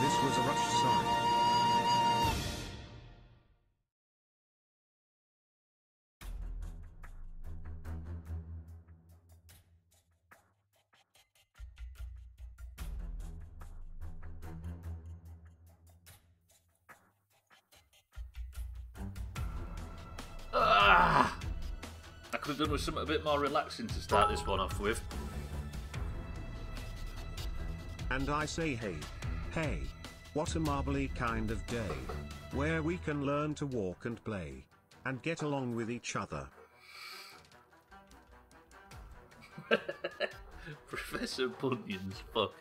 This was a rush sign. With something a bit more relaxing to start this one off with. And I say hey, hey, what a marbly kind of day. Where we can learn to walk and play. And get along with each other. Professor Bunyan's fuck.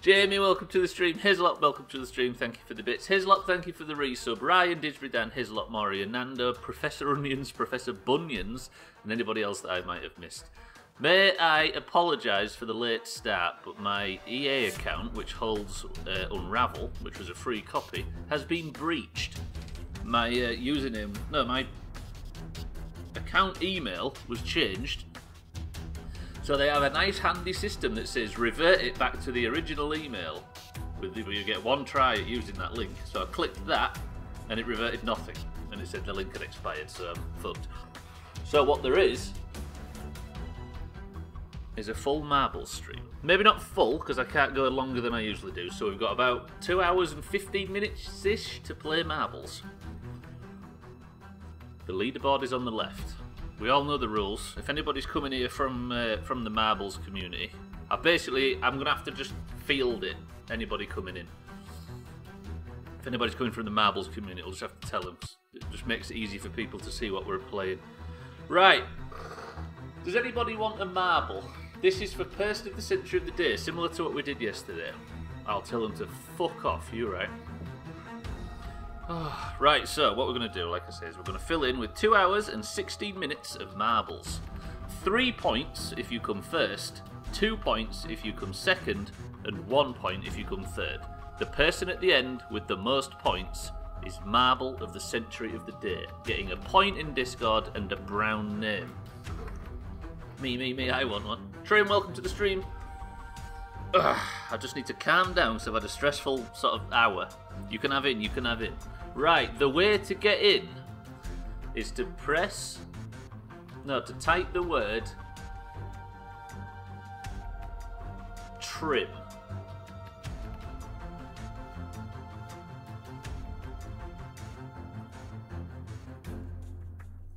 Jamie, welcome to the stream. Hislop, welcome to the stream. Thank you for the bits. Hislop, thank you for the resub. Ryan, Didsbury Dan, Hislop, Maury, Nando, Professor Onions, Professor Bunions, and anybody else that I might have missed. May I apologise for the late start, but my EA account, which holds uh, Unravel, which was a free copy, has been breached. My uh, username, no, my account email was changed so they have a nice handy system that says revert it back to the original email. With you get one try at using that link. So I clicked that and it reverted nothing. And it said the link had expired, so I'm fucked. So what there is is a full marble stream. Maybe not full, because I can't go longer than I usually do. So we've got about two hours and 15 minutes ish to play marbles. The leaderboard is on the left. We all know the rules. If anybody's coming here from uh, from the marbles community, I basically I'm gonna have to just field it. Anybody coming in. If anybody's coming from the marbles community, I'll just have to tell them. It just makes it easy for people to see what we're playing. Right. Does anybody want a marble? This is for person of the century of the day, similar to what we did yesterday. I'll tell them to fuck off. You right? right, so what we're going to do, like I say, is we're going to fill in with 2 hours and 16 minutes of marbles. 3 points if you come first, 2 points if you come second, and 1 point if you come third. The person at the end with the most points is Marble of the Century of the Day, getting a point in Discord and a brown name. Me, me, me, I want one. Trim, welcome to the stream. Ugh, I just need to calm down because I've had a stressful sort of hour. You can have it, you can have in. Right, the way to get in is to press, no, to type the word trim.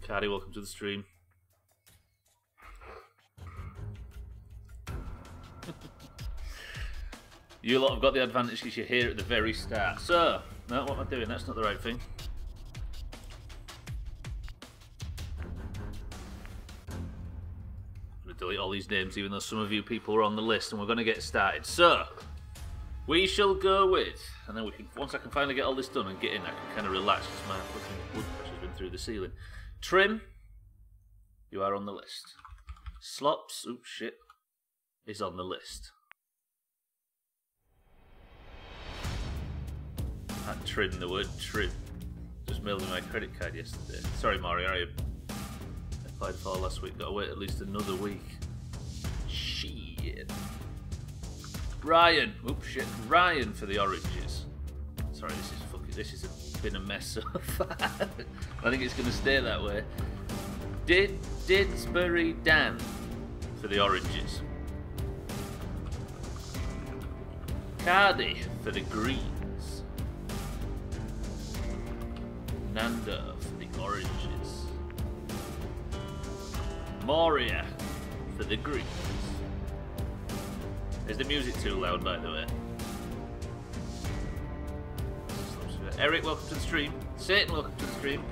Cardi, welcome to the stream. You lot have got the advantage because you're here at the very start. So, no, what am I doing? That's not the right thing. I'm going to delete all these names even though some of you people are on the list and we're going to get started. So, we shall go with, and then we can, once I can finally get all this done and get in, I can kind of relax because my fucking blood pressure's been through the ceiling. Trim, you are on the list. Slops, oh shit, is on the list. I trim the word trim. Just mailed me my credit card yesterday. Sorry, Mario, I applied for last week. Gotta wait at least another week. Shit. Ryan, oops, shit. Ryan for the oranges. Sorry, this is fucking. This has been a mess so far. I think it's gonna stay that way. Did Didsbury Dan for the oranges. Cardi for the greens. Nanda for the oranges. Moria for the greens. Is the music too loud, by the way? Eric, welcome to the stream. Satan, welcome to the stream.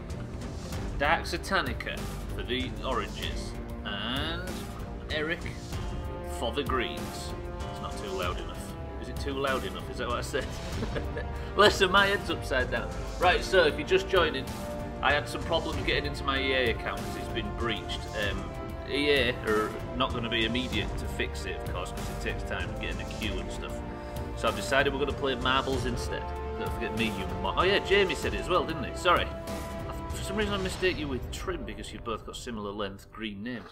Dark Satanica for the oranges. And Eric for the greens. It's not too loud enough. Too loud enough? Is that what I said? Listen, my head's upside down. Right, so if you're just joining, I had some problems getting into my EA account because it's been breached. Um, EA are not going to be immediate to fix it, of course, because it takes time to get in the queue and stuff. So I've decided we're going to play marbles instead. Don't forget me, you. Oh yeah, Jamie said it as well, didn't he? Sorry. For some reason, I mistake you with Trim because you've both got similar length green names.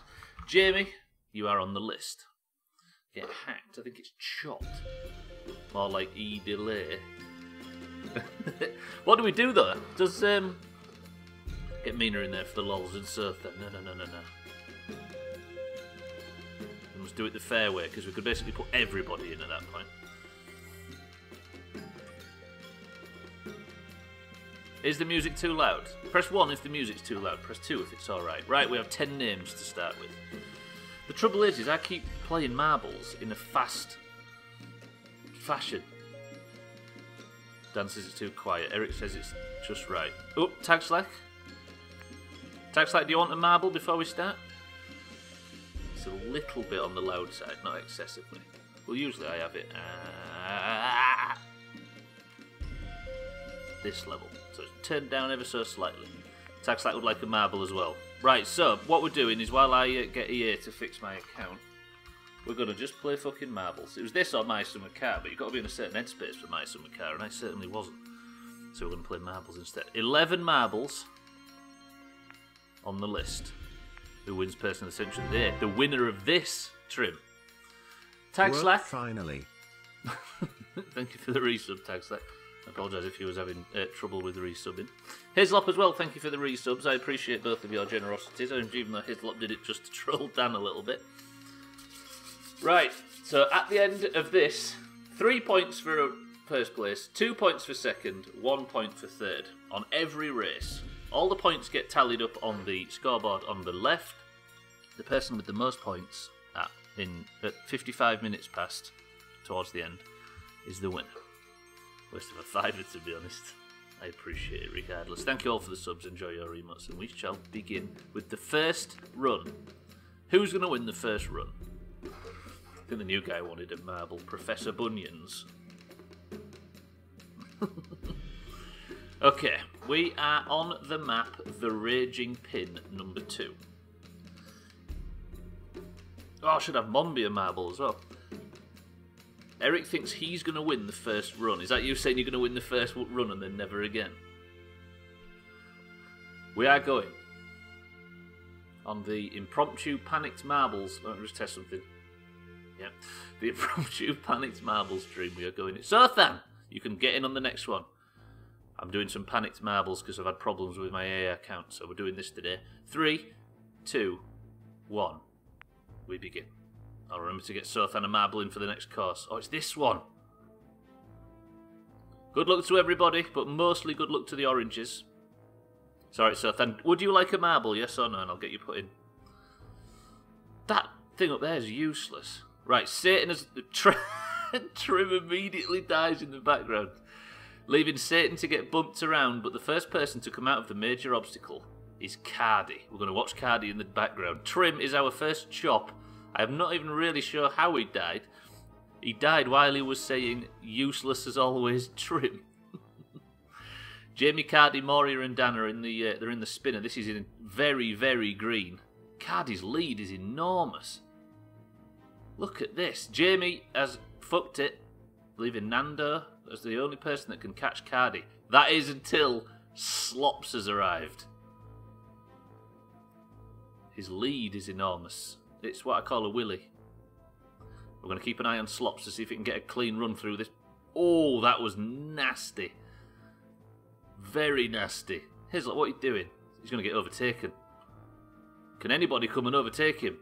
Jamie, you are on the list. Get hacked. I think it's chopped. More like E delay. what do we do though? Does um get Mina in there for the lols and surf then? No, no, no, no, no. We must do it the fair way because we could basically put everybody in at that point. Is the music too loud? Press 1 if the music's too loud, press 2 if it's alright. Right, we have 10 names to start with. The trouble is, is I keep playing marbles in a fast fashion. Dan says it's too quiet. Eric says it's just right. Oh, Tag Slack. Tag Slack, do you want a marble before we start? It's a little bit on the loud side, not excessively. Well, usually I have it this level. So it's turned down ever so slightly. Tag Slack would like a marble as well. Right, so what we're doing is while I uh, get EA to fix my account, we're going to just play fucking marbles. It was this or My Summer Car, but you've got to be in a certain headspace for My Summer Car, and I certainly wasn't. So we're going to play marbles instead. 11 marbles on the list. Who wins Person of the Century today? The winner of this trim. Tag Work Slack. finally. Thank you for the resub, Tag Slack. I apologise if you was having uh, trouble with resubbing. Hislop as well, thank you for the resubs. I appreciate both of your generosities, even though Hislop did it just to troll Dan a little bit. Right, so at the end of this, three points for first place, two points for second, one point for third on every race. All the points get tallied up on the scoreboard on the left. The person with the most points at in at 55 minutes past towards the end is the winner. Waste of a fiver, to be honest. I appreciate it regardless. Thank you all for the subs. Enjoy your emotes, and we shall begin with the first run. Who's going to win the first run? I think the new guy wanted a marble. Professor Bunyans. okay, we are on the map, the Raging Pin number two. Oh, I should have Mombi a marble as well. Eric thinks he's going to win the first run. Is that you saying you're going to win the first run and then never again? We are going on the impromptu panicked marbles. Let me just test something. Yeah, the impromptu panicked marbles dream. We are going. So then, you can get in on the next one. I'm doing some panicked marbles because I've had problems with my EA account, so we're doing this today. Three, two, one. We begin. I'll remember to get Sothan a marble in for the next course. Oh, it's this one. Good luck to everybody, but mostly good luck to the oranges. Sorry, Sothan. Would you like a marble, yes or no? And I'll get you put in. That thing up there is useless. Right, Satan has. Trim, Trim immediately dies in the background, leaving Satan to get bumped around, but the first person to come out of the major obstacle is Cardi. We're going to watch Cardi in the background. Trim is our first chop. I am not even really sure how he died. He died while he was saying, useless as always, Trim. Jamie Cardi, Moria, and Dan are in the uh, they're in the spinner. This is in very very green. Cardi's lead is enormous. Look at this. Jamie has fucked it, leaving Nando as the only person that can catch Cardi. That is until Slops has arrived. His lead is enormous. It's what I call a willy. We're going to keep an eye on Slops to see if he can get a clean run through this. Oh, that was nasty. Very nasty. Hislop, what are you doing? He's going to get overtaken. Can anybody come and overtake him?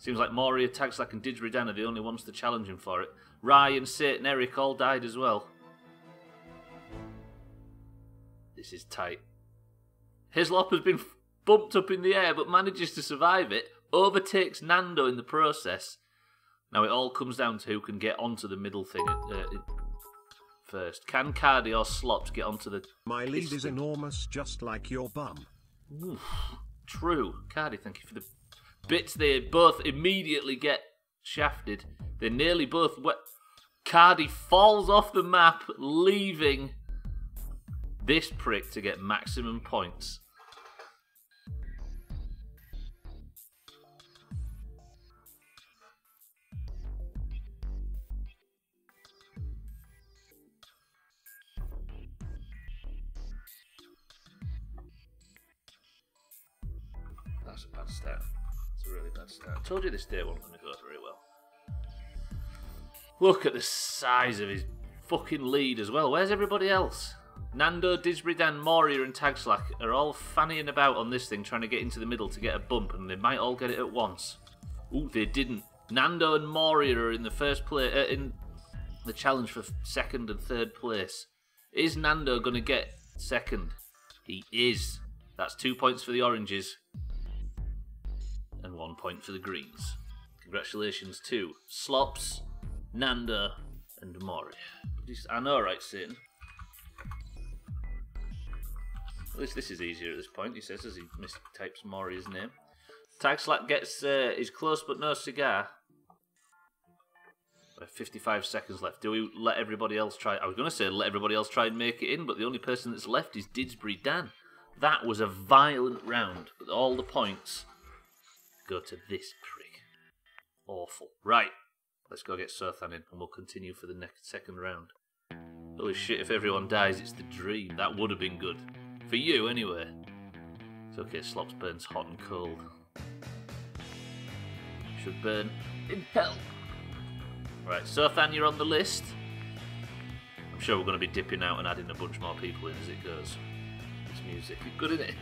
Seems like Moria, Tagslack, and Didgeridoo are the only ones to challenge him for it. Ryan, Satan, Eric all died as well. This is tight. Hislop has been bumped up in the air but manages to survive it, overtakes Nando in the process. Now it all comes down to who can get onto the middle thing uh, first. Can Cardi or Slops get onto the. My lead is enormous just like your bum. True. Cardi, thank you for the bits they both immediately get shafted. They nearly both wet. Cardi falls off the map, leaving this prick to get maximum points. That's a bad step. Start. I told you this day wasn't going to go very well. Look at the size of his fucking lead as well. Where's everybody else? Nando, Didsbury, Dan, Moria, and Tagslack are all fannying about on this thing, trying to get into the middle to get a bump, and they might all get it at once. Ooh, they didn't. Nando and Moria are in the first place, uh, in the challenge for second and third place. Is Nando going to get second? He is. That's two points for the oranges and one point for the greens. Congratulations to Slops, Nanda, and Moria. I know, right, Satan? At least this is easier at this point, he says as he mistypes Moria's name. Tagslack gets uh, his close but no cigar. 55 seconds left. Do we let everybody else try? I was going to say let everybody else try and make it in, but the only person that's left is Didsbury Dan. That was a violent round, but all the points go to this prick. Awful. Right, let's go get Sothan in, and we'll continue for the next second round. Holy shit, if everyone dies, it's the dream. That would have been good. For you, anyway. It's okay, Slops burns hot and cold. Should burn in hell. Right, Sothan, you're on the list. I'm sure we're going to be dipping out and adding a bunch more people in as it goes. This music, good isn't it?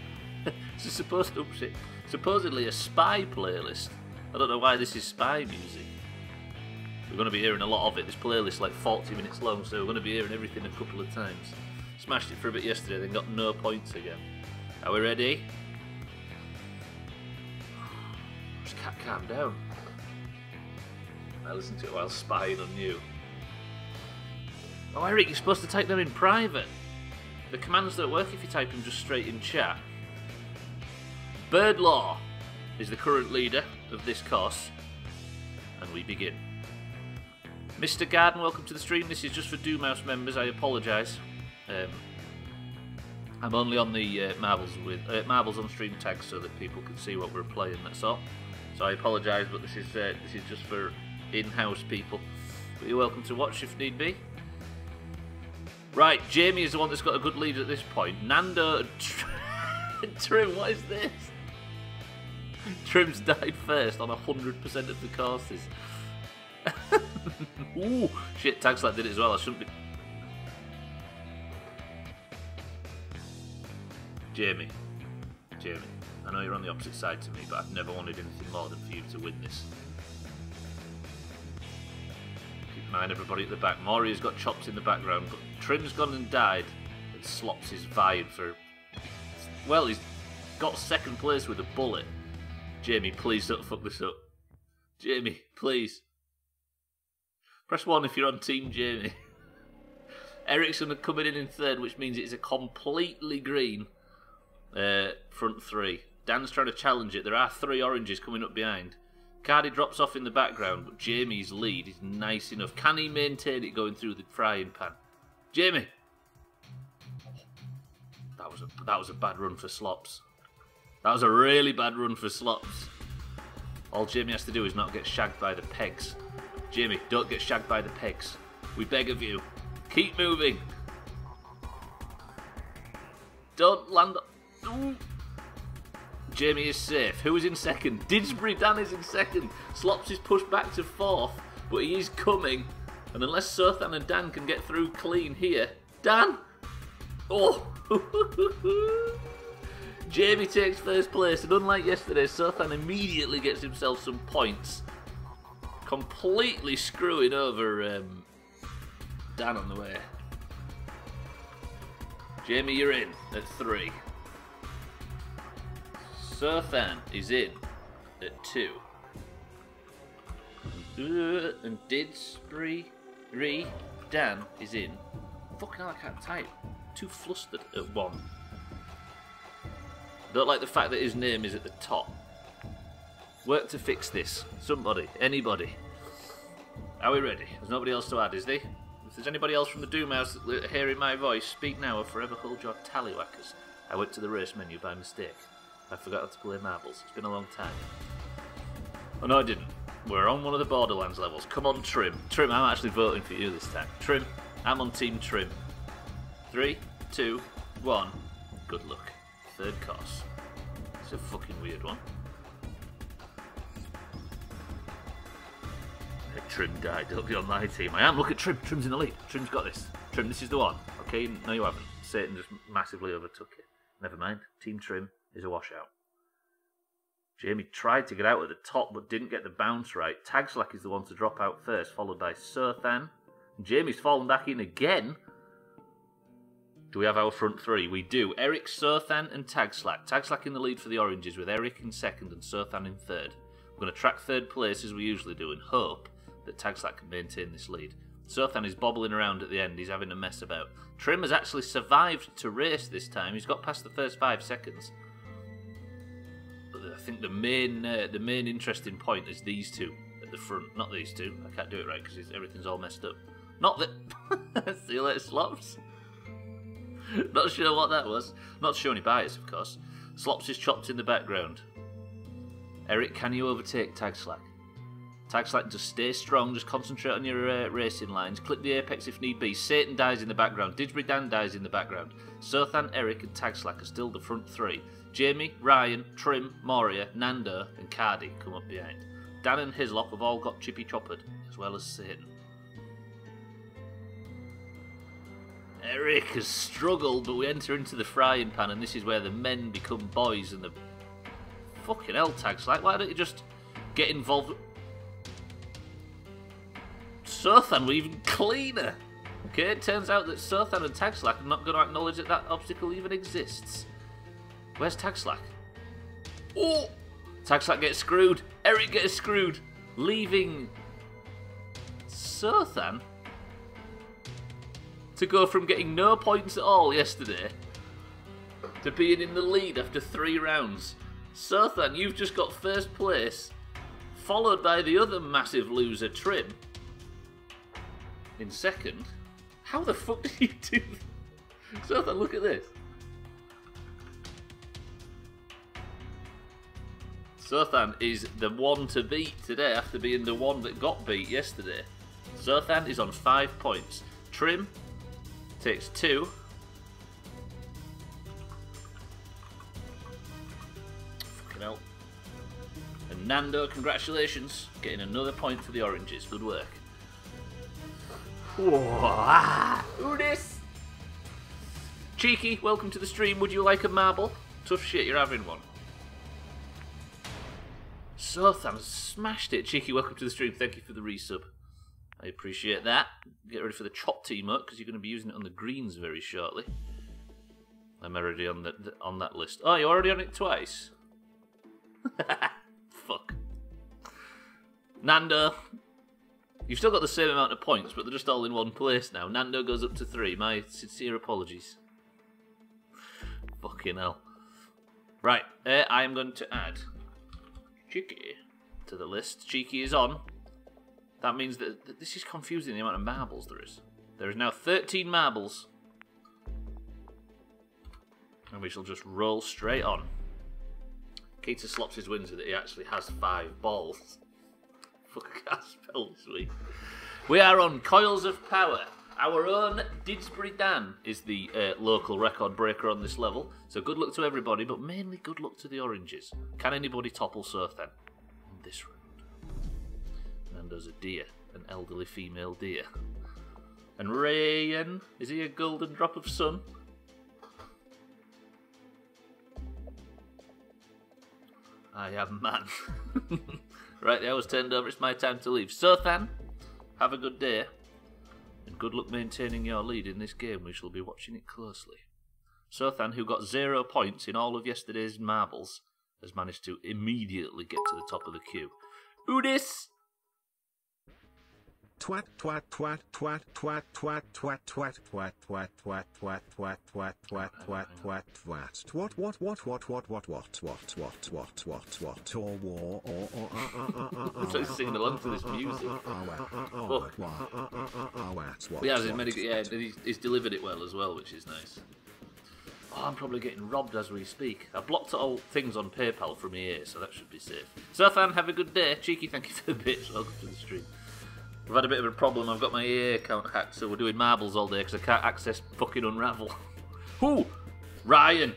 it's supposed to, supposedly a spy playlist. I don't know why this is spy music. We're going to be hearing a lot of it. This playlist is like 40 minutes long, so we're going to be hearing everything a couple of times. Smashed it for a bit yesterday, then got no points again. Are we ready? Just can't calm down. I listened to it while spying on you. Oh, Eric, you're supposed to type them in private. The commands don't work if you type them just straight in chat. Birdlaw is the current leader of this course, and we begin. Mr. Garden, welcome to the stream. This is just for Mouse members. I apologise. Um, I'm only on the uh, marbles with uh, marbles on stream tags so that people can see what we're playing. That's all. So I apologise, but this is uh, this is just for in-house people. But you're welcome to watch if need be. Right, Jamie is the one that's got a good lead at this point. Nando Trim, what is this? Trim's died first on 100% of the courses. Ooh, shit, Tagslack did it as well. I shouldn't be. Jamie. Jamie. I know you're on the opposite side to me, but I've never wanted anything more than for you to win this. Keep in mind everybody at the back. Moria's got chopped in the background, but Trim's gone and died, and Slops is vying for. Well, he's got second place with a bullet. Jamie, please don't fuck this up. Jamie, please. Press 1 if you're on Team Jamie. Ericsson coming in in third, which means it's a completely green uh, front three. Dan's trying to challenge it. There are three oranges coming up behind. Cardi drops off in the background, but Jamie's lead is nice enough. Can he maintain it going through the frying pan? Jamie! That was a, that was a bad run for Slops. That was a really bad run for Slops. All Jamie has to do is not get shagged by the pegs. Jamie, don't get shagged by the pegs. We beg of you. Keep moving. Don't land. Ooh. Jamie is safe. Who is in second? Didsbury Dan is in second. Slops is pushed back to fourth, but he is coming. And unless Sothan and Dan can get through clean here, Dan. Oh. Jamie takes first place, and unlike yesterday, Sothan immediately gets himself some points, completely screwing over um, Dan on the way. Jamie, you're in at three. Sothan is in at two. And Didsbury Dan is in. Fucking hell, I can't type. Too flustered at one. Don't like the fact that his name is at the top. Work to fix this. Somebody. Anybody. Are we ready? There's nobody else to add, is there? If there's anybody else from the Doomhaus hearing my voice, speak now or forever hold your tallywhackers. I went to the race menu by mistake. I forgot how to play marbles. It's been a long time. Oh no, I didn't. We're on one of the Borderlands levels. Come on, Trim. Trim, I'm actually voting for you this time. Trim, I'm on Team Trim. Three, two, one. Good luck third course. It's a fucking weird one. Trim died. Don't be on my team. I am. Look at Trim. Trim's in the lead. Trim's got this. Trim, this is the one. Okay, no, you haven't. Satan just massively overtook it. Never mind. Team Trim is a washout. Jamie tried to get out at the top but didn't get the bounce right. Tagslack is the one to drop out first, followed by Sothan. Jamie's fallen back in again do we have our front three? We do. Eric, Surthan, and Tagslack. Tagslack in the lead for the Oranges, with Eric in second and Surthan in third. We're going to track third place as we usually do and hope that Tagslack can maintain this lead. Surthan is bobbling around at the end, he's having a mess about. Trim has actually survived to race this time, he's got past the first five seconds. But I think the main uh, the main interesting point is these two at the front, not these two. I can't do it right because everything's all messed up. Not that. See you later, Slops. Not sure what that was. Not sure any bias, of course. Slops is chopped in the background. Eric, can you overtake Tagslack? Tagslack, just stay strong, just concentrate on your uh, racing lines, clip the apex if need be. Satan dies in the background, Didsbury Dan dies in the background. Surthan, Eric, and Tagslack are still the front three. Jamie, Ryan, Trim, Moria, Nando, and Cardi come up behind. Dan and Hislop have all got chippy choppered, as well as Satan. Eric has struggled, but we enter into the frying pan, and this is where the men become boys and the fucking hell tags. Like, why don't you just get involved? Surthan were even cleaner. Okay, it turns out that Surthan and Tagslack are not going to acknowledge that that obstacle even exists. Where's Tagslack? Oh! Tagslack gets screwed. Eric gets screwed. Leaving Surthan to go from getting no points at all yesterday to being in the lead after three rounds. Surthan, you've just got first place, followed by the other massive loser, Trim, in second. How the fuck did you do that? Surthan, look at this. Surthan is the one to beat today after being the one that got beat yesterday. Surthan is on five points. Trim takes two. Fucking hell. And Nando, congratulations, getting another point for the Oranges. Good work. Whoa, this? Cheeky, welcome to the stream. Would you like a marble? Tough shit, you're having one. Surthan smashed it. Cheeky, welcome to the stream. Thank you for the resub. I appreciate that. Get ready for the chop team up because you're going to be using it on the greens very shortly. I'm already on the, on that list. Oh, you're already on it twice. Fuck. Nando, you've still got the same amount of points, but they're just all in one place now. Nando goes up to three. My sincere apologies. Fucking hell. Right, uh, I am going to add Cheeky to the list. Cheeky is on. That means that, that this is confusing the amount of marbles there is. There is now 13 marbles. And we shall just roll straight on. Keita slops his wins with it. He actually has five balls. Fuck, I spell this week. We are on Coils of Power. Our own Didsbury Dan is the uh, local record breaker on this level. So good luck to everybody, but mainly good luck to the Oranges. Can anybody topple Surthan? In this round. Nando's a deer, an elderly female deer. And Rayan, is he a golden drop of sun? I am man. right, the hour's turned over, it's my time to leave. Surthan, have a good day. And good luck maintaining your lead in this game, we shall be watching it closely. Surthan, who got zero points in all of yesterday's marbles, has managed to immediately get to the top of the queue. Udis! Twat twat twat twat twat twat twat twat twat twat twat twat twat twat twat twat twat twat what what what what what what what what what what what what or war or or I'm just singing along to this music. Yeah, he's made yeah, he's, delivered it well as well, which is nice. Oh, I'm probably getting robbed as we speak. I've blocked all things on PayPal from here, so that should be safe. Surthan, have a good day. Cheeky, thank you for the bits. Welcome to the stream. I've had a bit of a problem. I've got my EA account hacked, so we're doing marbles all day because I can't access fucking Unravel. Who? Ryan.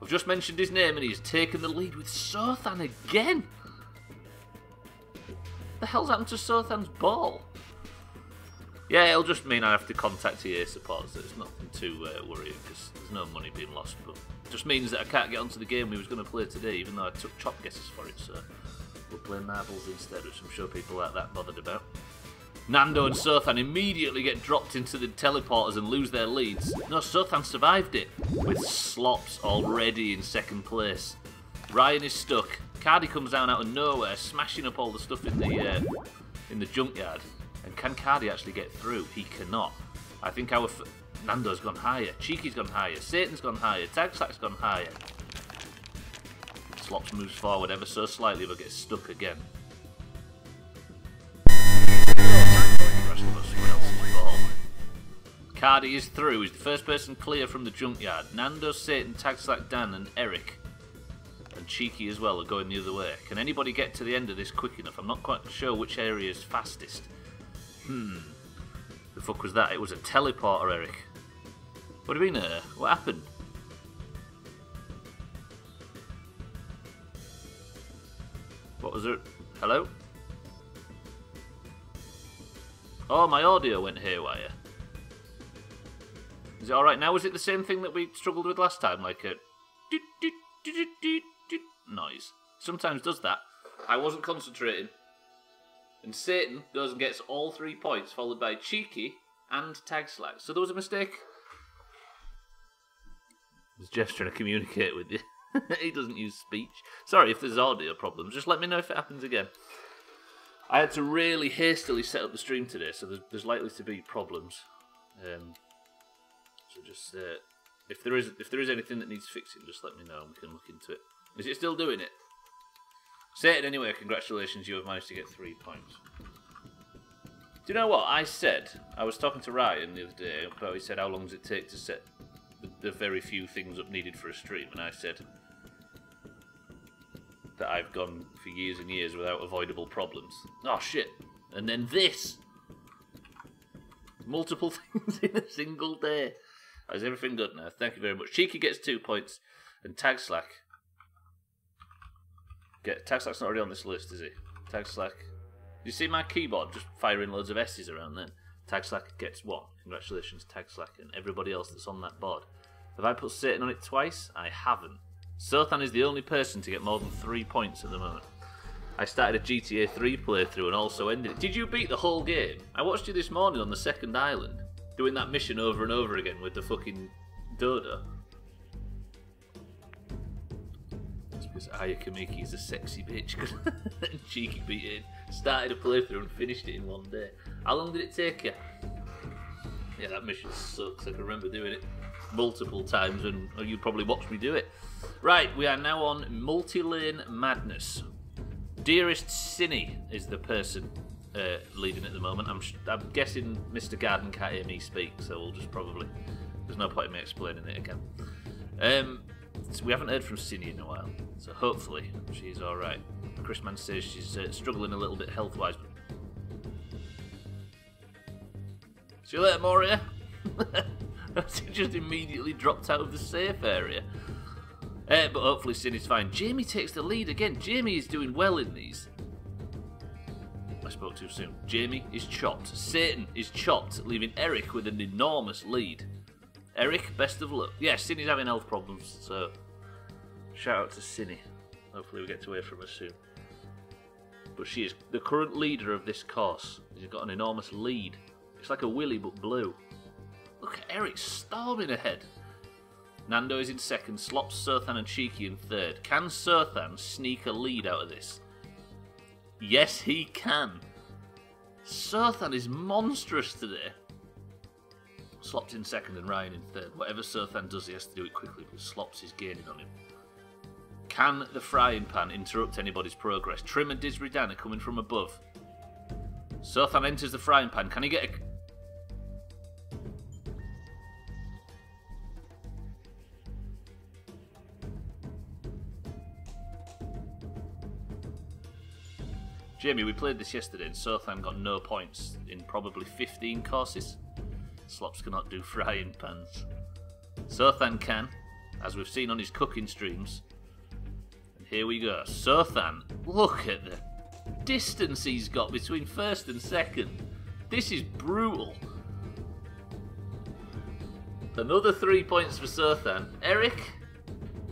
I've just mentioned his name and he's taken the lead with Surthan again. The hell's happened to Surthan's ball? Yeah, it'll just mean I have to contact EA support, so it's nothing too uh, worrying because there's no money being lost. But it just means that I can't get onto the game we was going to play today, even though I took chop guesses for it. So we'll play marbles instead, which I'm sure people aren't that bothered about. Nando and Surthan immediately get dropped into the teleporters and lose their leads. No, Surthan survived it, with Slops already in second place. Ryan is stuck. Cardi comes down out of nowhere, smashing up all the stuff in the uh, in the junkyard. And can Cardi actually get through? He cannot. I think our Nando's gone higher. Cheeky's gone higher. Satan's gone higher. Tagslack's gone higher. Slops moves forward ever so slightly but gets stuck again. Cardi is through. He's the first person clear from the junkyard. Nando, Satan, Tagslack, Dan, and Eric, and Cheeky as well, are going the other way. Can anybody get to the end of this quick enough? I'm not quite sure which area is fastest. Hmm. The fuck was that? It was a teleporter, Eric. What do you mean, uh, what happened? What was it? Hello? Oh, my audio went haywire. Is it alright now? Was it the same thing that we struggled with last time? Like a noise. Sometimes does that. I wasn't concentrating. And Satan goes and gets all three points, followed by Cheeky and Tagslack. So there was a mistake. Is Jeff trying to communicate with you? he doesn't use speech. Sorry if there's audio problems. Just let me know if it happens again. I had to really hastily set up the stream today, so there's, there's likely to be problems. Um, so just uh, if there is if there is anything that needs fixing, just let me know and we can look into it. Is it still doing it? Say it anyway. Congratulations, you have managed to get three points. Do you know what I said? I was talking to Ryan the other day about he said how long does it take to set the, the very few things up needed for a stream, and I said that I've gone for years and years without avoidable problems. Oh shit! And then this multiple things in a single day. Is everything good now? Thank you very much. Cheeky gets two points, and Tag Slack. Get Tag Slack's not already on this list, is he? Tag Slack. You see my keyboard just firing loads of S's around then? Tag Slack gets one. Congratulations, Tag Slack, and everybody else that's on that board. Have I put Satan on it twice? I haven't. Surthan is the only person to get more than three points at the moment. I started a GTA 3 playthrough and also ended it. Did you beat the whole game? I watched you this morning on the second island doing that mission over and over again with the fucking Dodo. It's because Aya Kamiki is a sexy bitch cheeky beat it. Started a playthrough and finished it in one day. How long did it take you? Yeah, that mission sucks. I can remember doing it multiple times, and you probably watched me do it. Right, we are now on multi-lane madness. Dearest Cinny is the person uh, leading at the moment. I'm, I'm guessing Mr. Garden can't hear me speak, so we'll just probably. There's no point in me explaining it again. Um, so we haven't heard from Cindy in a while, so hopefully she's alright. Chris Man says she's uh, struggling a little bit health wise. See you later, Moria. she just immediately dropped out of the safe area. Uh, but hopefully Cindy's fine. Jamie takes the lead again. Jamie is doing well in these. I spoke too soon. Jamie is chopped. Satan is chopped, leaving Eric with an enormous lead. Eric, best of luck. Yeah, Cindy's having health problems, so shout out to Cindy. Hopefully we get to hear from her soon. But she is the current leader of this course. She's got an enormous lead. It's like a willy but blue. Look at Eric storming ahead. Nando is in second, Slops, Surthan, and Cheeky in third. Can Surthan sneak a lead out of this? Yes, he can. Surthan is monstrous today. Slops in second and Ryan in third. Whatever Surthan does, he has to do it quickly because Slops is gaining on him. Can the frying pan interrupt anybody's progress? Trim and Didsbury Dan are coming from above. Surthan enters the frying pan. Can he get a... Jamie, we played this yesterday and Surthan got no points in probably 15 courses. Slops cannot do frying pans. Surthan can, as we've seen on his cooking streams. And here we go. Surthan, look at the distance he's got between first and second. This is brutal. Another three points for Surthan. Eric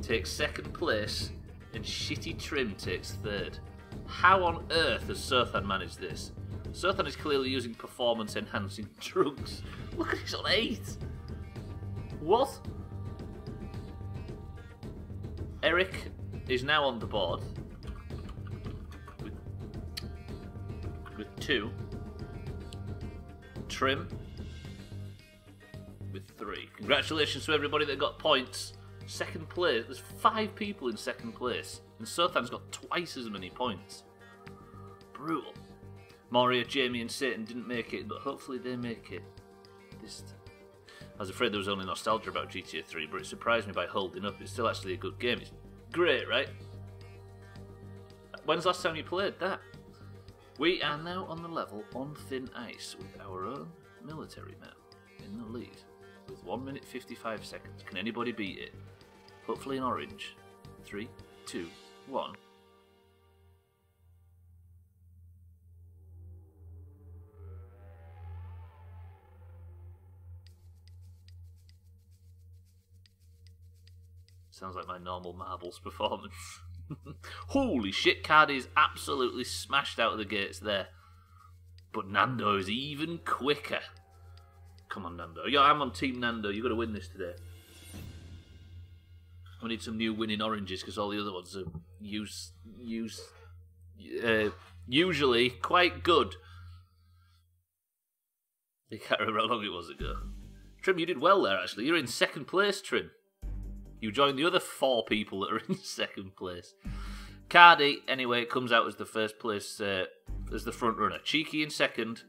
takes second place, and Shitty Trim takes third. How on earth has Surthan managed this? Surthan is clearly using performance enhancing drugs. Look at he's on eight. What? Eric is now on the board with, with two. Trim with three. Congratulations to everybody that got points. Second place. There's five people in second place, and Surthan's got twice as many points. Brutal. Moria, Jamie, and Satan didn't make it, but hopefully they make it this time. I was afraid there was only nostalgia about GTA 3, but it surprised me by holding up. It's still actually a good game. It's great, right? When's the last time you played that? We are now on the level on thin ice with our own military man in the lead with 1 minute 55 seconds. Can anybody beat it? Hopefully in orange. Three, two, one. Sounds like my normal marbles performance. Holy shit, Cardi is absolutely smashed out of the gates there. But Nando is even quicker. Come on, Nando. Yeah, I'm on Team Nando. You've got to win this today. We need some new winning oranges because all the other ones are use use uh, usually quite good. I can't remember how long it was ago. Trim, you did well there actually. You're in second place, Trim. You joined the other four people that are in second place. Cardi, anyway, it comes out as the first place, uh, as the front runner. Cheeky in second,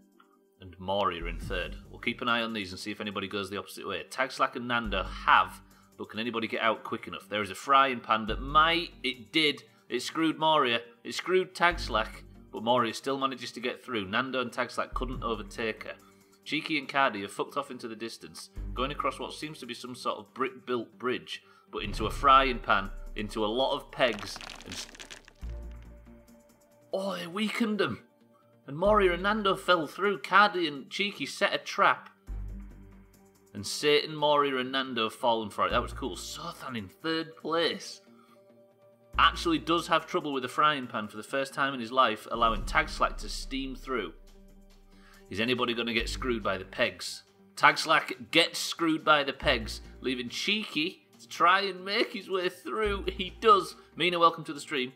and Moria in third. We'll keep an eye on these and see if anybody goes the opposite way. Tag Slack and Nando have, but can anybody get out quick enough? There is a frying pan that might, it did, it screwed Moria, it screwed Tag Slack, but Moria still manages to get through. Nando and Tag Slack couldn't overtake her. Cheeky and Cardi have fucked off into the distance, going across what seems to be some sort of brick built bridge, but into a frying pan, into a lot of pegs, and. Oh, they weakened them! And Moria and Nando fell through. Cardi and Cheeky set a trap. And Satan, Moria, and Nando have fallen for it. That was cool. Surthan in third place. Actually does have trouble with the frying pan for the first time in his life, allowing Tag Slack to steam through. Is anybody going to get screwed by the pegs? Tag Slack gets screwed by the pegs, leaving Cheeky to try and make his way through. He does. Mina, welcome to the stream.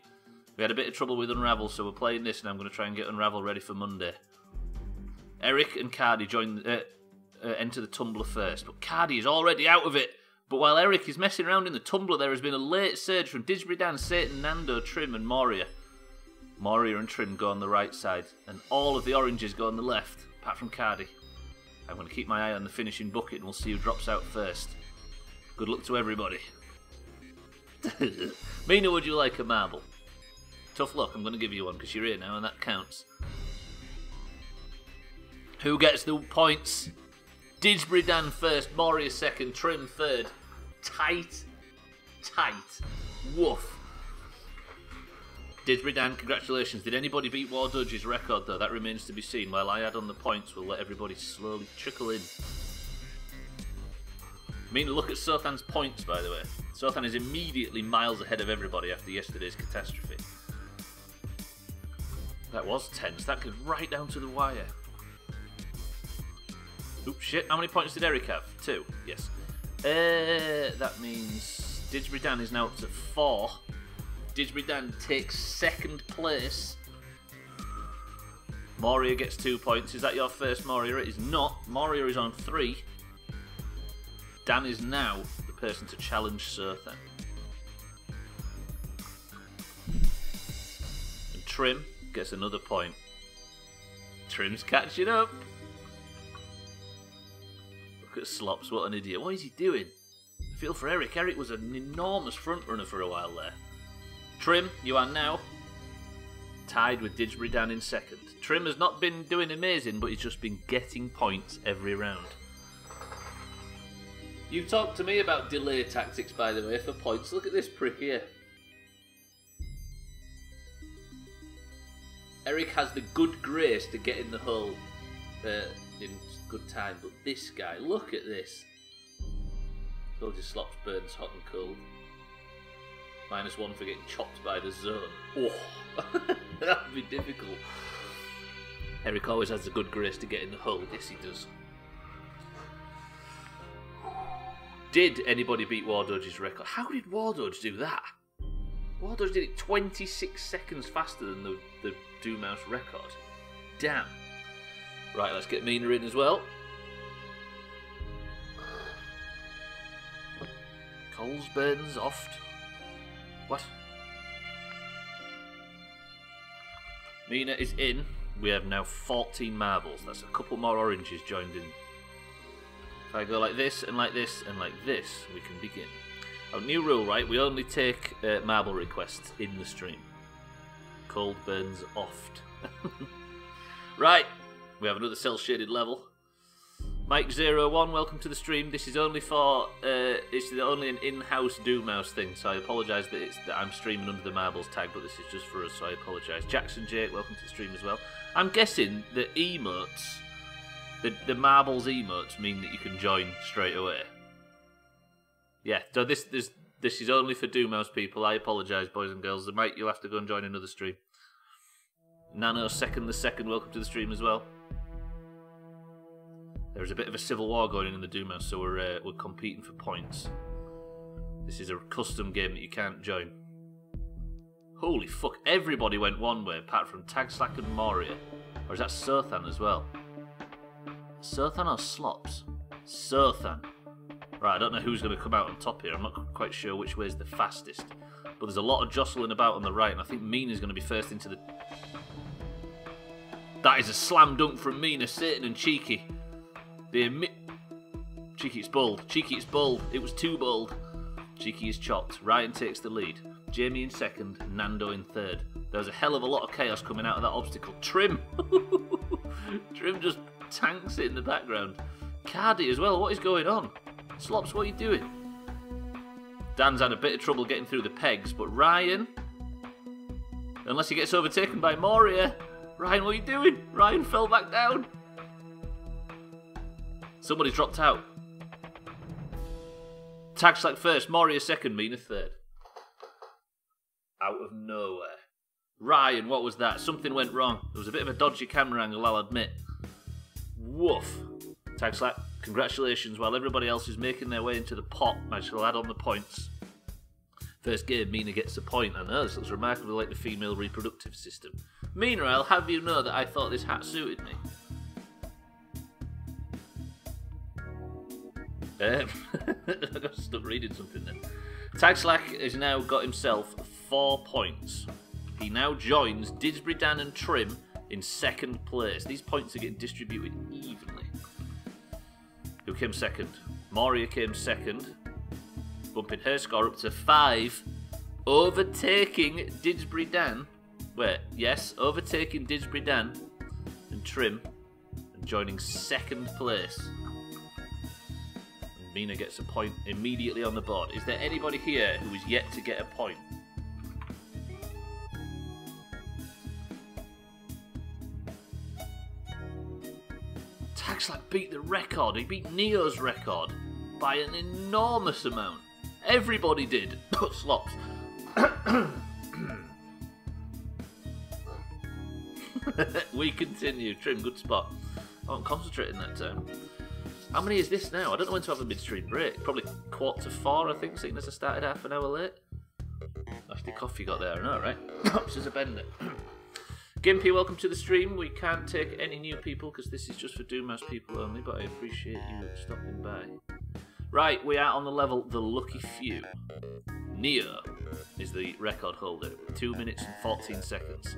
We had a bit of trouble with Unravel, so we're playing this, and I'm going to try and get Unravel ready for Monday. Eric and Cardi join, uh, uh, enter the tumbler first, but Cardi is already out of it. But while Eric is messing around in the tumbler, there has been a late surge from Didsbury Dan, Satan, Nando, Trim, and Moria. Moria and Trim go on the right side, and all of the oranges go on the left, apart from Cardi. I'm going to keep my eye on the finishing bucket, and we'll see who drops out first. Good luck to everybody. Mina, would you like a marble? Tough luck, I'm going to give you one because you're here now and that counts. Who gets the points? Didsbury Dan first, Moria second, Trim third. Tight, tight. Woof. Didsbury Dan, congratulations. Did anybody beat War Dodge's record though? That remains to be seen. While I add on the points, we'll let everybody slowly trickle in. I mean, look at Surthan's points, by the way. Surthan is immediately miles ahead of everybody after yesterday's catastrophe. That was tense. That goes right down to the wire. Oops, shit. How many points did Eric have? Two. Yes. Uh, that means Didsbury Dan is now up to four. Didsbury Dan takes second place. Moria gets two points. Is that your first Moria? It is not. Moria is on three. Dan is now the person to challenge Surthan. And Trim gets another point. Trim's catching up. Look at Slops, what an idiot. What is he doing? I feel for Eric. Eric was an enormous front runner for a while there. Trim, you are now tied with Didsbury Dan in second. Trim has not been doing amazing, but he's just been getting points every round. You've talked to me about delay tactics, by the way, for points. Look at this prick here. Eric has the good grace to get in the hole uh, in good time, but this guy, look at this. Told you Slops burns hot and cold. Minus one for getting chopped by the zone. Oh, that would be difficult. Eric always has the good grace to get in the hole. Yes, he does. Did anybody beat Wardodge's record? How did Wardodge do that? Wardodge did it 26 seconds faster than the, the Doomhaus record. Damn. Right, let's get Mina in as well. Coles burns oft. What? Mina is in. We have now 14 marbles. That's a couple more oranges joined in. If I go like this and like this and like this, we can begin. Our new rule, right? We only take uh, marble requests in the stream. Cold burns oft. right, we have another cell shaded level. Mike Zero One, welcome to the stream. This is only for uh, it's only an in-house Doomhaus thing, so I apologise that it's that I'm streaming under the marbles tag, but this is just for us, so I apologise. Jackson Jake, welcome to the stream as well. I'm guessing the emotes, the the marbles emotes mean that you can join straight away. Yeah, so this this this is only for Doomhaus people. I apologise, boys and girls. The Mike, you'll have to go and join another stream. Nano second the second, welcome to the stream as well. There's a bit of a civil war going on in the Doomhaus, so we're uh, we're competing for points. This is a custom game that you can't join. Holy fuck! Everybody went one way apart from Tagslack and Moria, or is that Surthan as well? Surthan or Slops? Surthan. Right, I don't know who's going to come out on top here. I'm not quite sure which way is the fastest. But there's a lot of jostling about on the right, and I think Mina's going to be first into the. That is a slam dunk from Mina, Satan and Cheeky. The Cheeky, it's bold. Cheeky, it's bold. It was too bold. Cheeky is chopped. Ryan takes the lead. Jamie in second, Nando in third. There was a hell of a lot of chaos coming out of that obstacle. Trim! Trim just tanks it in the background. Cardi as well, what is going on? Slops, what are you doing? Dan's had a bit of trouble getting through the pegs, but Ryan, unless he gets overtaken by Moria, Ryan, what are you doing? Ryan fell back down. Somebody dropped out. Tagslack first, Moria second, Mina third. Out of nowhere. Ryan, what was that? Something went wrong. There was a bit of a dodgy camera angle, I'll admit. Woof. Tag Slack, congratulations. While everybody else is making their way into the pot, I shall add on the points. First game, Mina gets a point. I know, this looks remarkably like the female reproductive system. Mina, I'll have you know that I thought this hat suited me. Um, I got stop reading something then. Tagslack has now got himself four points. He now joins Didsbury Dan and Trim in second place. These points are getting distributed evenly. Who came second? Moria came second, bumping her score up to five, overtaking Didsbury Dan. Wait, yes, overtaking Didsbury Dan and Trim, and joining second place. Mina gets a point immediately on the board. Is there anybody here who is yet to get a point? Tagslack beat the record. He beat Neo's record by an enormous amount. Everybody did, Slops. we continue. Trim, good spot. Oh, I'm concentrating that time. How many is this now? I don't know when to have a midstream break. Probably quarter to four, I think, seeing as I started half an hour late. Nasty coffee got there, I know, right? Pops as a bender. Gimpy, welcome to the stream. We can't take any new people because this is just for Doomhaus people only, but I appreciate you stopping by. Right, we are on the level The Lucky Few. Neo is the record holder, 2 minutes and 14 seconds.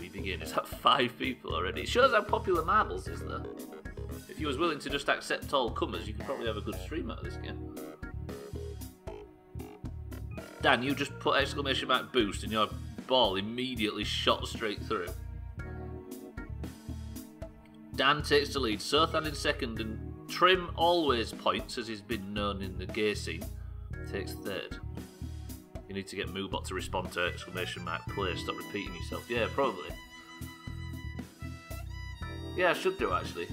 We begin. Is that five people already? It shows how popular Marbles is, though. If you was willing to just accept all comers, you could probably have a good stream out of this game. Dan, you just put exclamation mark boost and your ball immediately shot straight through. Dan takes the lead, Surthan in second, and Trim always points, as he's been known in the gay scene, takes third. You need to get Moobot to respond to exclamation mark play, stop repeating yourself. Yeah, probably. Yeah, I should do actually.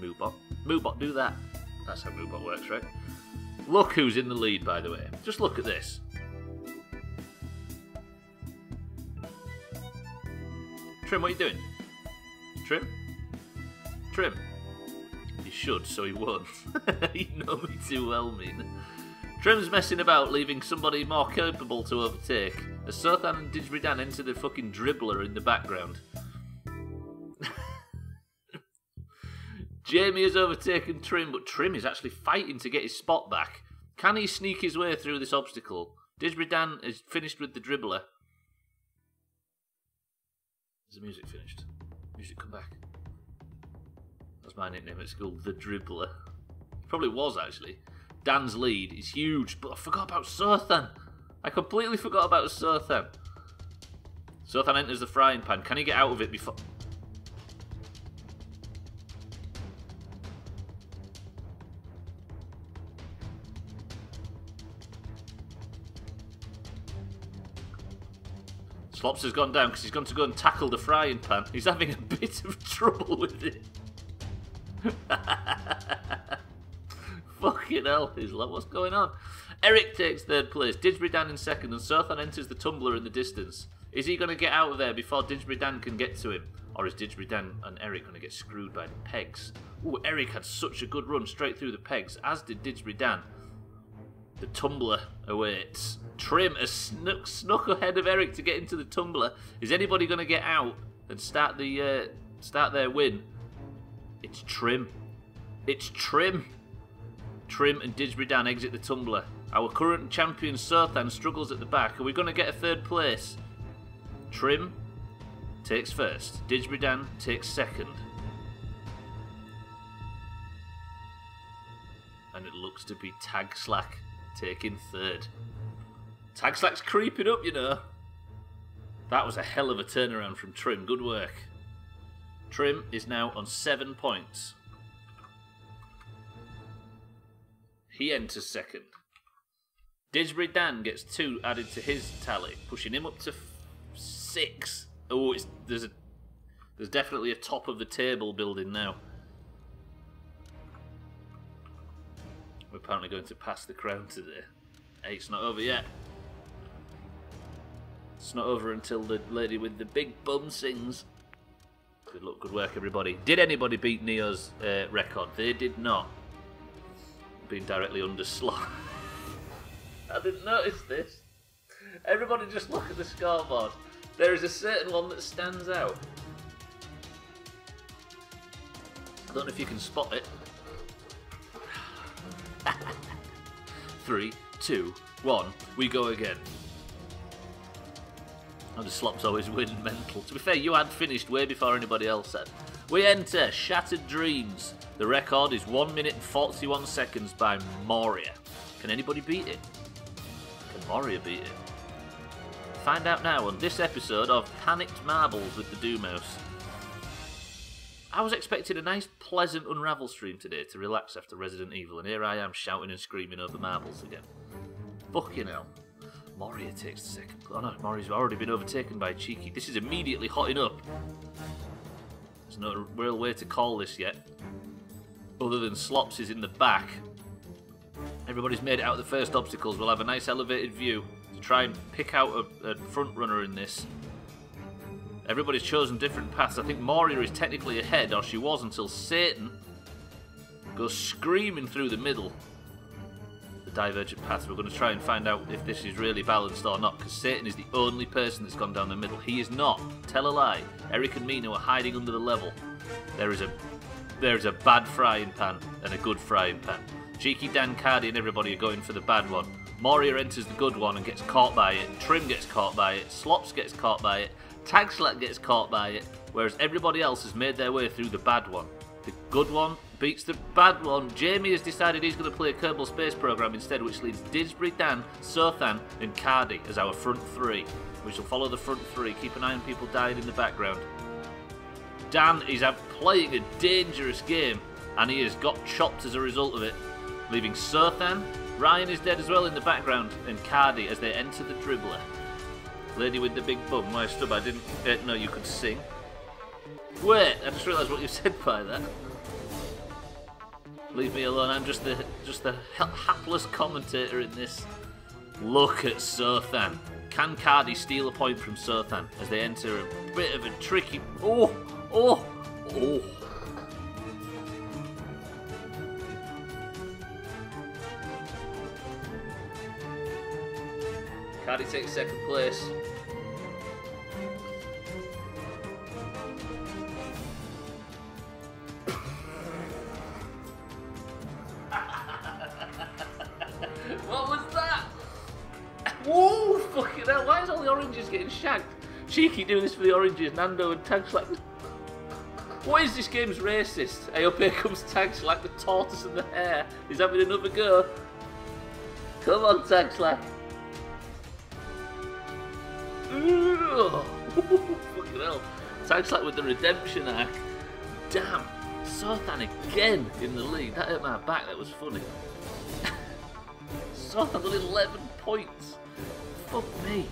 Moobot. Moobot, do that. That's how Moobot works, right? Look who's in the lead, by the way. Just look at this. Trim, what are you doing? Trim? Trim. He should, so he won't. you know me too well, mean. Trim's messing about, leaving somebody more capable to overtake. As Surthan and Didgeridoo enter the fucking dribbler in the background. Jamie has overtaken Trim, but Trim is actually fighting to get his spot back. Can he sneak his way through this obstacle? Didgeridoo is finished with the dribbler. Is the music finished? Music come back. That's my nickname at school, the dribbler. Probably was actually. Dan's lead is huge, but I forgot about Surthan. I completely forgot about Surthan. Surthan enters the frying pan. Can he get out of it before... Slops has gone down because he's gone to go and tackle the frying pan. He's having a bit of trouble with it. Fucking hell, Hislop, what's going on? Eric takes third place, Didgeridoo in second, and Surthan enters the tumbler in the distance. Is he going to get out of there before Didgeridoo can get to him? Or is Didgeridoo and Eric going to get screwed by the pegs? Ooh, Eric had such a good run straight through the pegs, as did Didgeridoo. The tumbler awaits. Trim has snuck, snuck ahead of Eric to get into the tumbler. Is anybody going to get out and start the uh, start their win? It's Trim. It's Trim. Trim and Didgeridoo exit the tumbler. Our current champion Surthan struggles at the back. Are we going to get a third place? Trim takes first. Didgeridoo takes second. And it looks to be Tag Slack taking third. Tag Slack's creeping up, you know. That was a hell of a turnaround from Trim. Good work. Trim is now on seven points. He enters second. Didgeridoo gets two added to his tally, pushing him up to six. Oh, there's a there's definitely a top of the table building now. We're apparently going to pass the crown today. Hey, it's not over yet. It's not over until the lady with the big bum sings. Good luck, good work, everybody. Did anybody beat Neo's uh, record? They did not. Being directly under slot. I didn't notice this. Everybody just look at the scoreboard. There is a certain one that stands out. I don't know if you can spot it. Three, two, one, we go again. Oh, the slops always win mental. To be fair, you had finished way before anybody else had. We enter Shattered Dreams. The record is 1 minute and 41 seconds by Moria. Can anybody beat it? Can Moria beat it? Find out now on this episode of Panicked Marbles with the Doomhaus. I was expecting a nice, pleasant Unravel stream today to relax after Resident Evil, and here I am shouting and screaming over marbles again. Fucking hell. Moria takes the second. Oh no, Moria's already been overtaken by Cheeky. This is immediately hotting up. There's no real way to call this yet. Other than Slops is in the back. Everybody's made it out of the first obstacles. We'll have a nice elevated view to try and pick out a, a front runner in this. Everybody's chosen different paths. I think Moria is technically ahead, or she was until Satan goes screaming through the middle. The divergent paths. We're going to try and find out if this is really balanced or not, because Satan is the only person that's gone down the middle. He is not. Tell a lie. Eric and Mino are hiding under the level. There is a there is a bad frying pan and a good frying pan. Cheeky Dan Cardi and everybody are going for the bad one. Moria enters the good one and gets caught by it. Trim gets caught by it. Slops gets caught by it. Tagslack gets caught by it. Whereas everybody else has made their way through the bad one. The good one beats the bad one. Jamie has decided he's going to play a Kerbal Space Program instead, which leaves Didsbury, Dan, Surthan, and Cardi as our front three. We shall follow the front three. Keep an eye on people dying in the background. Dan is playing a dangerous game, and he has got chopped as a result of it, leaving Surthan. Ryan is dead as well in the background, and Cardi as they enter the dribbler. Lady with the big bum, my stub, I didn't uh, know you could sing. Wait, I just realised what you said by that. Leave me alone. I'm just the just the ha- hapless commentator in this. Look at Surthan. Can Cardi steal a point from Surthan as they enter a bit of a tricky? Oh, oh, oh. Cardi takes second place. What was that? Whoa, fucking hell, why is all the oranges getting shagged? Cheeky doing this for the oranges, Nando and Tag Slack. What is this game's racist? Hey, up here comes Tag Slack the tortoise and the hare. He's having another go. Come on, Tag Slack. Fucking hell. Tag Slack with the redemption arc. Damn. Surthan again in the lead. That hurt my back, that was funny. Surthan got 11 points. Fuck me.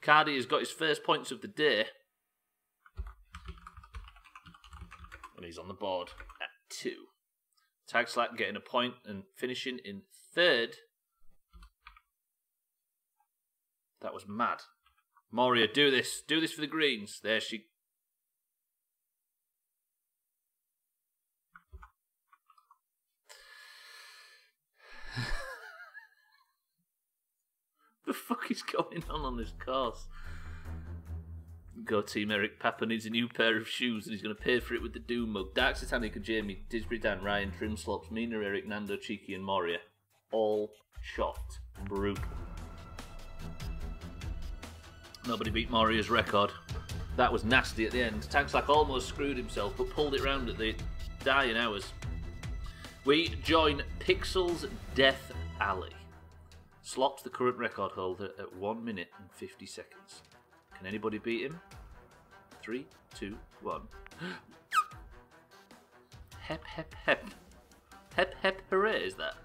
Cardi has got his first points of the day. And he's on the board at two. Tag Slack getting a point and finishing in third. That was mad. Moria, do this. Do this for the Greens. There she. the fuck is going on on this course? Go team Eric Papa needs a new pair of shoes and he's going to pay for it with the Doom mug. Dark Satanic and Jamie, Didsbury Dan, Ryan, Trim Slops, Mina, Eric, Nando, Cheeky, and Moria. All shot. Brutal. Nobody beat Moria's record. That was nasty at the end. Tagslack almost screwed himself but pulled it round at the dying hours. We join Pixels Death Alley. Slops the current record holder at 1 minute and 50 seconds. Can anybody beat him? Three, two, one. hep, hep, hep. Hep, hep, hooray, is that?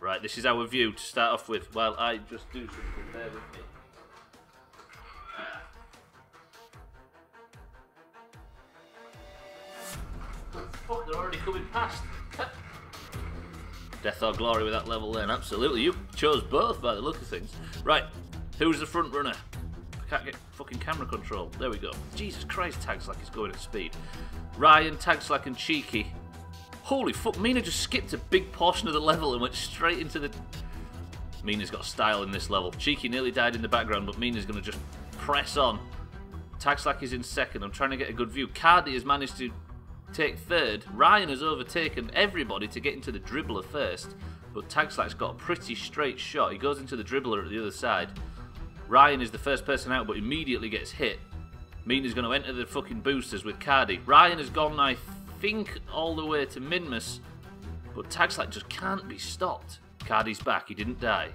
Right, this is our view to start off with Well, I just do something. Bear with me. Fuck, they're already coming past. Death or glory with that level then, absolutely. You chose both by the look of things. Right, who's the front runner? I can't get fucking camera control. There we go. Jesus Christ, Tag Slack he's going at speed. Ryan, Tag Slack and Cheeky. Holy fuck, Mina just skipped a big portion of the level and went straight into the. Mina's got style in this level. Cheeky nearly died in the background, but Mina's going to just press on. Tagslack is in second. I'm trying to get a good view. Cardi has managed to take third. Ryan has overtaken everybody to get into the dribbler first, but Tagslack's got a pretty straight shot. He goes into the dribbler at the other side. Ryan is the first person out, but immediately gets hit. Mina's going to enter the fucking boosters with Cardi. Ryan has gone, I think, all the way to Minmus, but Tagslack just can't be stopped. Cardi's back, he didn't die.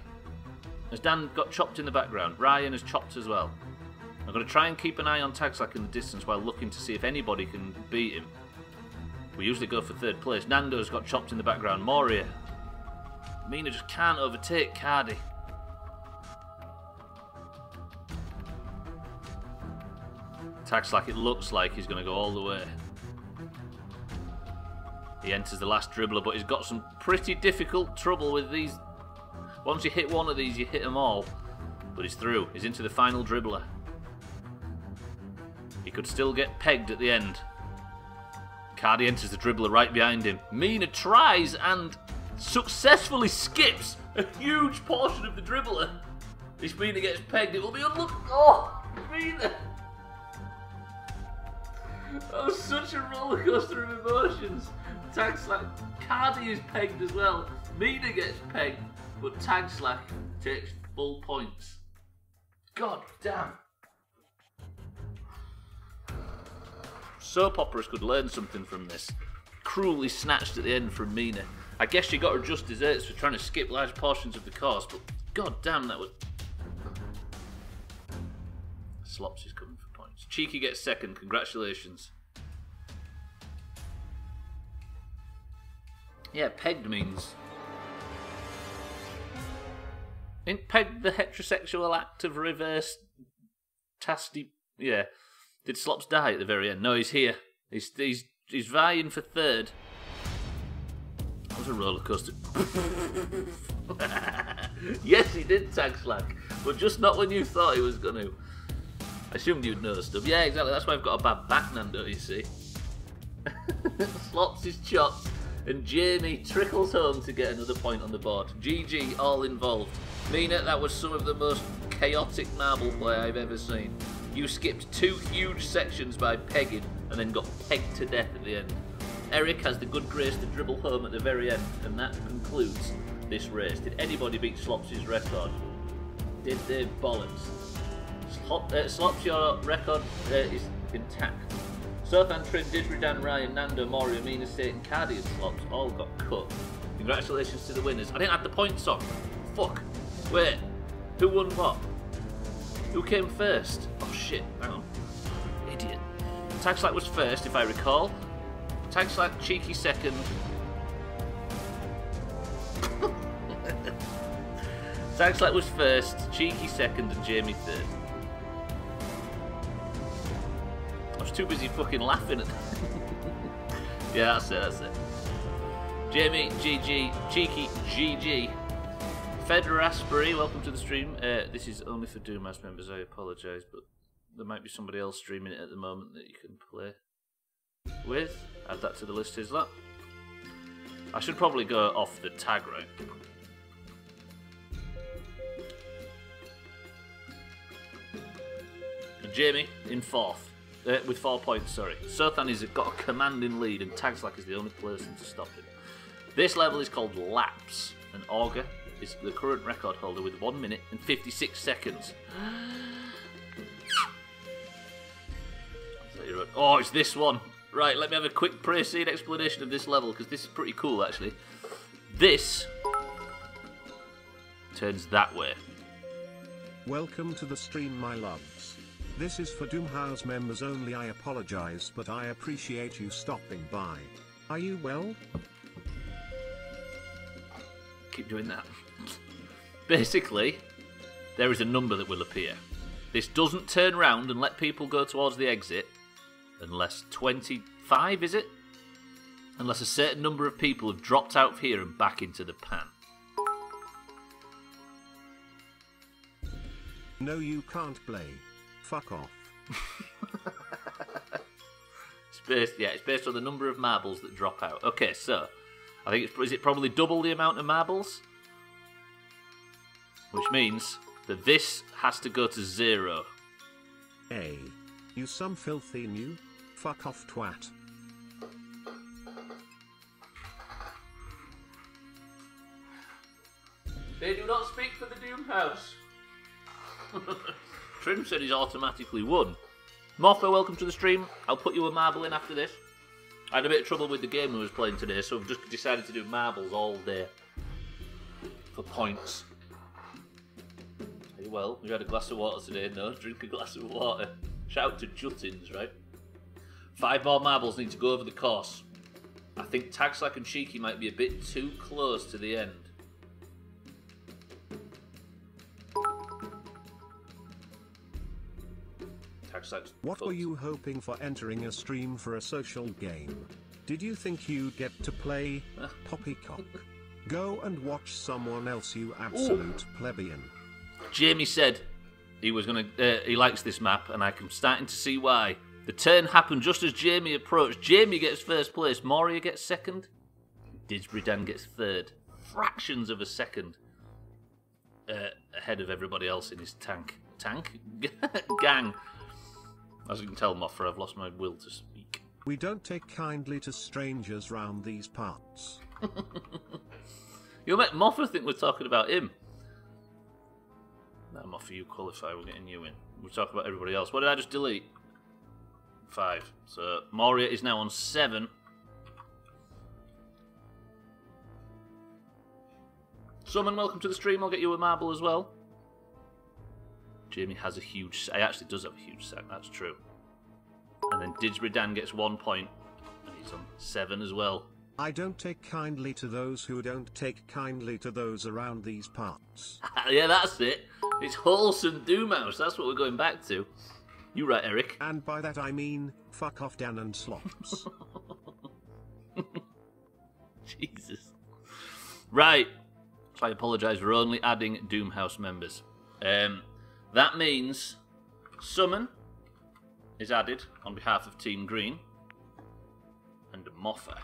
As Dan got chopped in the background, Ryan has chopped as well. I'm going to try and keep an eye on Tagslack in the distance while looking to see if anybody can beat him. We usually go for third place. Nando's got chopped in the background. Moria. Mina just can't overtake Cardi. Tag Slack it looks like he's going to go all the way. He enters the last dribbler, but he's got some pretty difficult trouble with these. Once you hit one of these, you hit them all. But he's through. He's into the final dribbler. He could still get pegged at the end. Cardi enters the dribbler right behind him. Mina tries and successfully skips a huge portion of the dribbler. If Mina gets pegged, it will be unlucky. Oh, Mina! That was such a rollercoaster of emotions. Tag Slack, Cardi is pegged as well. Mina gets pegged, but Tag Slack takes full points. God damn. Soap operas could learn something from this. Cruelly snatched at the end from Mina. I guess she got her just desserts for trying to skip large portions of the course, but god damn, that was. Slops is coming for points. Cheeky gets second, congratulations. Yeah, pegged means. Ain't pegged the heterosexual act of reverse tasty. Yeah. Did Slops die at the very end? No, he's here. He's he's he's vying for third. That was a roller coaster. yes, he did tag slack, but just not when you thought he was going to. I assumed you'd know stuff. Yeah, exactly. That's why I've got a bad back, Nando. You see. Slops his chops, and Jamie trickles home to get another point on the board. GG, all involved. Mina, that was some of the most chaotic marble play I've ever seen. You skipped two huge sections by pegging and then got pegged to death at the end. Eric has the good grace to dribble home at the very end, and that concludes this race. Did anybody beat Slops' record? Did they bollocks? Slop, uh, Slops, your record uh, is intact. Surthan, Trim, Didridan, Ryan, Nando, Mori, Amina State, and Cardi and Slops all got cut. Congratulations to the winners. I didn't add the points on. Fuck. Wait. Who won what? Who came first? Oh shit, hang on. Idiot. Tagslack was first, if I recall. Tagslack, cheeky second. Tagslack was first, cheeky second, and Jamie third. I was too busy fucking laughing at Yeah, that's it, that's it. Jamie, GG, cheeky, GG. Federer Asprey, welcome to the stream. Uh, this is only for Doomhaus members, I apologise, but there might be somebody else streaming it at the moment that you can play with. Add that to the list, is that? I should probably go off the tag, right? Jamie in fourth. Uh, with four points, sorry. Surthan has got a commanding lead, and Tagslack is the only person to stop him. This level is called Laps, and Augur is the current record holder with 1 minute and 56 seconds. Oh, it's this one. Right, let me have a quick pre-scene explanation of this level, because this is pretty cool, actually. This turns that way. Welcome to the stream, my loves. This is for Doomhaus members only. I apologize, but I appreciate you stopping by. Are you well? Keep doing that. Basically, there is a number that will appear. This doesn't turn round and let people go towards the exit unless 25, is it? Unless a certain number of people have dropped out of here and back into the pan. No, you can't play. Fuck off. It's based, yeah, it's based on the number of marbles that drop out. Okay, so I think it's is it probably double the amount of marbles, which means that this has to go to zero. A. You some filthy new? Fuck off twat. They do not speak for the Doomhaus. Trim said he's automatically won. Moffa, welcome to the stream. I'll put you a marble in after this. I had a bit of trouble with the game we was playing today, so I've just decided to do marbles all day for points. Hey, well, we had a glass of water today. No, drink a glass of water. Shout out to Juttins, right? Five more marbles need to go over the course. I think Tagslack and Cheeky might be a bit too close to the end. What were you hoping for entering a stream for a social game? Did you think you'd get to play Poppycock? Go and watch someone else, you absolute plebeian. Jamie said he was gonna. Uh, he likes this map, and I'm starting to see why. The turn happened just as Jamie approached. Jamie gets first place. Moria gets second. Didsbury Dan gets third. Fractions of a second uh, ahead of everybody else in his tank. Tank gang. As you can tell, Moffra, I've lost my will to speak. We don't take kindly to strangers round these parts. You'll make Moffra think we're talking about him. No, for you qualify. We're getting you in. We're talking about everybody else. What did I just delete? Five. So Moria is now on seven. Summon, welcome to the stream. I'll get you a marble as well. Jamie has a huge. He actually does have a huge sack. That's true. And then Didsbury Dan gets one point, and he's on seven as well. I don't take kindly to those who don't take kindly to those around these parts. yeah, that's it. It's Horse wholesome Doomhaus. That's what we're going back to. You right, Eric. And by that I mean, fuck off Dan and Slops. Jesus. Right. So I apologise. We're only adding Doomhaus members. Um, that means Summon is added on behalf of Team Green, and Moffa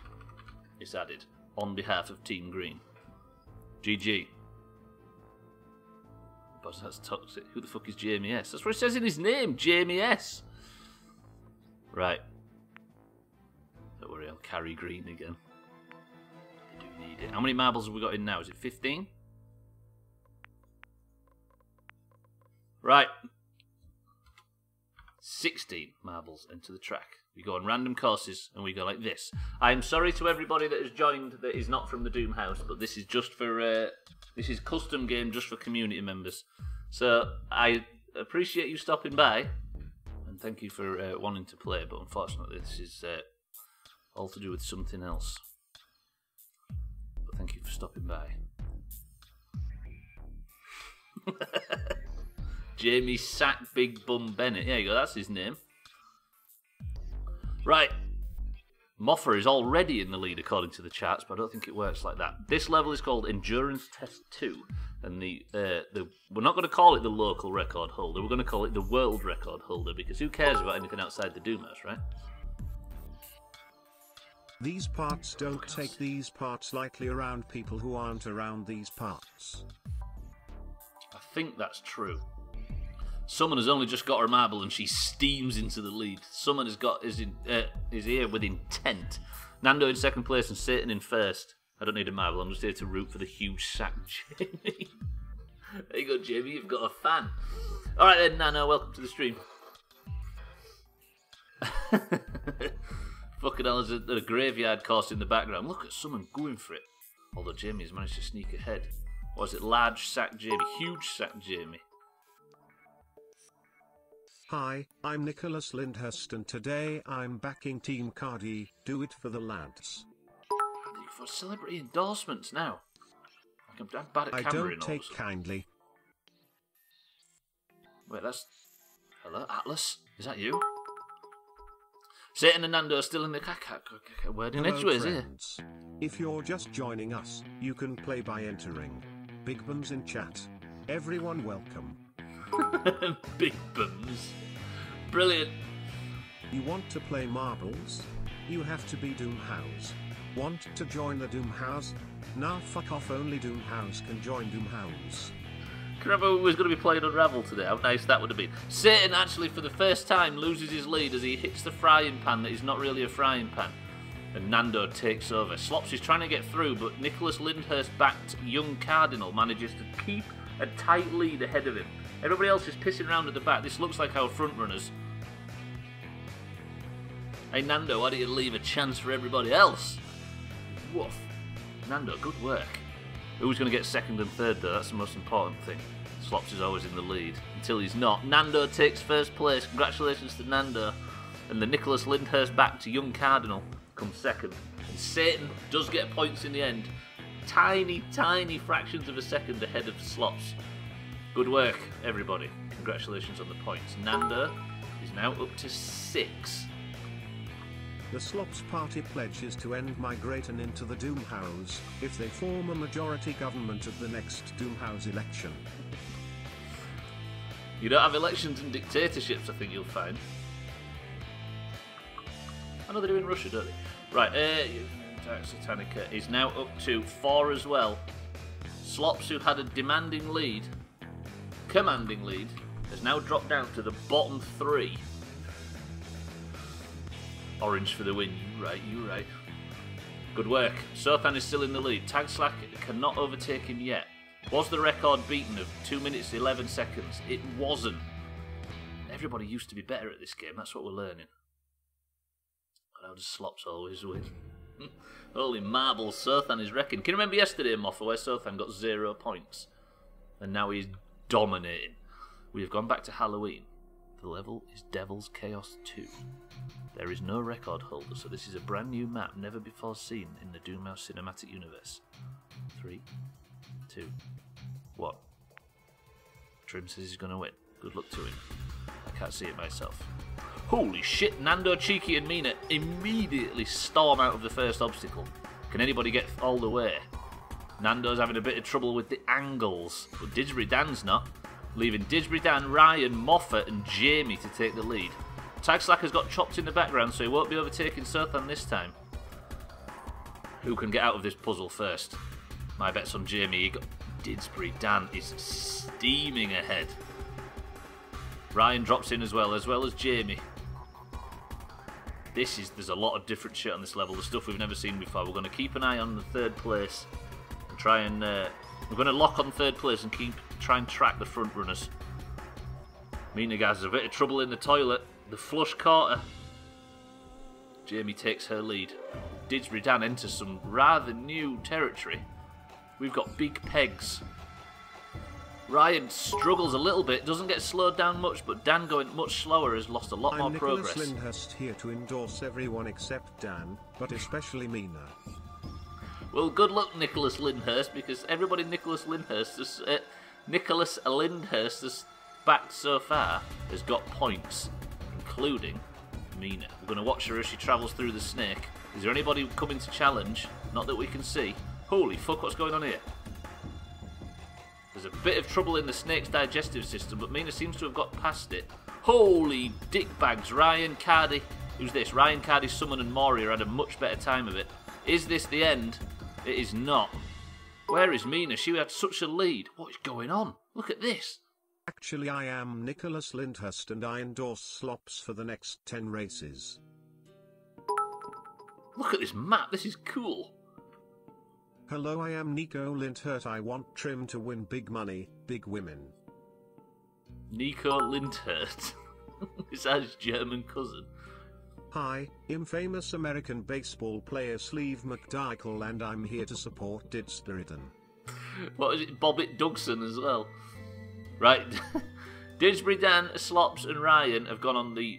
is added on behalf of Team Green. GG. That's toxic. Who the fuck is Jamie S? That's what it says in his name, Jamie S. Right. Don't worry, I'll carry Green again. I do need it. How many marbles have we got in now? Is it 15? Right. 16 marbles into the track. We go on random courses and we go like this. I'm sorry to everybody that has joined that is not from the Doomhaus, but this is just for uh, this is custom game just for community members. So I appreciate you stopping by and thank you for uh, wanting to play, but unfortunately this is uh, all to do with something else. But thank you for stopping by. Jamie Sack Big Bum Bennett. There you go, that's his name. Right. Moffa is already in the lead according to the charts, but I don't think it works like that. This level is called Endurance Test 2, and the uh, the we're not going to call it the local record holder, we're going to call it the world record holder, because who cares about anything outside the Doomhaus, right? these parts don't take these parts lightly around people who aren't around these parts. I think that's true. Summon has only just got her marble and she steams into the lead. Someone has got is in uh, is here with intent. Nando in second place and Satan in first. I don't need a marble. I'm just here to root for the huge sack, Jamie. there you go, Jamie. You've got a fan. All right then, Nano. Welcome to the stream. Fucking hell, there's a, a graveyard course in the background. Look at someone going for it. Although Jamie has managed to sneak ahead. Was it large sack Jamie? Huge sack Jamie. Hi, I'm Nicholas Lyndhurst and today I'm backing Team Cardi, do it for the lads. For celebrity endorsements now. Like I'm, I'm bad at I don't take of a sudden. kindly. Wait, that's. Hello, Atlas? Is that you? Satan and Nando are still in the caca word in edgeways here. If you're just joining us, you can play by entering Big Buns in chat. Everyone welcome. Big bums. Brilliant. You want to play marbles? You have to be Doomhaus. Want to join the Doomhaus? Nah, fuck off. Only Doomhaus can join Doomhaus. Can remember we was going to be playing Unravel today? How nice that would have been. Satan actually, for the first time, loses his lead as he hits the frying pan that is not really a frying pan. And Nando takes over. Slops is trying to get through, but Nicholas Lyndhurst backed young Cardinal manages to keep a tight lead ahead of him. Everybody else is pissing around at the back. This looks like our front runners. Hey Nando, why don't you leave a chance for everybody else? Woof. Nando, good work. Who's going to get second and third though? That's the most important thing. Slops is always in the lead until he's not. Nando takes first place. Congratulations to Nando. And the Nicholas Lyndhurst back to Young Cardinal comes second. And Satan does get points in the end. Tiny, tiny fractions of a second ahead of Slops. Good work, everybody. Congratulations on the points. Nanda is now up to six. The Slops Party pledges to end migrating into the Doomhaus if they form a majority government at the next Doomhaus election. You don't have elections and dictatorships, I think you'll find. I know they do in Russia, don't they? Right, uh, Satanica is now up to four as well. Slops, who had a demanding lead, commanding lead, has now dropped down to the bottom three. Orange for the win. You right, you right. Good work. Surthan is still in the lead. Tag Slack cannot overtake him yet. Was the record beaten of 2 minutes 11 seconds? It wasn't. Everybody used to be better at this game, that's what we're learning. But how does Slops always win? Holy marbles, Surthan is wrecking. Can you remember yesterday, Moffa, where Surthan got zero points? And now he's dominating. We have gone back to Halloween. The level is Devil's Chaos 2. There is no record holder, so this is a brand new map never before seen in the Doomhaus cinematic universe. Three, two, one. Trim says he's going to win. Good luck to him. I can't see it myself. Holy shit, Nando, Cheeky and Mina immediately storm out of the first obstacle. Can anybody get all the way? Nando's having a bit of trouble with the angles, but Didsbury Dan's not, leaving Didsbury Dan, Ryan, Moffat and Jamie to take the lead. Tag Slacker's got chopped in the background, so he won't be overtaking Surthan this time. Who can get out of this puzzle first? My bet's on Jamie. Didsbury Dan is steaming ahead. Ryan drops in as well, as well as Jamie. This is there's a lot of different shit on this level, the stuff we've never seen before. We're going to keep an eye on the third place and try and uh, we're going to lock on third place and keep try and track the front runners. Mina has a bit of trouble in the toilet. The flush Carter. Jamie takes her lead. Didsbury Dan enters some rather new territory. We've got big pegs. Ryan struggles a little bit, doesn't get slowed down much, but Dan going much slower has lost a lot I'm more Nicholas progress. Lyndhurst here to endorse everyone except Dan, but especially Mina. Well, good luck, Nicholas Lyndhurst, because everybody Nicholas Lyndhurst has, uh, Nicholas Lyndhurst has backed so far has got points, including Mina. We're going to watch her as she travels through the snake. Is there anybody coming to challenge? Not that we can see. Holy fuck, what's going on here? There's a bit of trouble in the snake's digestive system, but Mina seems to have got past it. Holy dickbags, Ryan Cardy. Who's this? Ryan Cardy, Summon, and Moria had a much better time of it. Is this the end? It is not. Where is Mina? She had such a lead. What is going on? Look at this. Actually, I am Nicholas Lyndhurst and I endorse Slops for the next 10 races. Look at this map. This is cool. Hello, I am Nico Lyndhurst. I want Trim to win big money, big women. Nico is that his German cousin? Hi, I'm famous American baseball player Sleeve McDykel, and I'm here to support Didsbury Dan. What is it? Bobbit Dugson as well. Right. Didsbury Dan, Slops, and Ryan have gone on the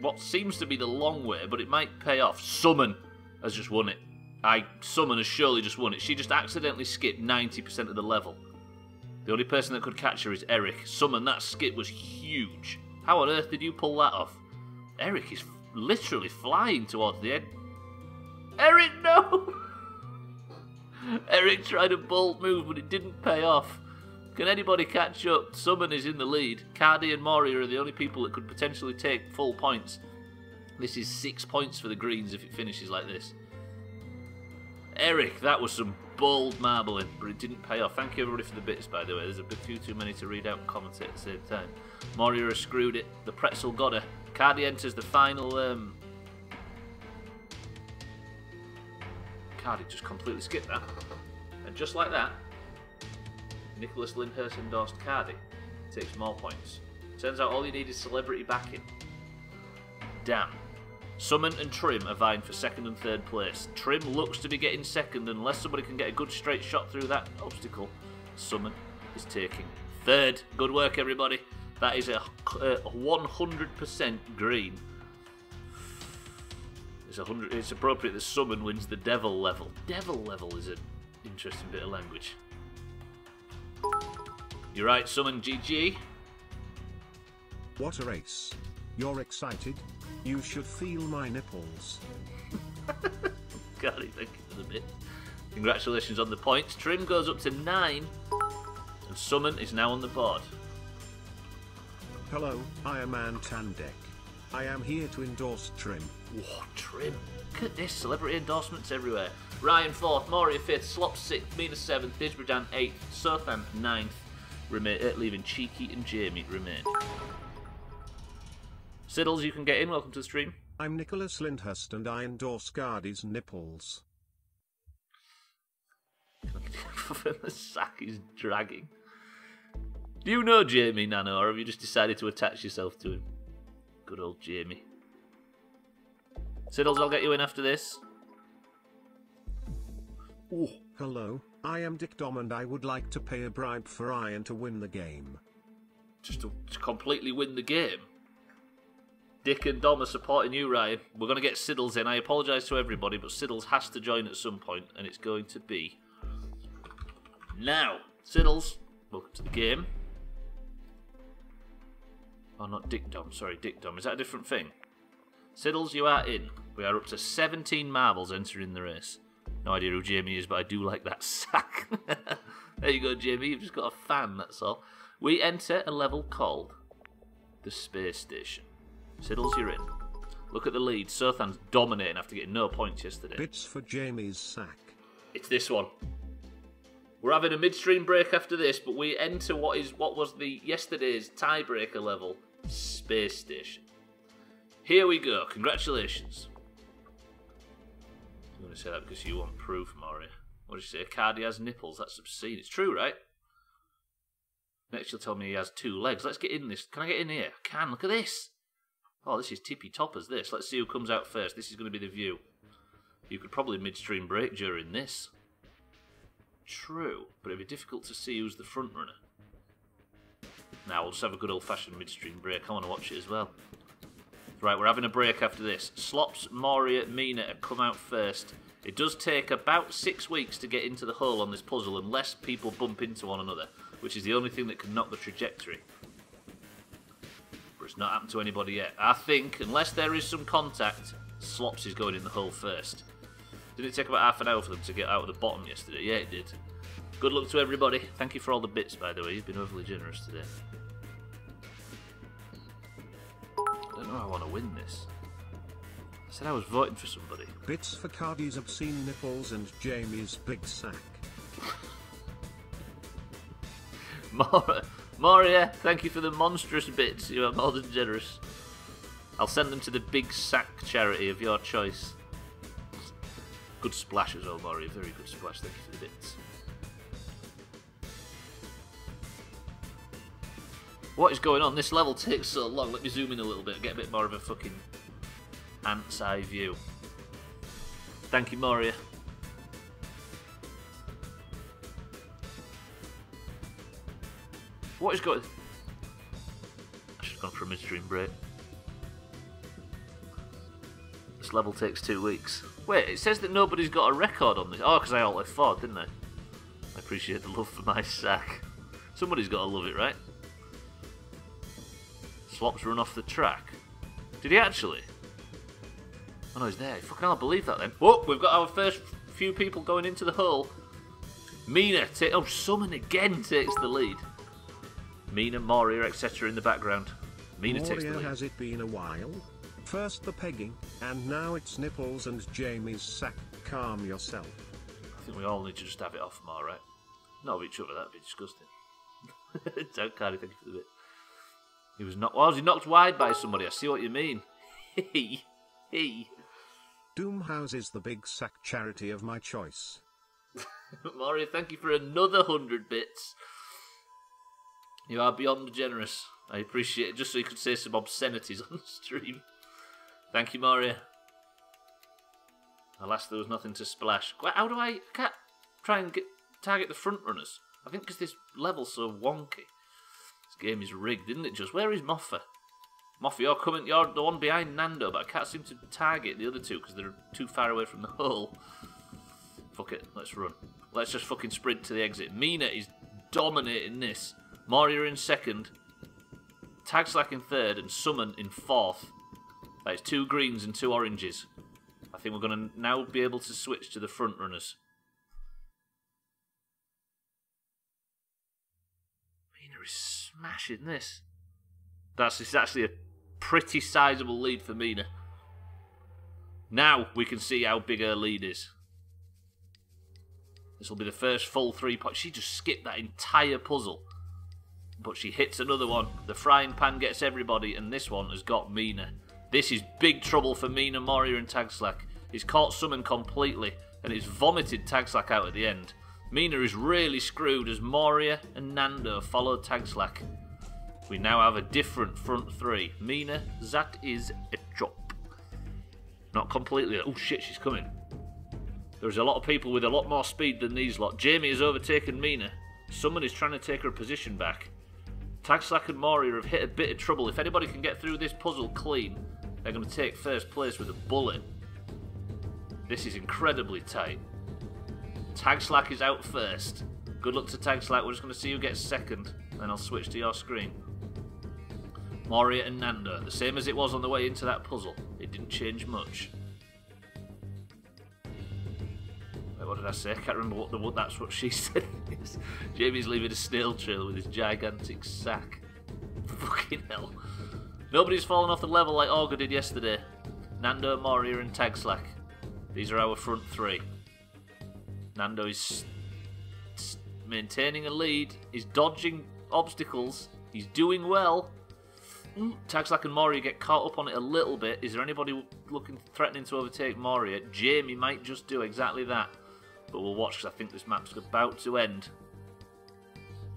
what seems to be the long way, but it might pay off. Summon has just won it. I Summon has surely just won it. She just accidentally skipped 90% of the level. The only person that could catch her is Eric. Summon, that skip was huge. How on earth did you pull that off? Eric is literally flying towards the end. Eric, no! Eric tried a bold move, but it didn't pay off. Can anybody catch up? Summon is in the lead. Cardi and Moria are the only people that could potentially take full points. This is six points for the Greens if it finishes like this. Eric, that was some bold marbling, but it didn't pay off. Thank you everybody for the bits, by the way. There's a few too many to read out and commentate at the same time. Moria screwed it. The pretzel got her. Cardi enters the final. Um... Cardi just completely skipped that. And just like that, Nicholas Lyndhurst endorsed Cardi. Takes more points. Turns out all you need is celebrity backing. Damn. Summon and Trim are vying for second and third place. Trim looks to be getting second unless somebody can get a good straight shot through that obstacle. Summon is taking third. Good work, everybody. That is a, a 100% green. It's, it's appropriate that Summon wins the Devil level. Devil level is an interesting bit of language. You're right, Summon GG. What a race. You're excited? You should feel my nipples. Golly, thank you for the bit. Congratulations on the points. Trim goes up to nine, and Summon is now on the board. Hello, I am Antandek. I am here to endorse Trim. Whoa, Trim. Look at this, celebrity endorsements everywhere. Ryan fourth, Moria fifth, Slop sixth, Mina seventh, Didsbury Dan eighth, Surthan ninth, remain, uh, leaving Cheeky and Jamie remain. Siddles, you can get in. Welcome to the stream. I'm Nicholas Lyndhurst and I endorse Gardy's nipples. the sack is dragging. Do you know Jamie, Nano, or have you just decided to attach yourself to him? Good old Jamie. Siddles, I'll get you in after this. Ooh. Hello, I am Dick Dom and I would like to pay a bribe for Ryan to win the game. Just to, to completely win the game. Dick and Dom are supporting you, Ryan. We're going to get Siddles in. I apologise to everybody, but Siddles has to join at some point, and it's going to be now. Siddles, welcome to the game. Oh, not Dick Dom. Sorry, Dick Dom. Is that a different thing? Siddles, you are in. We are up to 17 marbles entering the race. No idea who Jamie is, but I do like that sack. there you go, Jamie. You've just got a fan, that's all. We enter a level called the Space Station. Siddles, you're in. Look at the lead. Surthan's dominating after getting no points yesterday. Bits for Jamie's sack. It's this one. We're having a midstream break after this, but we enter what is what was the yesterday's tiebreaker level space station. Here we go. Congratulations. I'm going to say that because you want proof, Maury. What did you say? Cardi has nipples. That's obscene. It's true, right? Next, you'll tell me he has two legs. Let's get in this. Can I get in here? I can. Look at this. Oh, this is tippy toppers. This. Let's see who comes out first. This is going to be the view. You could probably midstream break during this. True, but it'd be difficult to see who's the front runner. Now we'll just have a good old fashioned midstream break. I want to watch it as well. Right, we're having a break after this. Slops, Moria, Mina have come out first. It does take about six weeks to get into the hole on this puzzle unless people bump into one another, which is the only thing that can knock the trajectory. But it's not happened to anybody yet. I think, unless there is some contact, Slops is going in the hole first. Did it take about half an hour for them to get out of the bottom yesterday? Yeah, it did. Good luck to everybody. Thank you for all the bits, by the way. You've been overly generous today. I don't know how I want to win this. I said I was voting for somebody. Bits for Cardi's obscene nipples and Jamie's big sack. Maria, thank you for the monstrous bits. You are more than generous. I'll send them to the Big Sack charity of your choice. Good splash as well, Maria. Very good splash. Thank you for the bits. What is going on? This level takes so long. Let me zoom in a little bit, get a bit more of a fucking ant's eye view. Thank you, Maria. What is going? I should have gone for a midstream break. This level takes two weeks. Wait, it says that nobody's got a record on this. Oh, because I alt F4, didn't I? I appreciate the love for my sack. Somebody's got to love it, right? Slops run off the track. Did he actually? Oh no, he's there. Fucking I believe that then. Oh, we've got our first few people going into the hole. Mina, ta- oh, Summon again takes the lead. Mina, Moria, etc. in the background. Mina takes the lead. has it been a while? First the pegging, and now it's nipples and Jamie's sack. Calm yourself. I think we all need to just have it off more, right? Not of each other, that'd be disgusting. Don't Cardi, thank you for the bit. He was not. Well, was he knocked wide by somebody? I see what you mean. He, he. Doomhaus is the big sack charity of my choice. Mario, thank you for another hundred bits. You are beyond generous. I appreciate it. Just so you could say some obscenities on the stream. Thank you, Mario. Alas, there was nothing to splash. How do I, I can't try and get target the front runners? I think because this level's so wonky. This game is rigged, isn't it? Just where is Moffa? Moffa, you're coming. You're the one behind Nando, but I can't seem to target the other two because they're too far away from the hole. Fuck it, let's run. Let's just fucking sprint to the exit. Mina is dominating this. Moria in second. Tag Slack in third, and Summon in fourth. That is two greens and two oranges. I think we're going to now be able to switch to the front runners. Mina is smashing this. That's it's actually a pretty sizable lead for Mina. Now we can see how big her lead is. This will be the first full three point. She just skipped that entire puzzle. But she hits another one. The frying pan gets everybody, and this one has got Mina. This is big trouble for Mina, Moria, and Tagslack. He's caught Summon completely, and he's vomited Tagslack out at the end. Mina is really screwed as Moria and Nando follow Tagslack. We now have a different front three. Mina, that is a chop. Not completely. Oh shit, she's coming. There's a lot of people with a lot more speed than these lot. Jamie has overtaken Mina. Someone is trying to take her position back. Tagslack and Moria have hit a bit of trouble. If anybody can get through this puzzle clean, they're going to take first place with a bullet. This is incredibly tight. Tag Slack is out first. Good luck to Tag Slack. We're just going to see who gets second, then I'll switch to your screen. Moria and Nanda. the same as it was on the way into that puzzle. It didn't change much. Wait, what did I say? I can't remember what the what that's what she said. Jamie's leaving a snail trail with his gigantic sack. Fucking hell. Nobody's fallen off the level like Augur did yesterday. Nando, Moria, and Tagslack. These are our front three. Nando is maintaining a lead. He's dodging obstacles. He's doing well. Mm, Tagslack and Moria get caught up on it a little bit. Is there anybody looking threatening to overtake Moria? Jamie might just do exactly that. But we'll watch because I think this map's about to end.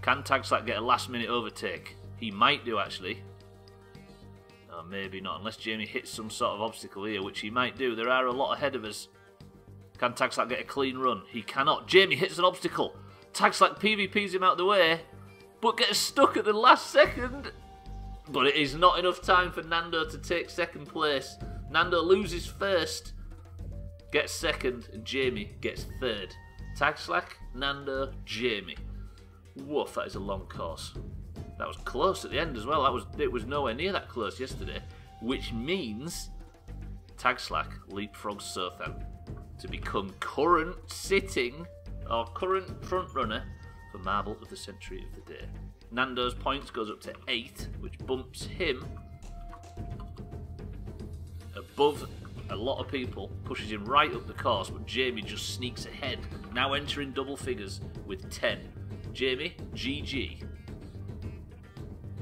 Can Tagslack get a last minute overtake? He might do actually. No, maybe not, unless Jamie hits some sort of obstacle here, which he might do. There are a lot ahead of us. Can Tagslack get a clean run? He cannot. Jamie hits an obstacle. Tagslack PvPs him out of the way, but gets stuck at the last second. But it is not enough time for Nando to take second place. Nando loses first, gets second, and Jamie gets third. Tagslack, Nando, Jamie. Woof, that is a long course. That was close at the end as well. That was it was nowhere near that close yesterday, which means Tagslack leapfrogs Surthan to become current sitting or current front runner for Marble of the Century of the Day. Nando's points goes up to eight, which bumps him above a lot of people, pushes him right up the course, but Jamie just sneaks ahead, now entering double figures with 10. Jamie, GG.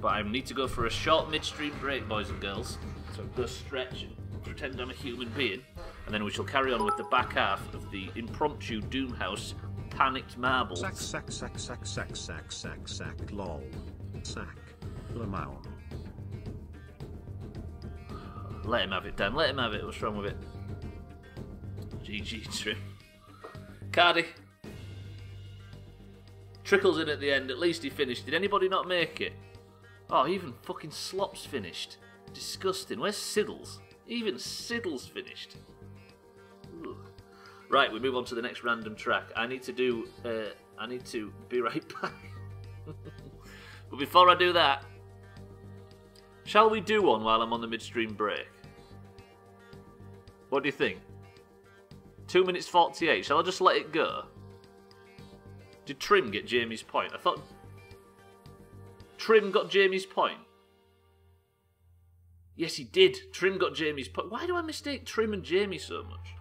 But I need to go for a short midstream break, boys and girls. So go stretch and pretend I'm a human being. And then we shall carry on with the back half of the impromptu Doomhaus panicked marbles. Sack, sack, sack, sack, sack, sack, sack, sack, lol. Sack. Lamau. Let him have it, Dan. Let him have it. What's wrong with it? GG Trim. Cardi. Trickles in at the end. At least he finished. Did anybody not make it? Oh, even fucking Slop's finished. Disgusting. Where's Siddles? Even Siddles finished. Ugh. Right, we move on to the next random track. I need to do. Uh, I need to be right back. but before I do that, shall we do one while I'm on the midstream break? What do you think? Two minutes forty-eight. Shall I just let it go? Did Trim get Jamie's point? I thought Trim got Jamie's point. Yes, he did. Trim got Jamie's point. Why do I mistake Trim and Jamie so much?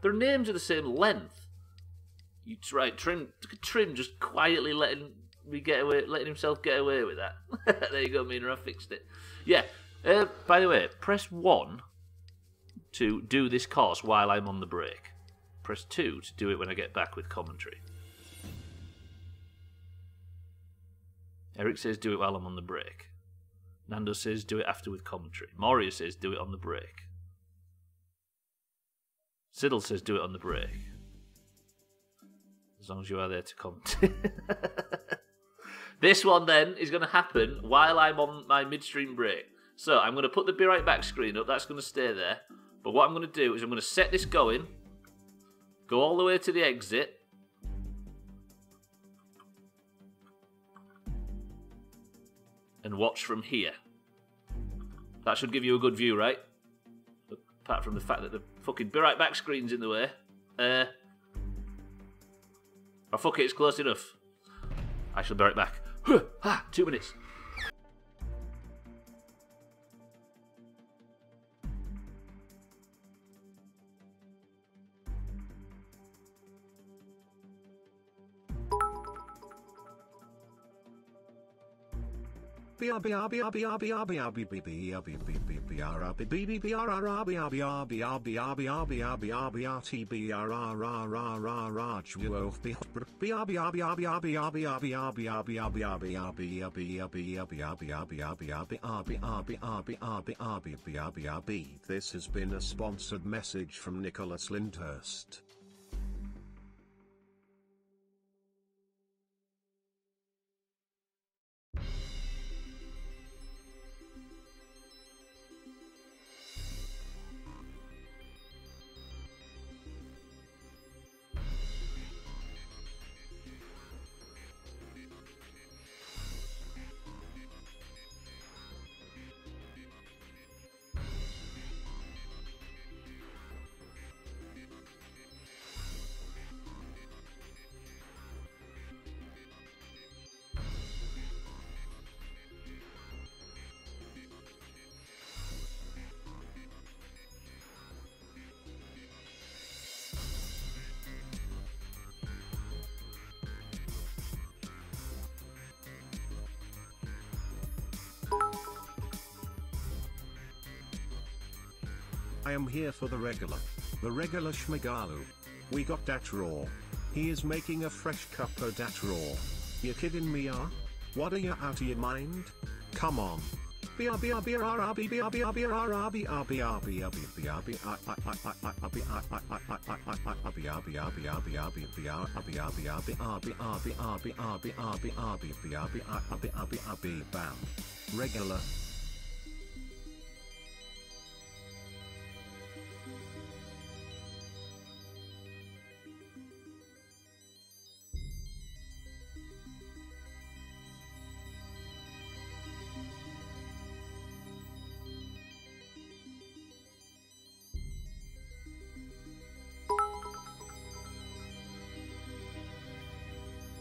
Their names are the same length. You right, Trim. Trim just quietly letting me get away, letting himself get away with that. there you go, Mina. I fixed it. Yeah. Uh, by the way, press one to do this course while I'm on the break. Press two to do it when I get back with commentary. Eric says do it while I'm on the break. Nando says do it after with commentary. Moria says do it on the break. Siddle says do it on the break. As long as you are there to comment. this one then is going to happen while I'm on my midstream break. So I'm going to put the Be Right Back screen up. That's going to stay there. But what I'm going to do is I'm going to set this going, go all the way to the exit, and watch from here. That should give you a good view, right? Apart from the fact that the fucking Be Right Back screen's in the way. Uh, oh, fuck it, it's close enough. I shall be right back. ha, two minutes. This has been a sponsored message from Nicholas Lyndhurst. I am here for the regular. The regular Shmigalu. We got that raw. He is making a fresh cup of that raw. You kidding me, ah? What are you out of your mind? Come on. Regular.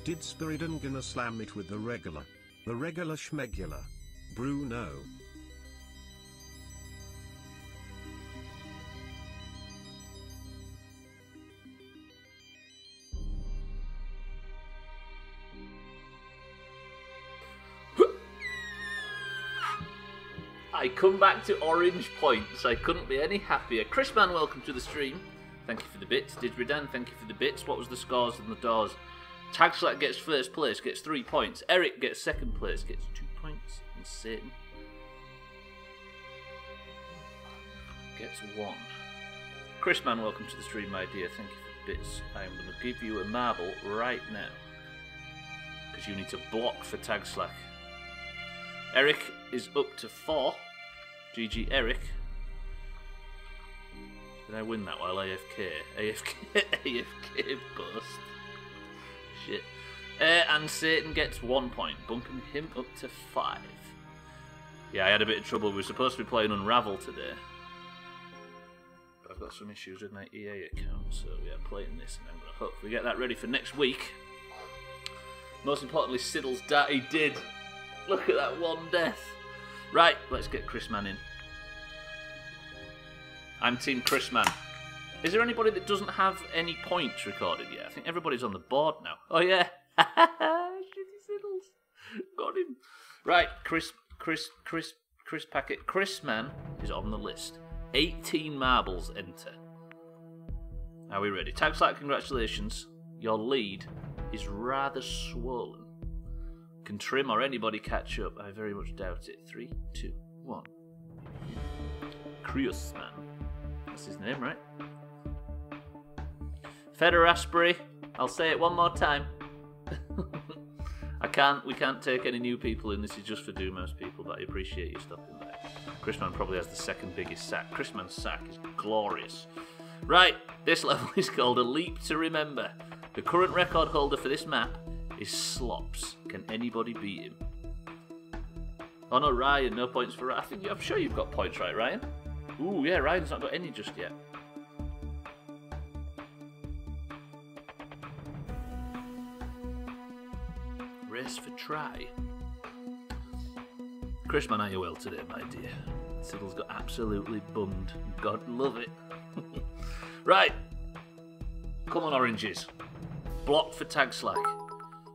Didsbury Dan gonna slam it with the regular? The regular schmegular. Bruno. I come back to orange points. I couldn't be any happier. Chris Man, welcome to the stream. Thank you for the bits. Didridan, thank you for the bits. What was the scores and the doors? Tagslack gets first place, gets three points. Eric gets second place, gets two points. And Satan gets one. Chris Man, welcome to the stream, my dear. Thank you for bits. I am going to give you a marble right now. Because you need to block for Tagslack. Eric is up to four. GG Eric. Did I win that while AFK? AFK, AFK bust. Shit. Uh, and Satan gets one point, bumping him up to five. Yeah, I had a bit of trouble. We were supposed to be playing Unravel today. But I've got some issues with my EA account, so yeah, I'm playing this and I'm going to hopefully get that ready for next week. Most importantly, Siddle's daddy did. Look at that one death. Right, let's get Chris Man in. I'm Team Chris Man. Is there anybody that doesn't have any points recorded yet? I think everybody's on the board now. Oh yeah, shitty Siddles, got him. Right, Chris, Chris, Chris, Chris Packet, Chris Man is on the list. 18 marbles enter. Are we ready? Tag Slack, congratulations. Your lead is rather swollen. Can Trim or anybody catch up? I very much doubt it. Three, two, one. Krios Man. That's his name, right? Feder Asprey. I'll say it one more time. I can't. We can't take any new people in. This is just for Doomhaus people, but I appreciate you stopping by. Chrisman probably has the second biggest sack. Chrisman's sack is glorious. Right, this level is called A Leap to Remember. The current record holder for this map is Slops. Can anybody beat him? Oh no, Ryan, no points for Ryan. I think I'm sure you've got points, right, Ryan? Ooh, yeah, Ryan's not got any just yet. Race for try. Chrisman, are you well today, my dear? Siddle's got absolutely bummed. God love it. right. Come on, oranges. Block for tag slack.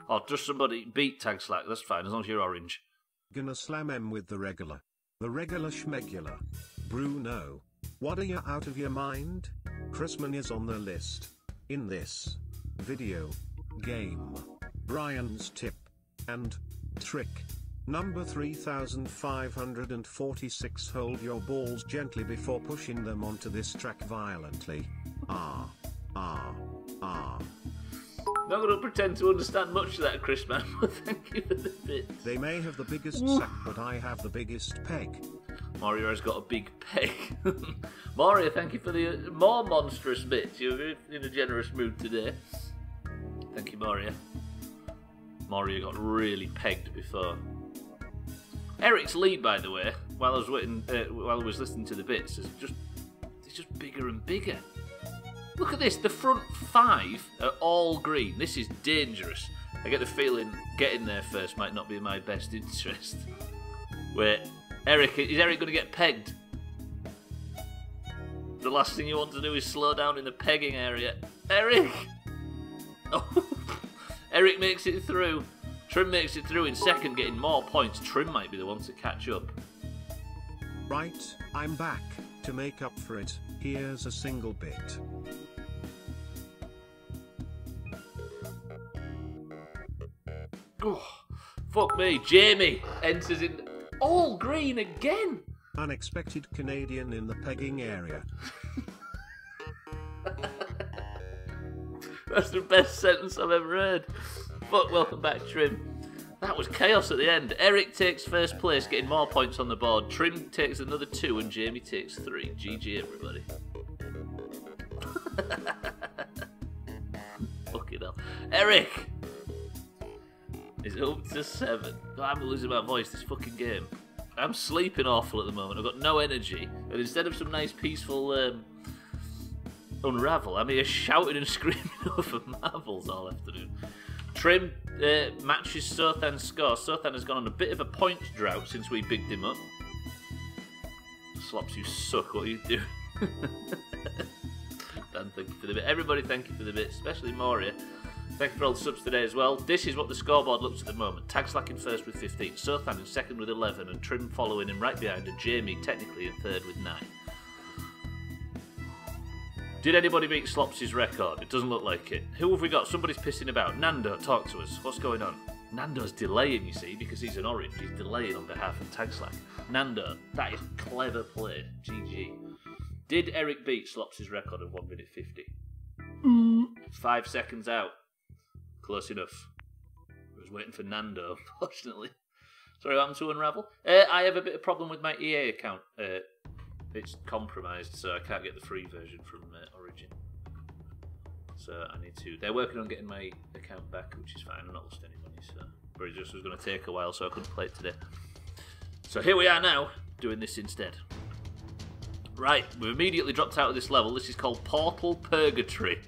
Or just somebody beat tag slack. That's fine, as long as you're orange. Gonna slam him with the regular. The regular schmegular. Bruno. What are you out of your mind? Chrisman is on the list. In this video game. Brian's tip and trick. Number 3546 Hold your balls gently before pushing them onto this track violently. Ah. Ah. Ah. Not going to pretend to understand much of that, Chris, man, but thank you for the bit. They may have the biggest sack, but I have the biggest peg. Mario has got a big peg. Mario, thank you for the uh, more monstrous bits. You're in a generous mood today. Thank you, Mario. Mario got really pegged before. Eric's lead, by the way, while I was waiting, uh, while I was listening to the bits, is just it's just bigger and bigger. Look at this. The front five are all green. This is dangerous. I get the feeling getting there first might not be in my best interest. Wait, Eric, is Eric going to get pegged? The last thing you want to do is slow down in the pegging area. Eric! Oh, Eric makes it through. Trim makes it through in second, getting more points. Trim might be the one to catch up. Right, I'm back. To make up for it, here's a single bit. Oh, fuck me. Jamie enters in all green again. Unexpected Canadian in the pegging area. That's the best sentence I've ever heard. Fuck, welcome back, Trim. That was chaos at the end. Eric takes first place, getting more points on the board. Trim takes another two, and Jamie takes three. GG, everybody. Fucking hell. Eric! is up to seven. I'm losing my voice this fucking game. I'm sleeping awful at the moment. I've got no energy, and instead of some nice peaceful um, unravel, I'm here shouting and screaming over marbles all afternoon. Trim uh, matches Surthan's score. Surthan has gone on a bit of a point drought since we bigged him up. Slops, you suck. What you doing? Dan, thank you for the bit. Everybody, thank you for the bit, especially Moria. Thank you for all the subs today as well. This is what the scoreboard looks at the moment. Tag Slack in first with 15, Surthan in second with 11, and Trim following him right behind, and Jamie technically in third with 9. Did anybody beat Slops' record? It doesn't look like it. Who have we got? Somebody's pissing about. Nando, talk to us. What's going on? Nando's delaying, you see, because he's an orange. He's delaying on behalf of Tag Slack. Nando, that is clever play. GG. Did Eric beat Slops' record of 1 minute 50? Five seconds out. Close enough. I was waiting for Nando, unfortunately. Sorry, happened to Unravel? Uh, I have a bit of problem with my EA account. Uh, it's compromised, so I can't get the free version from uh, So I need to. They're working on getting my account back, which is fine. I'm not lost any money, so. But it just was going to take a while, so I couldn't play it today. So here we are now, doing this instead. Right, we've immediately dropped out of this level. This is called Portal Purgatory.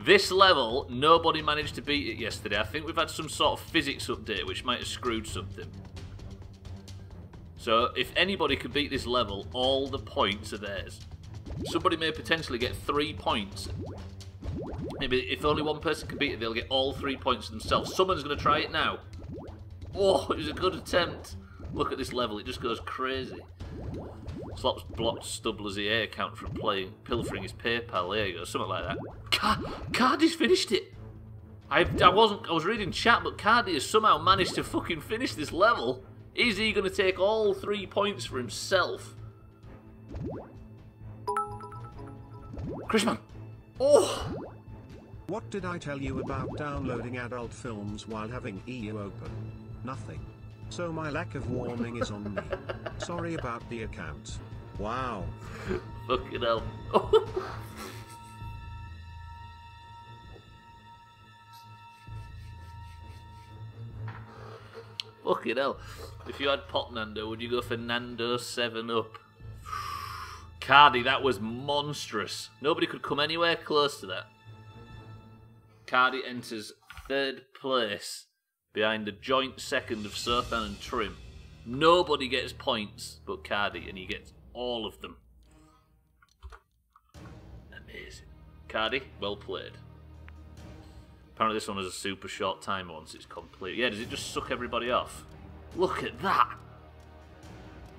This level, nobody managed to beat it yesterday. I think we've had some sort of physics update which might have screwed something. So if anybody could beat this level, all the points are theirs. Somebody may potentially get three points. Maybe if only one person can beat it, they'll get all three points themselves. Someone's going to try it now. Oh, it was a good attempt. Look at this level, it just goes crazy. Slops blocked Stubbler's EA account from playing, pilfering his PayPal. There you go, something like that. Car Cardi's finished it. I, I wasn't. I was reading chat, but Cardi has somehow managed to fucking finish this level. Is he going to take all three points for himself? Chrisman. Oh, What did I tell you about downloading adult films while having EU open? Nothing. So my lack of warning is on me. Sorry about the account. Wow. fucking hell. fucking hell. If you had Pot Nando, would you go for Nando 7 Up? Cardi, that was monstrous. Nobody could come anywhere close to that. Cardi enters third place behind the joint second of Surthan and Trim. Nobody gets points but Cardi, and he gets all of them. Amazing. Cardi, well played. Apparently, this one has a super short time once it's complete. Yeah, does it just suck everybody off? Look at that!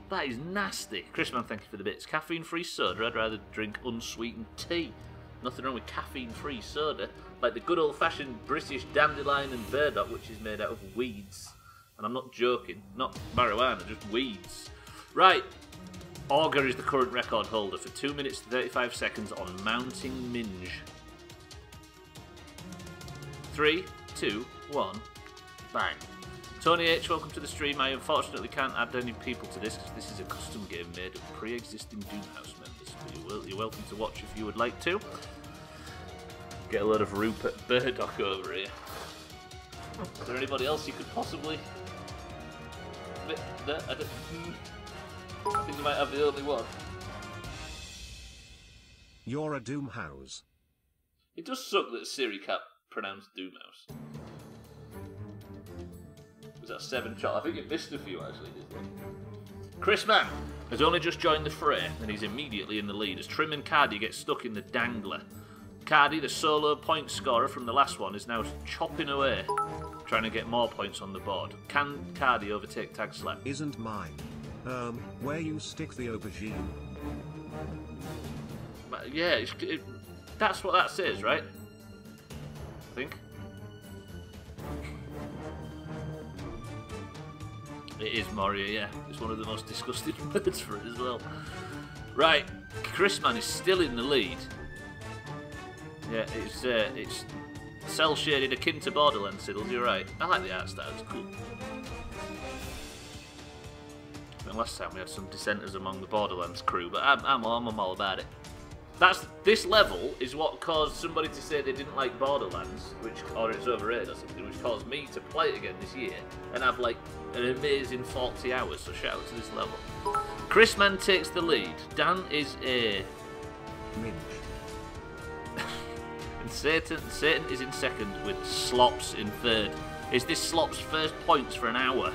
That is nasty. Chrisman, thank you for the bits. Caffeine free soda, I'd rather drink unsweetened tea. Nothing wrong with caffeine free soda, like the good old fashioned British dandelion and burdock, which is made out of weeds. And I'm not joking, not marijuana, just weeds. Right, Augur is the current record holder for 2 minutes 35 seconds on Mounting Minge. Three, two, one, bang. Tony H, welcome to the stream. I unfortunately can't add any people to this because this is a custom game made of pre-existing Doomhaus members. But you're, welcome to watch if you would like to. Get a load of Rupert Burdock over here. Is there anybody else you could possibly... I, don't... hmm. I think you might have the only one. You're a Doomhaus. It does suck that Siri can't pronounce Doomhaus. Was that seven shot? I think it missed a few actually? Chris Mann has only just joined the fray and he's immediately in the lead as Trim and Cardi get stuck in the dangler. Cardi, the solo point scorer from the last one, is now chopping away, trying to get more points on the board. Can Cardi overtake Tag Slack? Isn't mine. Um, where you stick the aubergine. But yeah, it's, it, that's what that says, right? I think. It is Moria, yeah. It's one of the most disgusting words for it as well. Right, Chrisman is still in the lead. Yeah, it's uh, it's cell shaded akin to Borderlands Siddles, you're right. I like the art style, it's cool. Last time we had some dissenters among the Borderlands crew, but I'm, I'm, I'm all about it. That's this level is what caused somebody to say they didn't like Borderlands, which or it's overrated or something, which caused me to play it again this year and have like an amazing 40 hours. So shout out to this level. Chris Man takes the lead. Dan is a Minch. and Satan Satan is in second with Slops in third. Is this Slops' first points for an hour?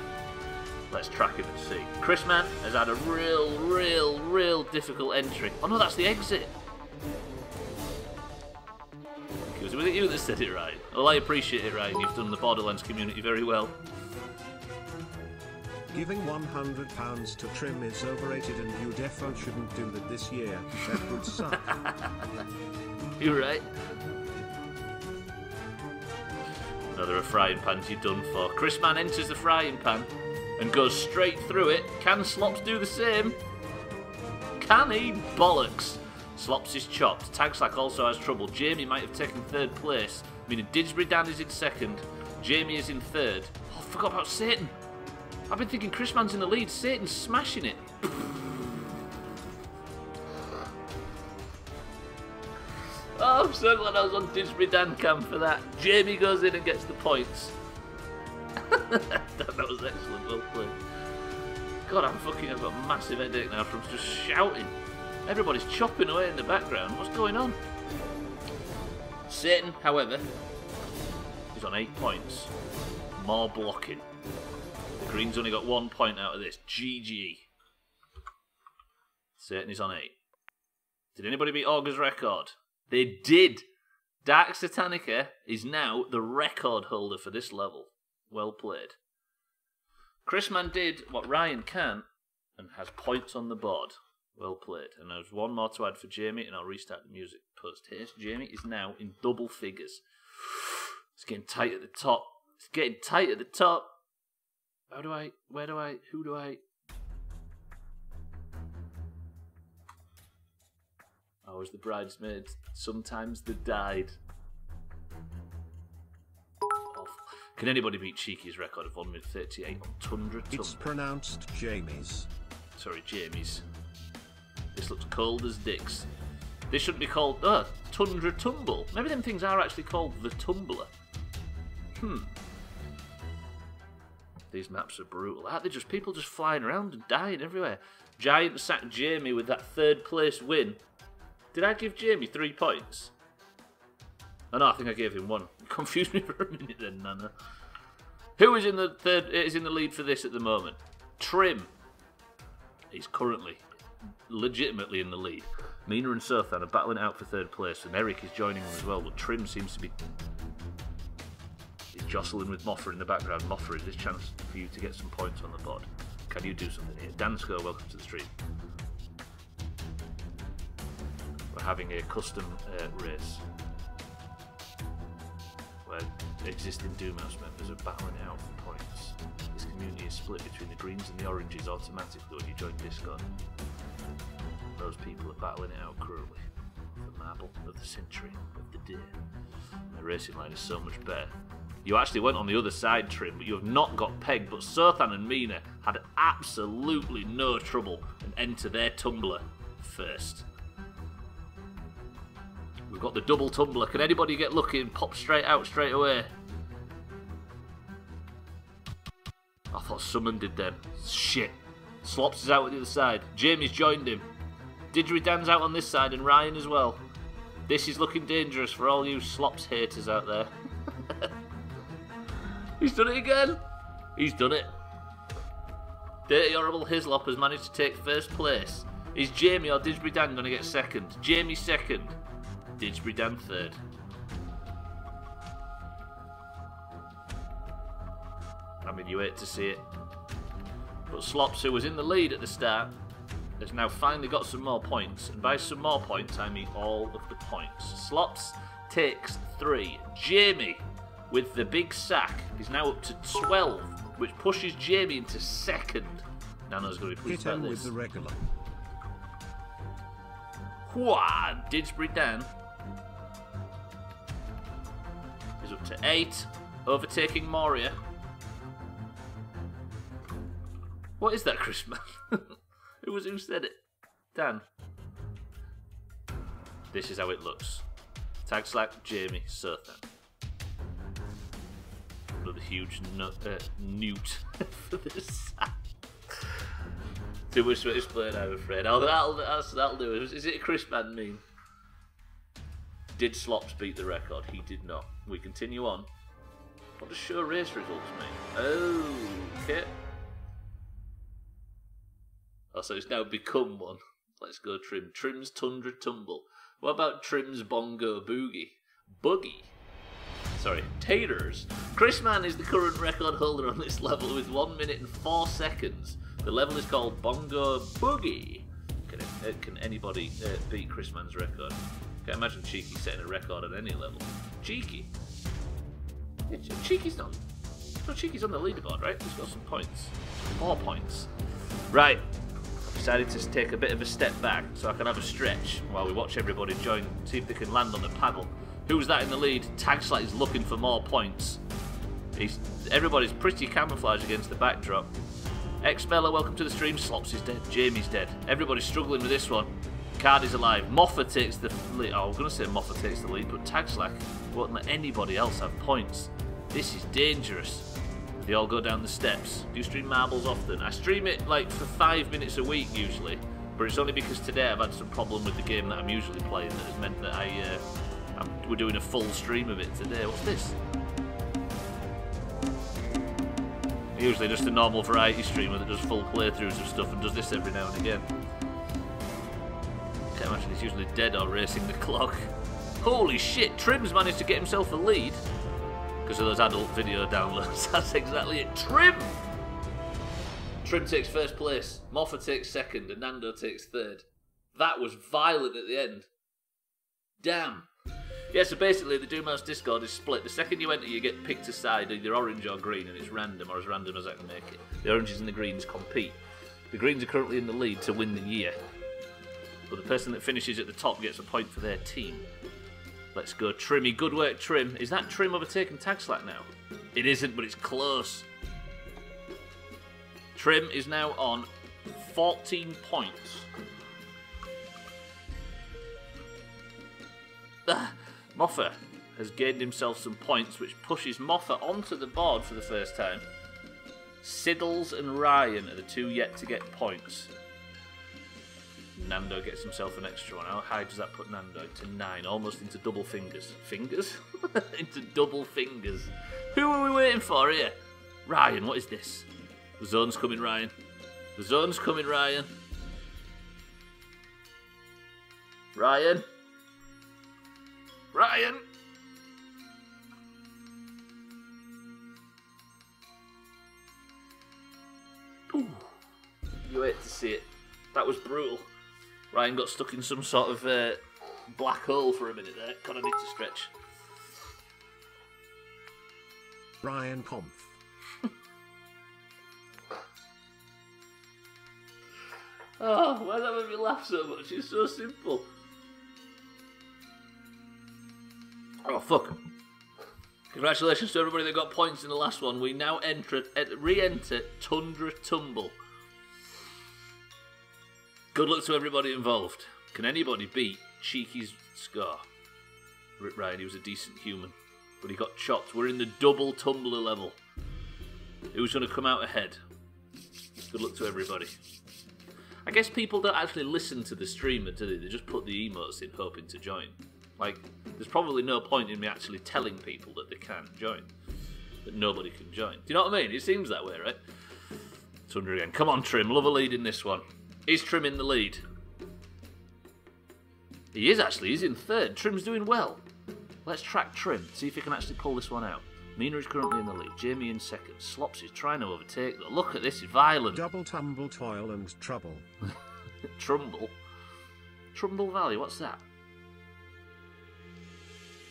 Let's track him and see. Chris Man has had a real, real, real difficult entry. Oh no, that's the exit. Was it you that said it right? Well, I appreciate it, Ryan. You've done the Borderlands community very well. Giving £100 to trim is overrated and you defo shouldn't do that this year. That would suck. You're right. Another a frying pan you're done for. Chris Man enters the frying pan and goes straight through it. Can Slops do the same? Can he? Bollocks. Slops is chopped. Tagslack also has trouble. Jamie might have taken third place, meaning Didsbury Dan is in second. Jamie is in third. Oh, I forgot about Satan. I've been thinking Chris Man's in the lead. Satan's smashing it. Oh, I'm so glad I was on Didsbury Dan cam for that. Jamie goes in and gets the points. that was excellent, well played. God, I'm fucking, I've got a massive headache now from just shouting. Everybody's chopping away in the background. What's going on? Satan, however, is on eight points. More blocking. The Greens only got one point out of this. GG. Satan is on eight. Did anybody beat Augur's record? They did. Dark Satanica is now the record holder for this level. Well played. Chrisman did what Ryan can't and has points on the board. Well played. And there's one more to add for Jamie, and I'll restart the music post haste. Jamie is now in double figures. It's getting tight at the top. It's getting tight at the top. How do I? Where do I? Who do I? I was the bridesmaid. Sometimes they died. Can anybody beat Cheeky's record of 1 minute 38 on Tundra? it's pronounced Jamie's. Sorry, Jamie's. Looks cold as dicks. They shouldn't be called uh, Tundra Tumble. Maybe them things are actually called the Tumbler. Hmm. These maps are brutal. Aren't they just people just flying around and dying everywhere? Giant sacked Jamie with that third place win. Did I give Jamie three points? Oh no, I think I gave him one. Confused me for a minute then, Nana. Who is in the third is in the lead for this at the moment? Trim. He's currently legitimately in the lead. Mina and Surthan are battling out for third place, and Eric is joining them as well. But Trim seems to be he's jostling with Moffer in the background. Moffer, is this chance for you to get some points on the board? Can you do something here? Dansko, welcome to the stream. We're having a custom uh, race where existing Doomhaus members are battling out for points. This community is split between the greens and the oranges automatically when you join Discord. Those people are battling it out cruelly. The marble of the century of the day. The racing line is so much better. You actually went on the other side, Trim, but you have not got pegged. But Surthan and Mina had absolutely no trouble and enter their tumbler first. We've got the double tumbler. Can anybody get lucky and pop straight out straight away? I thought someone did then. Shit. Slops is out at the other side. Jamie's joined him. Didgeridoo's out on this side and Ryan as well. This is looking dangerous for all you Slops haters out there. He's done it again. He's done it. Dirty Horrible Hislop has managed to take first place. Is Jamie or Didsbury Dan going to get second? Jamie second. Didsbury Dan third. I mean, you hate to see it. But Slops, who was in the lead at the start, has now finally got some more points, and by some more points, I mean all of the points. Slops takes three. Jamie, with the big sack, is now up to 12, which pushes Jamie into second. Nano's going to be Hit about this. with the regular. Wha- Didsbury Dan is up to eight, overtaking Moria. What is that, Chris man? who was who said it? Dan. This is how it looks. Tag slack, Jamie, Surthan. Another huge nut, uh, newt for this. Too much to explain, I'm afraid. I'll, that'll, that'll do it. Is it a Chris Man meme? Did Slops beat the record? He did not. We continue on. What does show race results mean? Oh, okay. Oh, so it's now become one. Let's go Trim. Trim's Tundra Tumble. What about Trim's Bongo Boogie? Boogie. Sorry, Taters. Chris Mann is the current record holder on this level with 1 minute and 4 seconds. The level is called Bongo Boogie. Can, uh, can anybody uh, beat Chris Mann's record? Can't imagine Cheeky setting a record at any level. Cheeky? Yeah, Cheeky's not. No, Cheeky's on the leaderboard, right? He's got some points. Four points. Right. Decided to take a bit of a step back so I can have a stretch while we watch everybody join, see if they can land on the paddle. Who's that in the lead? Tagslack is looking for more points. He's, everybody's pretty camouflaged against the backdrop. X Bella, welcome to the stream. Slops is dead. Jamie's dead. Everybody's struggling with this one. Card is alive. Moffa takes the lead. Oh, I was going to say Moffa takes the lead, but Tagslack won't let anybody else have points. This is dangerous. They all go down the steps. Do you stream marbles often? I stream it like for five minutes a week usually, but it's only because today I've had some problem with the game that I'm usually playing that has meant that I uh, I'm, we're doing a full stream of it today. What's this? Usually just a normal variety streamer that does full playthroughs of stuff and does this every now and again. Can't imagine he's usually dead or racing the clock. Holy shit, Trim's managed to get himself a lead. Because of those adult video downloads. That's exactly it. Trim! Trim takes first place, Moffa takes second, and Nando takes third. That was violent at the end. Damn. Yeah, so basically the Doomhaus Discord is split. The second you enter, you get picked a side, either orange or green, and it's random, or as random as I can make it. The oranges and the greens compete. The greens are currently in the lead to win the year. But the person that finishes at the top gets a point for their team. Let's go, Trimmy. Good work, Trim. Is that Trim overtaking Tag Slack now? It isn't, but it's close. Trim is now on 14 points. Ah, Moffa has gained himself some points, which pushes Moffa onto the board for the first time. Siddles and Ryan are the two yet to get points. Nando gets himself an extra one. How high does that put Nando? To nine, almost into double fingers. Fingers? into double fingers. Who are we waiting for here? Ryan, what is this? The zone's coming, Ryan. The zone's coming, Ryan. Ryan. Ryan. Ooh. You hate to see it. That was brutal. Ryan got stuck in some sort of uh, black hole for a minute there. Kind of need to stretch. Ryan Conf. Oh, why that make me laugh so much? It's so simple. Oh fuck! Congratulations to everybody that got points in the last one. We now enter, ent- re-enter Tundra Tumble. Good luck to everybody involved. Can anybody beat Cheeky's score? Rip Ryan, he was a decent human, but he got chopped. We're in the double tumbler level. Who's going to come out ahead? Good luck to everybody. I guess people don't actually listen to the streamer, do they? They just put the emotes in hoping to join. Like, there's probably no point in me actually telling people that they can't join. That nobody can join. Do you know what I mean? It seems that way, right? Thunder again. Come on, Trim. Love a lead in this one. Is Trim in the lead? He is actually. He's in third. Trim's doing well. Let's track Trim. See if he can actually pull this one out. Mina is currently in the lead. Jamie in second. Slops is trying to overtake. Though. Look at this. It's violent. Double tumble, toil and trouble. Trumble? Trumble Valley, what's that?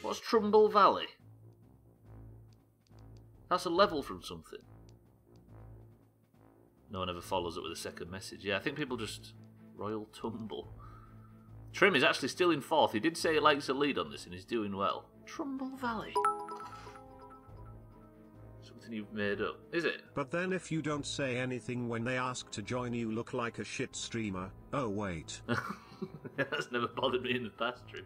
What's Trumble Valley? That's a level from something. No one ever follows up with a second message. Yeah, I think people just Royal Tumble. Trim is actually still in fourth. He did say he likes a lead on this and he's doing well. Trumbull Valley. Something you've made up, is it? But then if you don't say anything when they ask to join you look like a shit streamer. Oh wait. That's never bothered me in the past, Trim.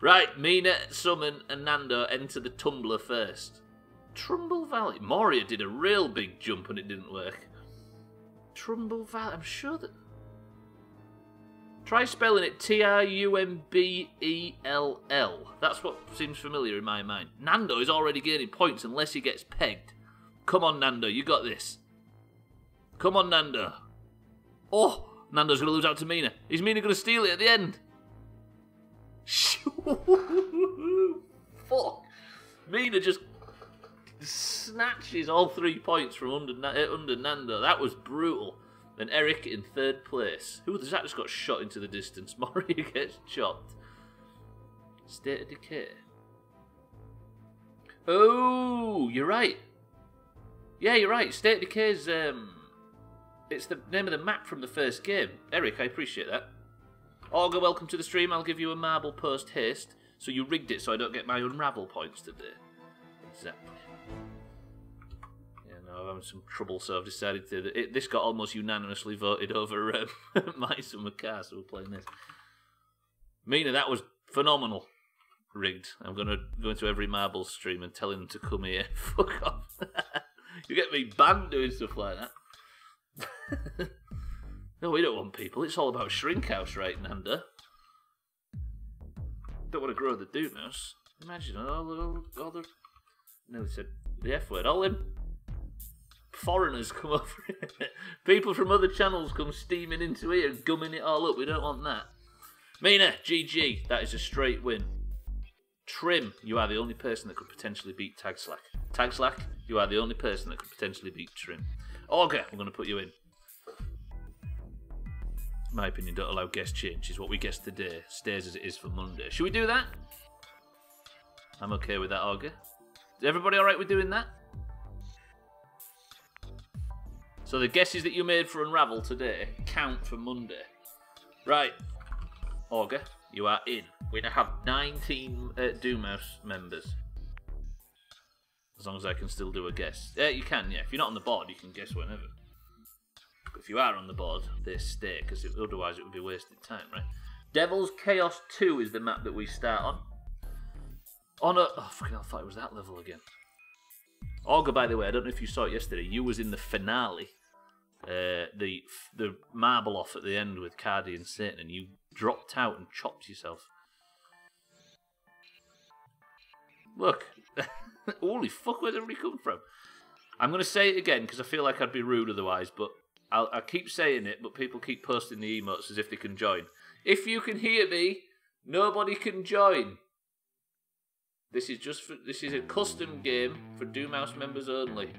Right, Mina, Summon, and Nando enter the tumbler first. Trumbull Valley. Moria did a real big jump and it didn't work. Trumbull Valley. I'm sure that. Try spelling it T R U M B E L L. That's what seems familiar in my mind. Nando is already gaining points unless he gets pegged. Come on, Nando, you got this. Come on, Nando. Oh, Nando's going to lose out to Mina. Is Mina going to steal it at the end? Fuck. Mina just snatches all three points from under, uh, under Nando. That was brutal. Then Eric in third place. Who does that just got shot into the distance? Moria gets chopped. State of Decay. Oh, you're right. Yeah, you're right. State of Decay's um, it's the name of the map from the first game. Eric, I appreciate that. Augur, welcome to the stream. I'll give you a marble post haste. So you rigged it so I don't get my unravel points today. Exactly. No, I'm having some trouble, so I've decided to. It, this got almost unanimously voted over um, Mice and Macar, so we're playing this. Mina, that was phenomenal. Rigged. I'm going to go into every marble stream and tell him to come here. Fuck off. you get me banned doing stuff like that. no, we don't want people. It's all about shrink house, right, Nanda? Don't want to grow the Doom Mouse. Imagine all the, all the nearly said the F word. All them foreigners come over. People from other channels come steaming into here, gumming it all up. We don't want that. Mina, GG. That is a straight win. Trim, you are the only person that could potentially beat Tag Slack. Tag Slack, you are the only person that could potentially beat Trim. Augur, we're going to put you in. My opinion, don't allow guest changes. What we guess today stays as it is for Monday. Should we do that? I'm okay with that, Augur. Is everybody alright with doing that? So the guesses that you made for Unravel today count for Monday. Right. Augur, you are in. We now have 19 uh, Doomhaus members. As long as I can still do a guess. Yeah, you can, yeah. If you're not on the board, you can guess whenever. But if you are on the board, they stay, because otherwise it would be wasted time, right? Devil's Chaos 2 is the map that we start on. On a... Oh, fucking I thought it was that level again. Augur, by the way, I don't know if you saw it yesterday. You was in the finale. Uh, the the marble off at the end with Cardi and Satan, and you dropped out and chopped yourself. Look. Holy fuck, where's everybody come from? I'm going to say it again because I feel like I'd be rude otherwise, but I'll, I keep saying it, but people keep posting the emotes as if they can join. If you can hear me, nobody can join. This is just for, this is a custom game for Doomhaus members only.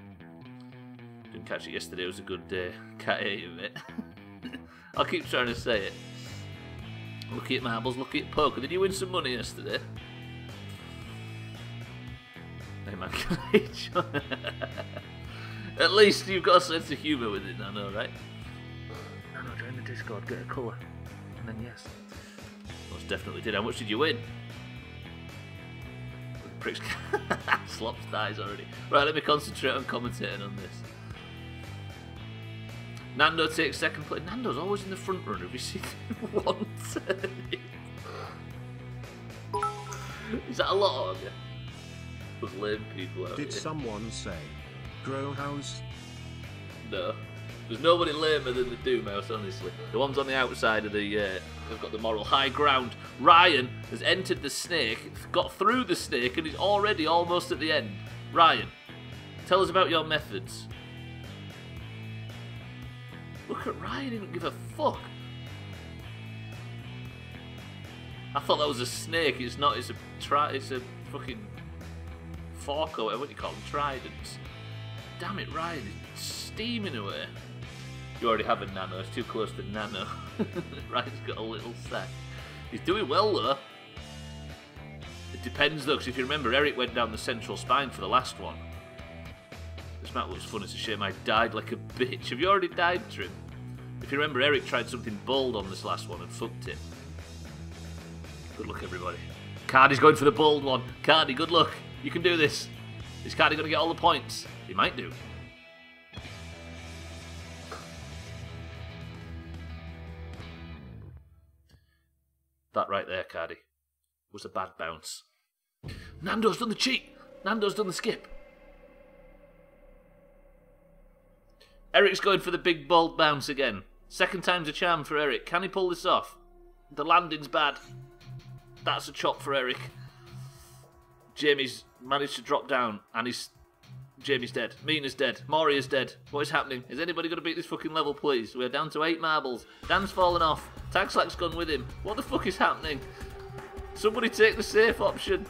Didn't catch it yesterday, it was a good day. Can't hate of it. I'll keep trying to say it. Lucky at marbles, lucky at poker. Did you win some money yesterday? Hey man, can I join? At least you've got a sense of humour with it, I know, right? No, no, join the Discord, get a colour. And then yes. Most definitely did. How much did you win? Pricks Slops dies already. Right, let me concentrate on commentating on this. Nando takes second place. Nando's always in the front runner. Have you seen one turn? Is that a lot of you? Those lame people out Did here. someone say, grow house? No. There's nobody lamer than the Doomhaus, honestly. The ones on the outside of the, uh, have got the moral high ground. Ryan has entered the snake, got through the snake, and is already almost at the end. Ryan, tell us about your methods. Look at Ryan, he don't give a fuck. I thought that was a snake. It's not. It's a tri. It's a fucking fork or whatever you call them, tridents. Damn it, Ryan, it's steaming away. You already have a nano. It's too close to nano. Ryan's got a little sack. He's doing well though. It depends though, because if you remember, Eric went down the central spine for the last one. This map looks fun. It's a shame I died like a bitch. Have you already died, Trim? If you remember, Eric tried something bold on this last one and fucked it. Good luck, everybody. Cardi's going for the bold one. Cardi, good luck. You can do this. Is Cardi going to get all the points? He might do. That right there, Cardi, was a bad bounce. Nando's done the cheat. Nando's done the skip. Eric's going for the big bold bounce again. Second time's a charm for Eric. Can he pull this off? The landing's bad. That's a chop for Eric. Jamie's managed to drop down and he's Jamie's dead. Mina's dead. Mori is dead. What is happening? Is anybody going to beat this fucking level, please? We're down to eight marbles. Dan's fallen off. Tagslack's gone with him. What the fuck is happening? Somebody take the safe option.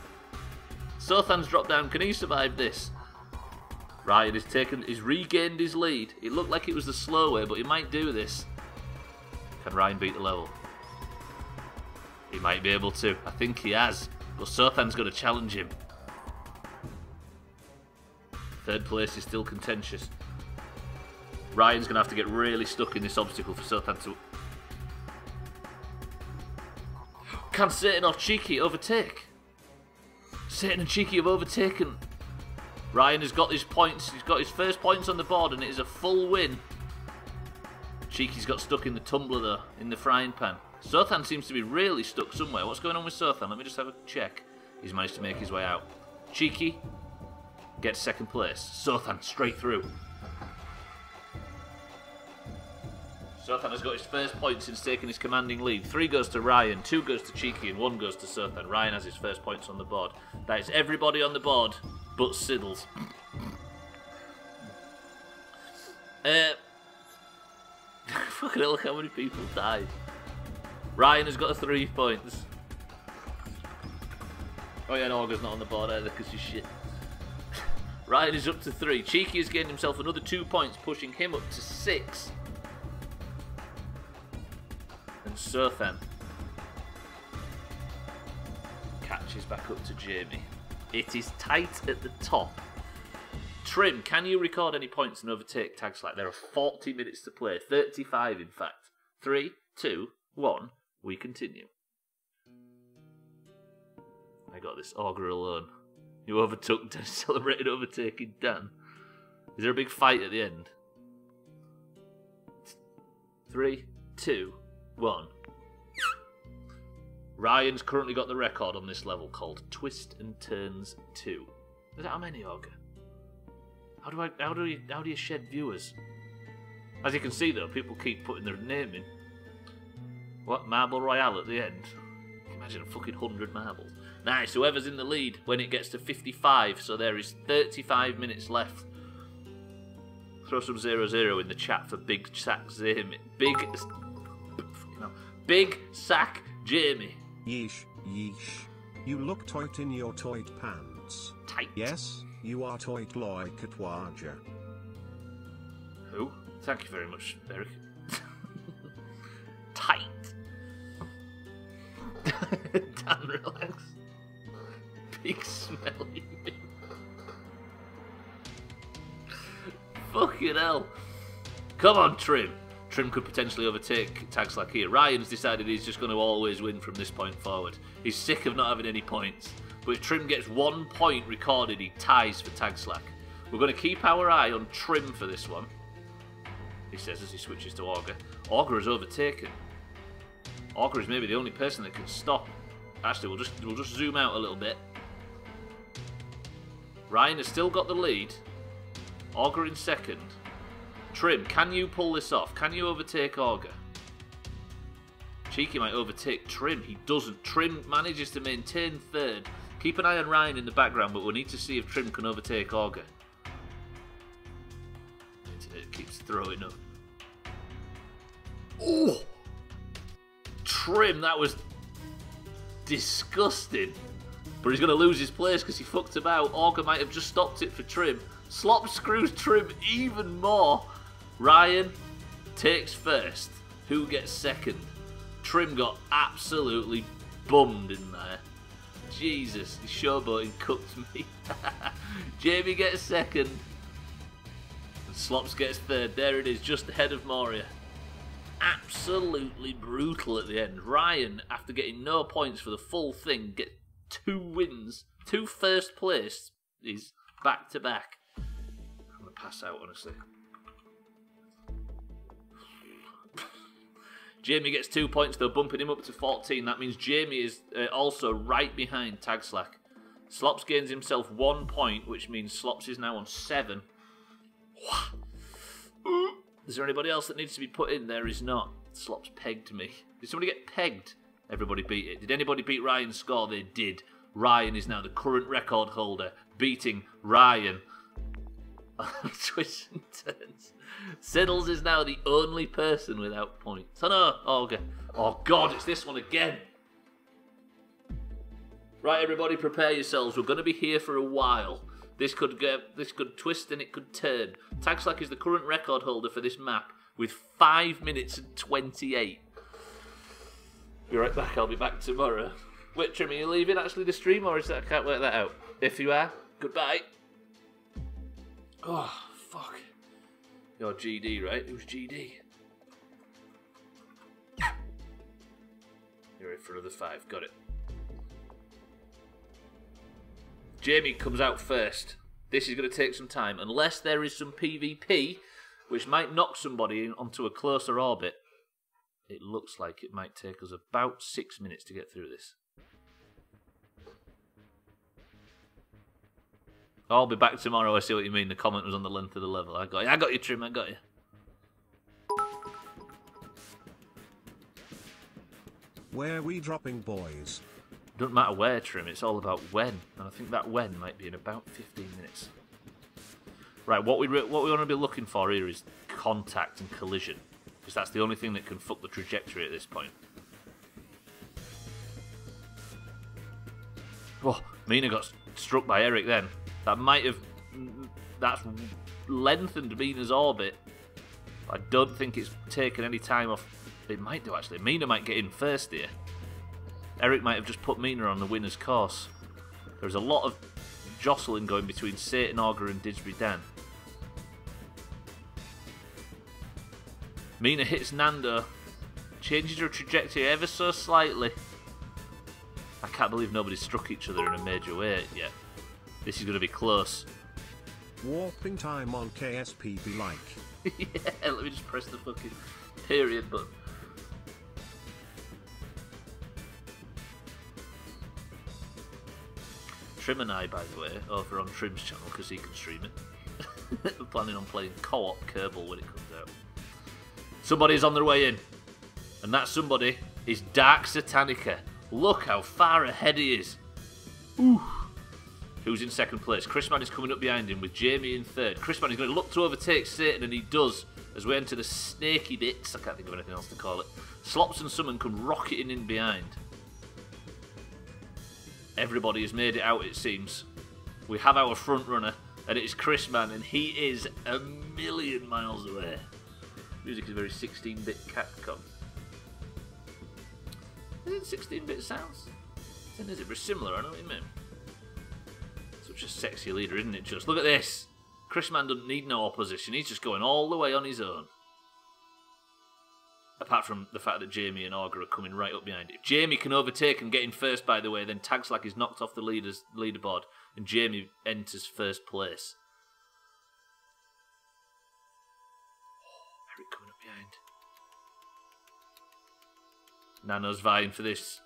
Surthan's dropped down. Can he survive this? Ryan has taken, he's regained his lead. It looked like it was the slow way, but he might do this. Can Ryan beat the level? He might be able to. I think he has. But Surthan's going to challenge him. Third place is still contentious. Ryan's going to have to get really stuck in this obstacle for Surthan to... Can Satan or Cheeky overtake? Satan and Cheeky have overtaken. Ryan has got his points. He's got his first points on the board and it is a full win. Cheeky's got stuck in the tumbler though, in the frying pan. Surthan seems to be really stuck somewhere. What's going on with Surthan? Let me just have a check. He's managed to make his way out. Cheeky gets second place. Surthan straight through. Surthan has got his first point since taking his commanding lead. Three goes to Ryan, two goes to Cheeky, and one goes to Surthan. Ryan has his first points on the board. That is everybody on the board but Siddles. Uh, fucking hell, look how many people died. Ryan has got three points. Oh yeah, no, Auger's not on the board either because he's shit. Ryan is up to three. Cheeky has gained himself another two points, pushing him up to six. And Surthan catches back up to Jamie. It is tight at the top. Trim, can you record any points and overtake Tagslack? There are 40 minutes to play, 35 in fact. Three, two, one, we continue. I got this Auger alone. You overtook, celebrated overtaking Dan. Is there a big fight at the end? Three, two, one. Ryan's currently got the record on this level called Twist and Turns 2. Is that how many, Auger? How do I how do you how do you shed viewers? As you can see though, people keep putting their name in. What, Marble Royale at the end? Imagine a fucking hundred marbles. Nice, whoever's in the lead when it gets to 55, so there is 35 minutes left. Throw some 0 0 in the chat for Big Sack Jamie. Big. Big Sack Jamie. Yeesh, yeesh. You look tight in your tight pants. Tight. Yes, you are tight like a twaja. Who? Thank you very much, Eric. Tight. Dan, relax. Big smelly me. Fucking hell. Come on, Trim. Trim could potentially overtake Tagslack here. Ryan's decided he's just going to always win from this point forward. He's sick of not having any points. But if Trim gets one point recorded, he ties for Tagslack. We're going to keep our eye on Trim for this one. He says as he switches to Auger. Auger is overtaken. Auger is maybe the only person that can stop. Actually, we'll just we'll just zoom out a little bit. Ryan has still got the lead. Auger in second. Trim, can you pull this off? Can you overtake Auger? Cheeky might overtake Trim. He doesn't. Trim manages to maintain third. Keep an eye on Ryan in the background, but we need to see if Trim can overtake Auger. It keeps throwing up. Oh! Trim, that was disgusting. But he's going to lose his place because he fucked about. Auger might have just stopped it for Trim. Slop screws Trim even more. Ryan, takes first. Who gets second? Trim got absolutely bummed in there. Jesus, the showboating cooked me. Jamie gets second. And Slops gets third. There it is, just ahead of Moria. Absolutely brutal at the end. Ryan, after getting no points for the full thing, gets two wins, two first place. is back to back. I'm gonna pass out, honestly. Jamie gets two points though, bumping him up to 14. That means Jamie is uh, also right behind Tag Slack. Slops gains himself one point, which means Slops is now on seven. Is there anybody else that needs to be put in? There is not. Slops pegged me. Did somebody get pegged? Everybody beat it. Did anybody beat Ryan's score? They did. Ryan is now the current record holder, beating Ryan. Twists and turns. Siddles is now the only person without points. Oh no! Oh, okay. oh god, it's this one again. Right, everybody, prepare yourselves. We're going to be here for a while. This could get, this could twist and it could turn. Tagslack is the current record holder for this map with five minutes and twenty-eight. Be right back. I'll be back tomorrow. Wait, Trim, are you leaving actually the stream, or is that I can't work that out? If you are, goodbye. Oh fuck. You're GD, right? Who's GD? You're in for another five. Got it. Jamie comes out first. This is going to take some time, unless there is some PvP, which might knock somebody onto a closer orbit. It looks like it might take us about six minutes to get through this. I'll be back tomorrow. I see what you mean. The comment was on the length of the level. I got you. I got you, Trim. I got you. Where we dropping, boys? Doesn't matter where, Trim. It's all about when, and I think that when might be in about 15 minutes. Right. What we what we want to be looking for here is contact and collision, because that's the only thing that can fuck the trajectory at this point. Oh, Mina got struck by Eric then. That might have. That's lengthened Mina's orbit. I don't think it's taken any time off. It might do actually. Mina might get in first here. Eric might have just put Mina on the winner's course. There's a lot of jostling going between Satan Augur and Didsbury Dan. Mina hits Nando, changes her trajectory ever so slightly. I can't believe nobody struck each other in a major way yet. This is going to be close. Warping time on KSP be like. yeah, let me just press the fucking period button. Trim and I, by the way, over on Trim's channel because he can stream it. We're planning on playing co-op Kerbal when it comes out. Somebody's on their way in, and that somebody is Dark Satanica. Look how far ahead he is. Ooh who's in second place. Chrisman is coming up behind him with Jamie in third. Chrisman is going to look to overtake Satan, and he does as we enter the snaky bits. I can't think of anything else to call it. Slops and Summon come rocketing in behind. Everybody has made it out, it seems. We have our front runner, and it is Chrisman, and he is a million miles away. Music is very 16 bit Capcom. Is it 16 bit sounds? Then is it very similar? I know what you mean such a sexy leader, isn't it? Just look at this. Chris Chrisman doesn't need no opposition. He's just going all the way on his own. Apart from the fact that Jamie and Augur are coming right up behind it. Jamie can overtake and get in first, by the way. Then Tagslack is knocked off the leaders leaderboard, and Jamie enters first place. Oh, Eric coming up behind. Nano's vying for this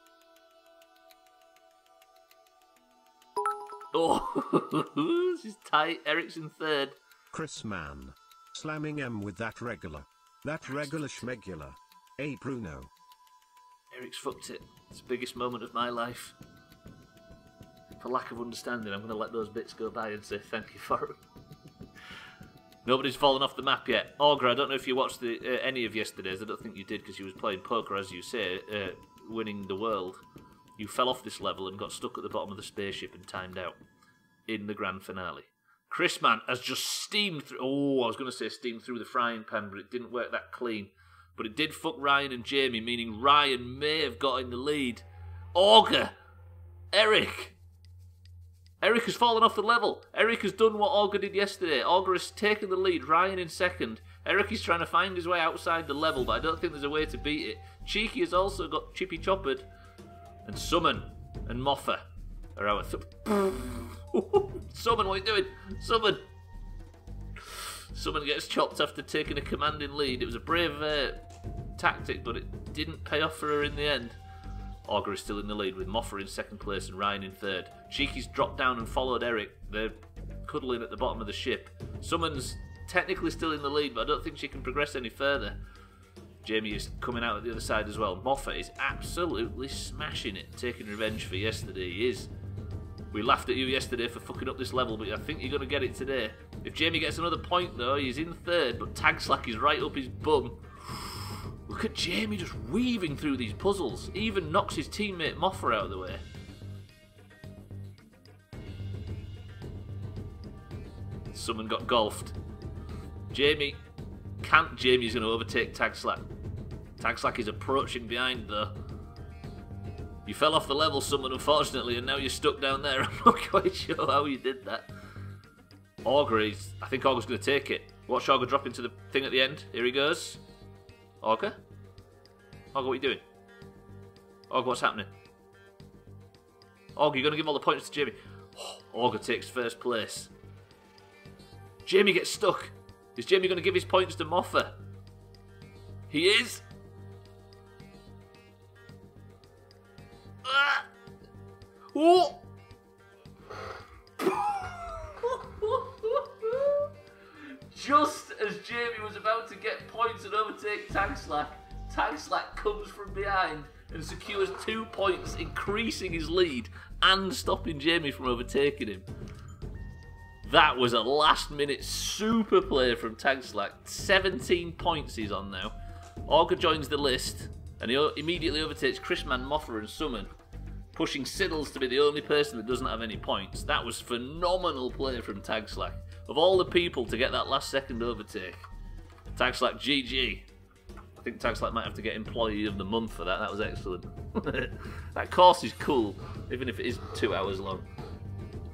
Oh, this is tight. Ericsson third. Chris Mann. Slamming M with that regular. That regular schmegular. A Bruno. Eric's fucked it. It's the biggest moment of my life. For lack of understanding, I'm going to let those bits go by and say thank you for it. Nobody's fallen off the map yet. Augur, I don't know if you watched the, uh, any of yesterday's. I don't think you did because you was playing poker, as you say, uh, winning the world. You fell off this level and got stuck at the bottom of the spaceship and timed out in the grand finale. Chris Man has just steamed through. Oh, I was going to say steamed through the frying pan, but it didn't work that clean. But it did fuck Ryan and Jamie, meaning Ryan may have got in the lead. Auger, Eric. Eric has fallen off the level. Eric has done what Auger did yesterday. Auger has taken the lead. Ryan in second. Eric is trying to find his way outside the level, but I don't think there's a way to beat it. Cheeky has also got Chippy Choppered. And Summon and Moffa are out. Th- Summon, what are you doing? Summon! Summon gets chopped after taking a commanding lead. It was a brave uh, tactic, but it didn't pay off for her in the end. Auger is still in the lead with Moffa in second place and Ryan in third. Cheeky's dropped down and followed Eric. They're cuddling at the bottom of the ship. Summon's technically still in the lead, but I don't think she can progress any further. Jamie is coming out at the other side as well. Moffa is absolutely smashing it, taking revenge for yesterday. He is. We laughed at you yesterday for fucking up this level, but I think you're going to get it today. If Jamie gets another point, though, he's in third, but Tag Slack is right up his bum. Look at Jamie just weaving through these puzzles. He even knocks his teammate Moffa out of the way. Someone got golfed. Jamie can't. Jamie's going to overtake Tag Slack. Tag Slack is approaching behind though. You fell off the level, someone, unfortunately, and now you're stuck down there. I'm not quite sure how you did that. Auger is. I think Auger's going to take it. Watch Auger drop into the thing at the end. Here he goes. Auger? Auger, what are you doing? Auger, what's happening? Auger, you're going to give all the points to Jamie. Oh, Auger takes first place. Jamie gets stuck. Is Jamie going to give his points to Moffa? He is. Oh! Just as Jamie was about to get points and overtake Tag Slack, Tag Slack comes from behind and secures two points, increasing his lead and stopping Jamie from overtaking him. That was a last minute super play from Tag Slack. 17 points he's on now. Auger joins the list and he immediately overtakes Chrisman, Moffa, and Summon, pushing Siddles to be the only person that doesn't have any points. That was phenomenal play from Tag Slack. Of all the people to get that last second overtake, Tag Slack GG. I think Tag Slack might have to get Employee of the Month for that. That was excellent. that course is cool, even if it is two hours long.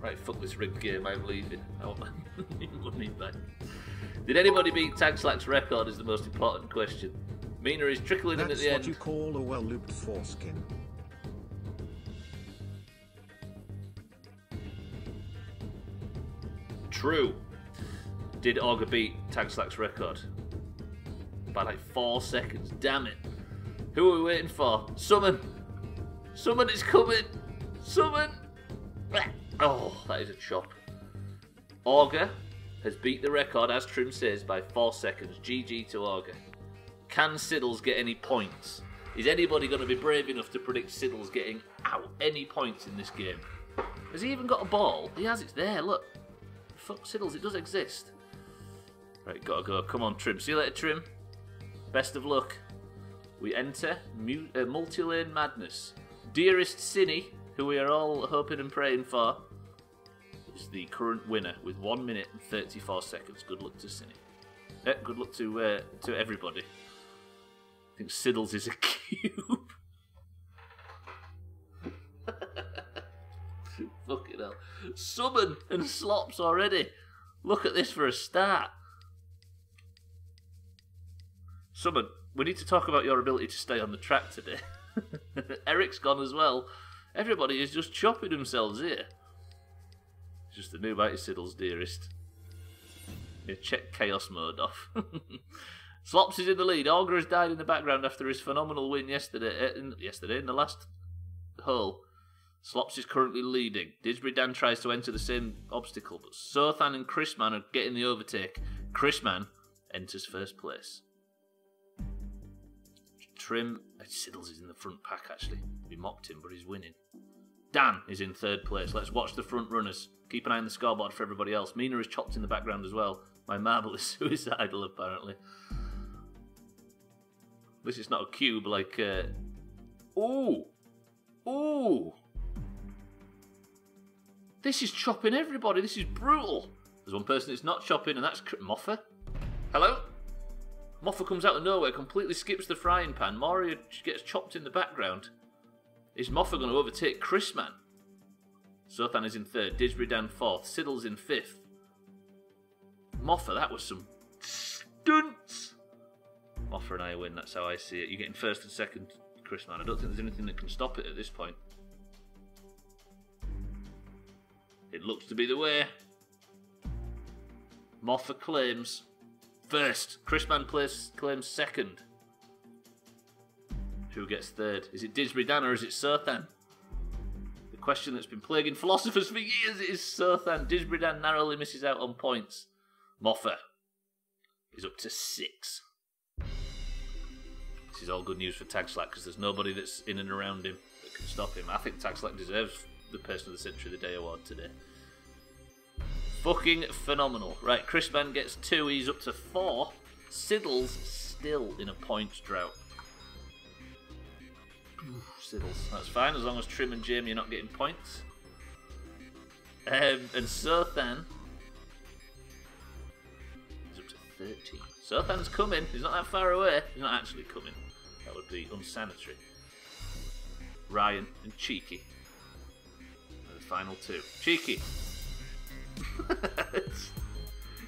Right, fuck this rigged game, I'm leaving. I want my money back. Did anybody beat Tag Slack's record is the most important question. Mina is trickling That's in at the what end. you call a well-looped foreskin. True. Did Auger beat Tag Slack's record? By like four seconds. Damn it. Who are we waiting for? Summon! Summon is coming! Summon! Oh, that is a chop. Auger has beat the record, as Trim says, by four seconds. GG to Auger. Can Siddles get any points? Is anybody going to be brave enough to predict Siddles getting out any points in this game? Has he even got a ball? He has, it's there, look. Fuck Siddles, it does exist. Right, gotta go. Come on, Trim. See you later, Trim. Best of luck. We enter uh, multi-lane madness. Dearest Cinny, who we are all hoping and praying for, is the current winner with 1 minute and 34 seconds. Good luck to Cinny. Eh, good luck to uh, to everybody. I think Siddles is a cube. Fucking hell. Summon and slops already. Look at this for a start. Summon, we need to talk about your ability to stay on the track today. Eric's gone as well. Everybody is just chopping themselves here. It's just the new Mighty Siddles, dearest. Yeah, check chaos mode off. Slops is in the lead. Auger has died in the background after his phenomenal win yesterday. Uh, in, yesterday, in the last hole. Slops is currently leading. Didsbury Dan tries to enter the same obstacle, but Surthan and Chrisman are getting the overtake. Chrisman enters first place. Trim. Siddles is in the front pack actually. We mocked him, but he's winning. Dan is in third place. Let's watch the front runners. Keep an eye on the scoreboard for everybody else. Mina is chopped in the background as well. My marble is suicidal, apparently. This is not a cube like. Uh... Ooh! Ooh! This is chopping everybody. This is brutal. There's one person that's not chopping, and that's Moffa. Hello? Moffa comes out of nowhere, completely skips the frying pan. Moria gets chopped in the background. Is Moffa going to overtake Chrisman? Surthan is in third, Didsbury down fourth, Siddle's in fifth. Moffa, that was some stunts. Moffa and I win, that's how I see it. You're getting first and second, Chrisman. I don't think there's anything that can stop it at this point. It looks to be the way. Moffa claims first. Chrisman plays, claims second. Who gets third? Is it Didsbury Dan or is it Surthan? The question that's been plaguing philosophers for years is Surthan. Didsbury Dan narrowly misses out on points. Moffa is up to six. This is all good news for Tagslack because there's nobody that's in and around him that can stop him. I think Tagslack deserves the Person of the Century of the Day award today. Fucking phenomenal. Right, Chris Van gets two, he's up to four. Siddle's still in a points drought. That's fine as long as Trim and Jamie are not getting points. Um, and Surthan is up to 13. Surthan's coming, he's not that far away. He's not actually coming. That would be unsanitary. Ryan and Cheeky. are the final two. Cheeky.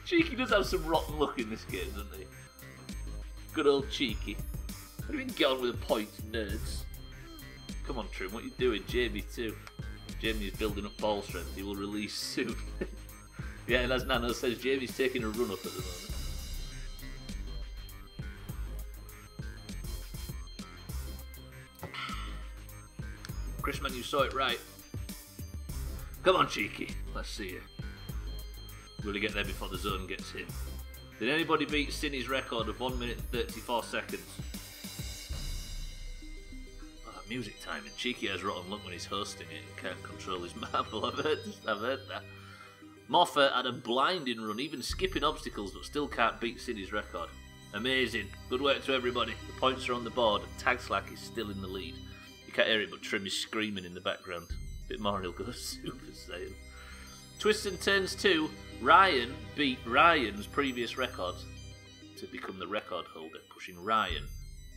Cheeky does have some rotten luck in this game, doesn't he? Good old Cheeky. What have you been going with the point, nerds? Come on, Trim, what are you doing? Jamie, too. Jamie is building up ball strength. He will release soon. yeah, and as Nano says, Jamie's taking a run up at the moment. Chrisman, you saw it right. Come on, Cheeky. Let's see you. Will he get there before the zone gets hit? Did anybody beat Cinny's record of 1 minute 34 seconds? Oh, time, and. Cheeky has rotten luck when he's hosting it and can't control his marble. I've heard, I've heard that. Moffat had a blinding run, even skipping obstacles, but still can't beat Cindy's record. Amazing. Good work to everybody. The points are on the board. Tag Slack is still in the lead. You can't hear it, but Trim is screaming in the background. bit more and he'll go Super Saiyan. Twists and Turns 2, Ryan beat Ryan's previous record to become the record holder, pushing Ryan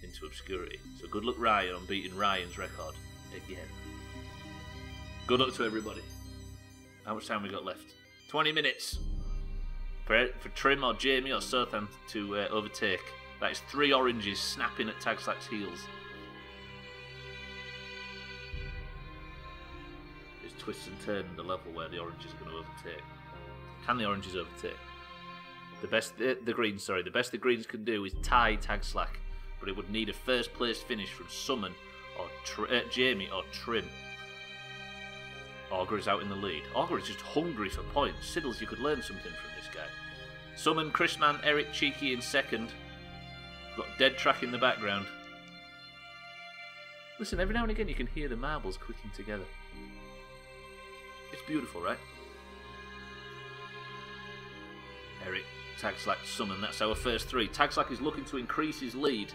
into obscurity. So good luck, Ryan, on beating Ryan's record again. Good luck to everybody. How much time we got left? 20 minutes for, for Trim or Jamie or Surthan to uh, overtake. That is three oranges snapping at Tagslack's heels. It's twist and turn the level where the orange is going to overtake. Can the oranges overtake? The best, the, the greens, sorry, the best the greens can do is tie Tag Slack, but it would need a first place finish from Summon or uh, Jamie or Trim. Augur is out in the lead. Augur is just hungry for points. Siddles, you could learn something from this guy. Summon, Chrisman, Eric Cheeky in second. Got Dead Track in the background. Listen, every now and again you can hear the marbles clicking together. It's beautiful, right? Eric, Tagslack, Summon, that's our first three. Tagslack is looking to increase his lead.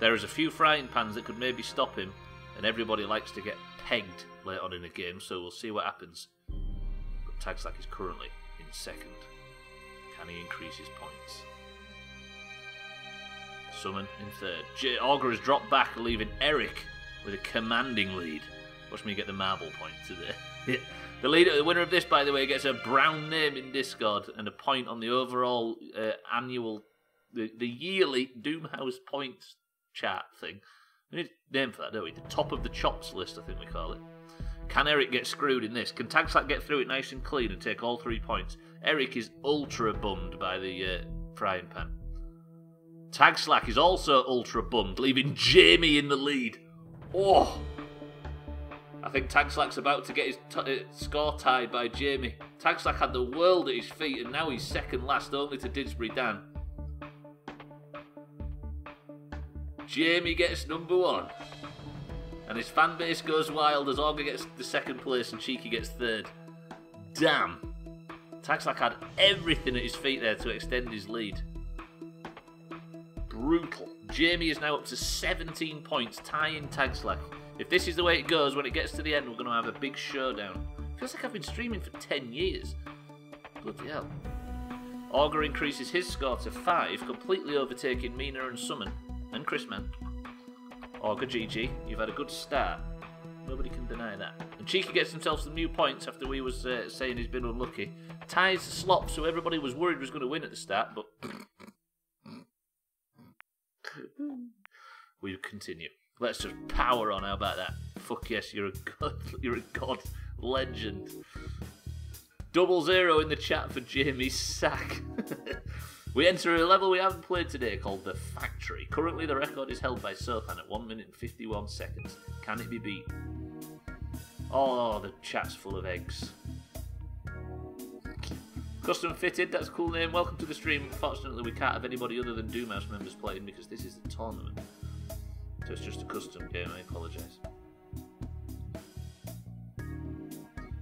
There is a few frying pans that could maybe stop him, and everybody likes to get pegged late on in a game, so we'll see what happens. But Tagslack is currently in second. Can he increase his points? Summon in third. J- Augur has dropped back, leaving Eric with a commanding lead. Watch me get the marble point today. the leader, the winner of this, by the way, gets a brown name in Discord and a point on the overall uh, annual, the, the yearly Doomhaus points chart thing. We need a name for that, don't we? The top of the chops list, I think we call it. Can Eric get screwed in this? Can Tagslack get through it nice and clean and take all three points? Eric is ultra bummed by the uh, frying pan. Tagslack is also ultra bummed, leaving Jamie in the lead. Oh! I think Tagslack's about to get his uh, score tied by Jamie. Tagslack had the world at his feet and now he's second last only to Didsbury Dan. Jamie gets number one. And his fan base goes wild as Augur gets the second place and Cheeky gets third. Damn. Tagslack had everything at his feet there to extend his lead. Brutal. Jamie is now up to 17 points, tying Tagslack. If this is the way it goes, when it gets to the end, we're going to have a big showdown. Feels like I've been streaming for 10 years. Bloody hell. Augur increases his score to 5, completely overtaking Mina and Summon, and Chrisman. Augur GG, you've had a good start. Nobody can deny that. And Cheeky gets himself some new points after we was uh, saying he's been unlucky. Ties the Slops, who everybody was worried was going to win at the start, but we continue. Let's just power on. How about that? Fuck yes, you're a god. You're a god legend. Double zero in the chat for Jamie's sack. we enter a level we haven't played today called the Factory. Currently, the record is held by Surthan at 1 minute and 51 seconds. Can it be beaten? Oh, the chat's full of eggs. Custom fitted, that's a cool name. Welcome to the stream. Unfortunately, we can't have anybody other than Doomhaus members playing because this is the tournament. So it's just a custom game, I apologise.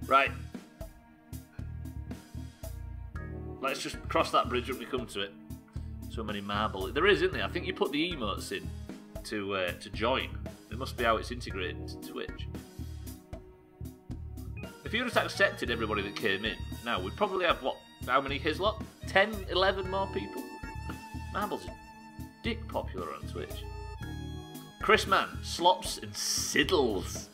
Right. Let's just cross that bridge when we come to it. So many marble. There is, isn't there? I think you put the emotes in to uh, to join. It must be how it's integrated to Twitch. If you'd just accepted everybody that came in, now we'd probably have what? How many Hislop? 10, 11 more people? Marble's dick popular on Twitch. Chris Mann, Slops, and Siddles.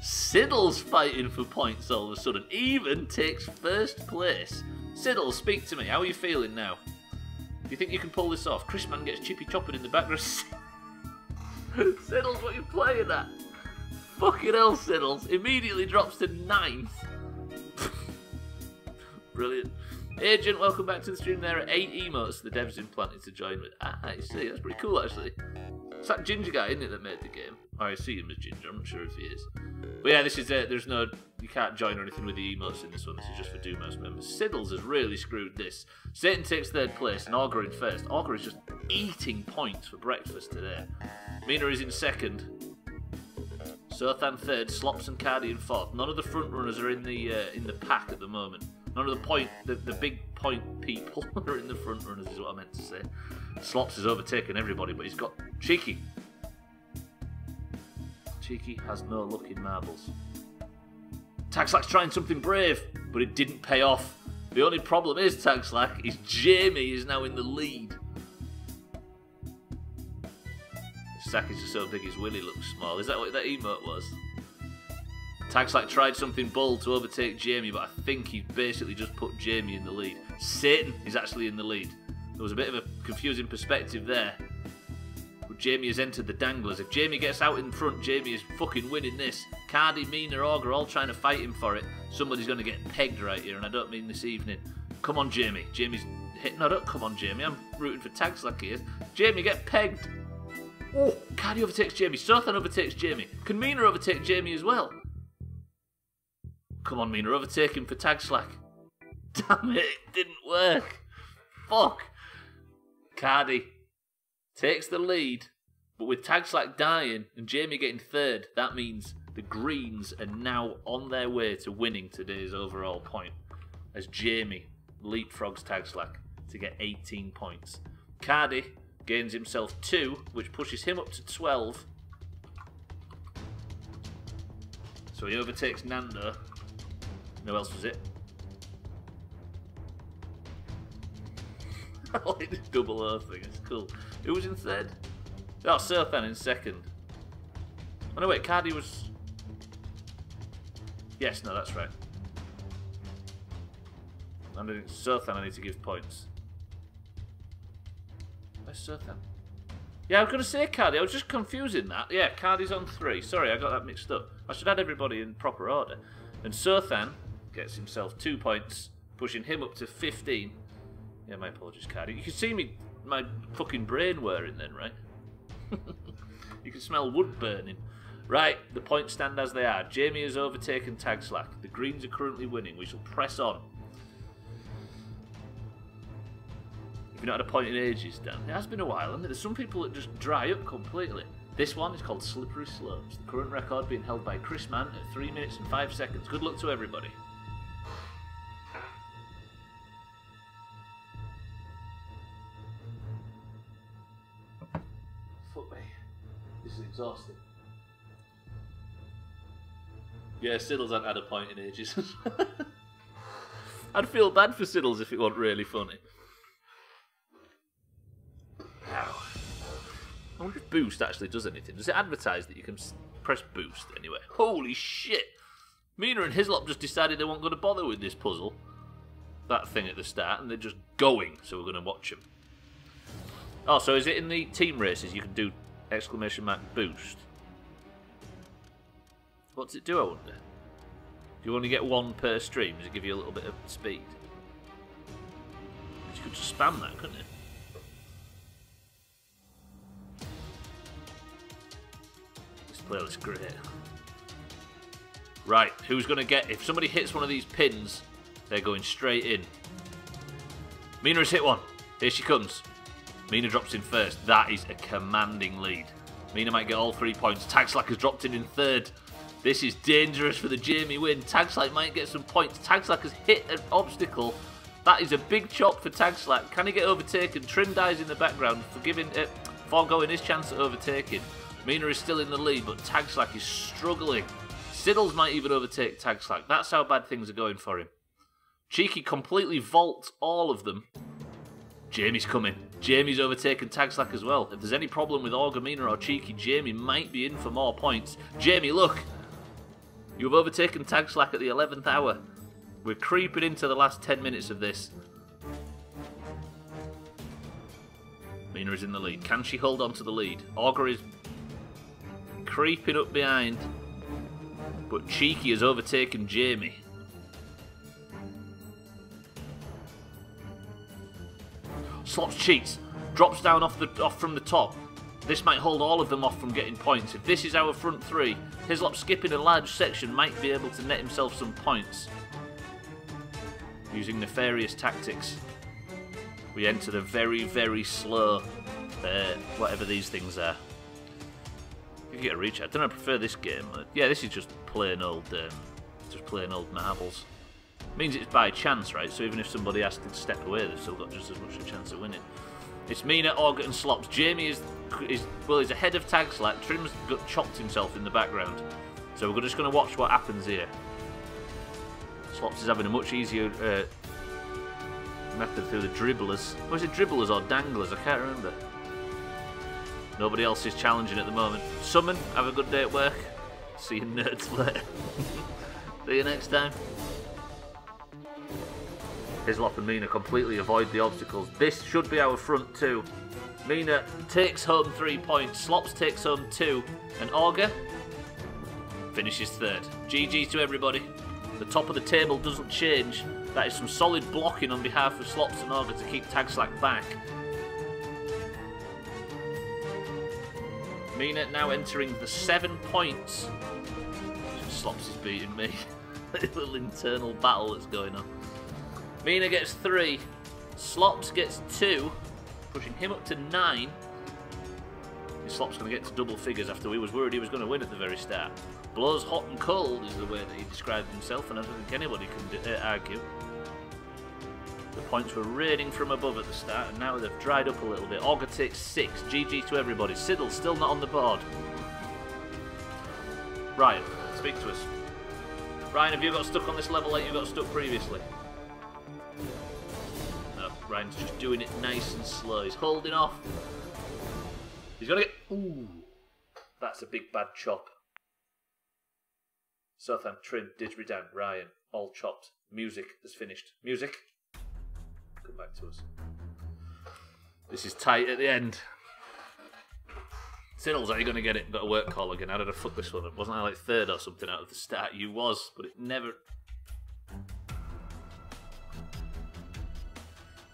Siddles fighting for points all of a sudden. Even takes first place. Siddles, speak to me. How are you feeling now? Do you think you can pull this off? Chris Mann gets chippy chopping in the background. Siddles, what are you playing at? Fucking hell, Siddles. Immediately drops to ninth. Brilliant. Agent, welcome back to the stream. There are eight emotes the devs implanted to join with. Ah, I see. That's pretty cool, actually. It's that ginger guy, isn't it, that made the game? Oh, I see him as ginger. I'm not sure if he is. But yeah, this is it. There's no... You can't join or anything with the emotes in this one. This is just for Doomhaus members. Siddles has really screwed this. Satan takes third place and Augur in first. Augur is just eating points for breakfast today. Mina is in second. Surthan third, Slops and Cardi in fourth. None of the front runners are in the uh, in the pack at the moment. None of the point, the, the big point people are in the front runners, is what I meant to say. Slops has overtaken everybody, but he's got Cheeky. Cheeky has no luck in marbles. Tagslack's trying something brave, but it didn't pay off. The only problem is, Tagslack, is Jamie is now in the lead. His sack is just so big his willy looks small. Is that what that emote was? Tagslack tried something bold to overtake Jamie, but I think he basically just put Jamie in the lead. Satan is actually in the lead. There was a bit of a confusing perspective there. But Jamie has entered the danglers. If Jamie gets out in front, Jamie is fucking winning this. Cardi, Mina, Augur all trying to fight him for it. Somebody's going to get pegged right here, and I don't mean this evening. Come on, Jamie. Jamie's hitting. No, don't come on, Jamie. I'm rooting for Tagslack here. Jamie, get pegged. Oh, Cardi overtakes Jamie. Surthan overtakes Jamie. Can Mina overtake Jamie as well? Come on, Mina, overtake him for tag slack. Damn it, it didn't work. Fuck. Cardi takes the lead, but with Tagslack dying and Jamie getting third, that means the Greens are now on their way to winning today's overall point as Jamie leapfrogs Tagslack to get 18 points. Cardi gains himself 2, which pushes him up to 12. So he overtakes Nando. Who else was it? Double O thing, it's cool. Who was in third? Oh, Surthan in second. Oh no, wait, Cardi was. Yes, no, that's right. And then I need to give points. Where's Surthan? Yeah, I was going to say Cardi. I was just confusing that. Yeah, Cardi's on three. Sorry, I got that mixed up. I should add everybody in proper order. And Surthan gets himself two points, pushing him up to 15. Yeah, my apologies, Cardi. You can see me, my fucking brain whirring then, right? you can smell wood burning. Right, the points stand as they are. Jamie has overtaken Tagslack. The Greens are currently winning. We shall press on. You've not had a point in ages, Dan. It has been a while, and there's some people that just dry up completely. This one is called Slippery Slopes. The current record being held by Chris Mann at 3 minutes and 5 seconds. Good luck to everybody. Is. Yeah, Siddles hasn't had a point in ages. I'd feel bad for Siddles if it wasn't really funny. I wonder if boost actually does anything. Does it advertise that you can press boost anyway? Holy shit! Mina and Hislop just decided they weren't going to bother with this puzzle, that thing at the start, and they're just going, so we're going to watch them. Oh, so is it in the team races you can do exclamation mark boost? What's it do, I wonder? Do you only get one per stream? Does it give you a little bit of speed? You could just spam that, couldn't you? This playlist great. Right, who's going to get... If somebody hits one of these pins, they're going straight in. Mina has hit one. Here she comes. Mina drops in first. That is a commanding lead. Mina might get all three points. Tag Slack has dropped in in third. This is dangerous for the Jamie win. Tag Slack might get some points. Tag Slack has hit an obstacle. That is a big chop for Tag Slack. Can he get overtaken? Trim dies in the background, forgiving, uh, foregoing his chance at overtaking. Mina is still in the lead, but Tag Slack is struggling. Siddles might even overtake Tag Slack. That's how bad things are going for him. Cheeky completely vaults all of them. Jamie's coming. Jamie's overtaken Tag Slack as well. If there's any problem with Orgamina or Cheeky, Jamie might be in for more points. Jamie, look! You've overtaken Tag Slack at the 11th hour. We're creeping into the last 10 minutes of this. Mina is in the lead. Can she hold on to the lead? Augur is creeping up behind. But Cheeky has overtaken Jamie. Slops cheats. Drops down off the off from the top. This might hold all of them off from getting points. If this is our front three, Hislop skipping a large section might be able to net himself some points. Using nefarious tactics. We enter the very, very slow, uh, whatever these things are. If you get a reach. I don't know. I prefer this game. Yeah, this is just plain old, um, just plain old marbles. Means it's by chance, right? So even if somebody has to step away, they've still got just as much a chance of winning. It's Mina, Auger, and Slops. Jamie is is well, he's ahead of Tag Slack. Trim's got chopped himself in the background, so we're just going to watch what happens here. Slops is having a much easier uh, method through the dribblers. Was it dribblers or danglers? I can't remember. Nobody else is challenging at the moment. Summon, have a good day at work. See you nerds later. See you next time. Hislop and Mina completely avoid the obstacles. This should be our front two. Mina takes home three points, Slops takes home two, and Auger finishes third. GG to everybody. The top of the table doesn't change. That is some solid blocking on behalf of Slops and Auger to keep Tag Slack back. Mina now entering the seven points. Slops is beating me. little internal battle that's going on. Mina gets three. Slops gets two, pushing him up to nine. Slops going to get to double figures after we was worried he was going to win at the very start. Blows hot and cold is the way that he described himself, and I don't think anybody can uh, argue. The points were raining from above at the start, and now they've dried up a little bit. Auger takes six. GG to everybody. Siddle still not on the board. Ryan, speak to us. Ryan, have you got stuck on this level like you got stuck previously? No, Ryan's just doing it nice and slow. He's holding off. He's gonna get. Ooh, that's a big bad chop. Surthan, Trim, Didgeridoo, down, Ryan, all chopped. Music has finished. Music, come back to us. This is tight at the end. Siddles, are you going to get it? Got a work call again. How did I fuck this one up? Wasn't I like third or something out of the start? You was, but it never.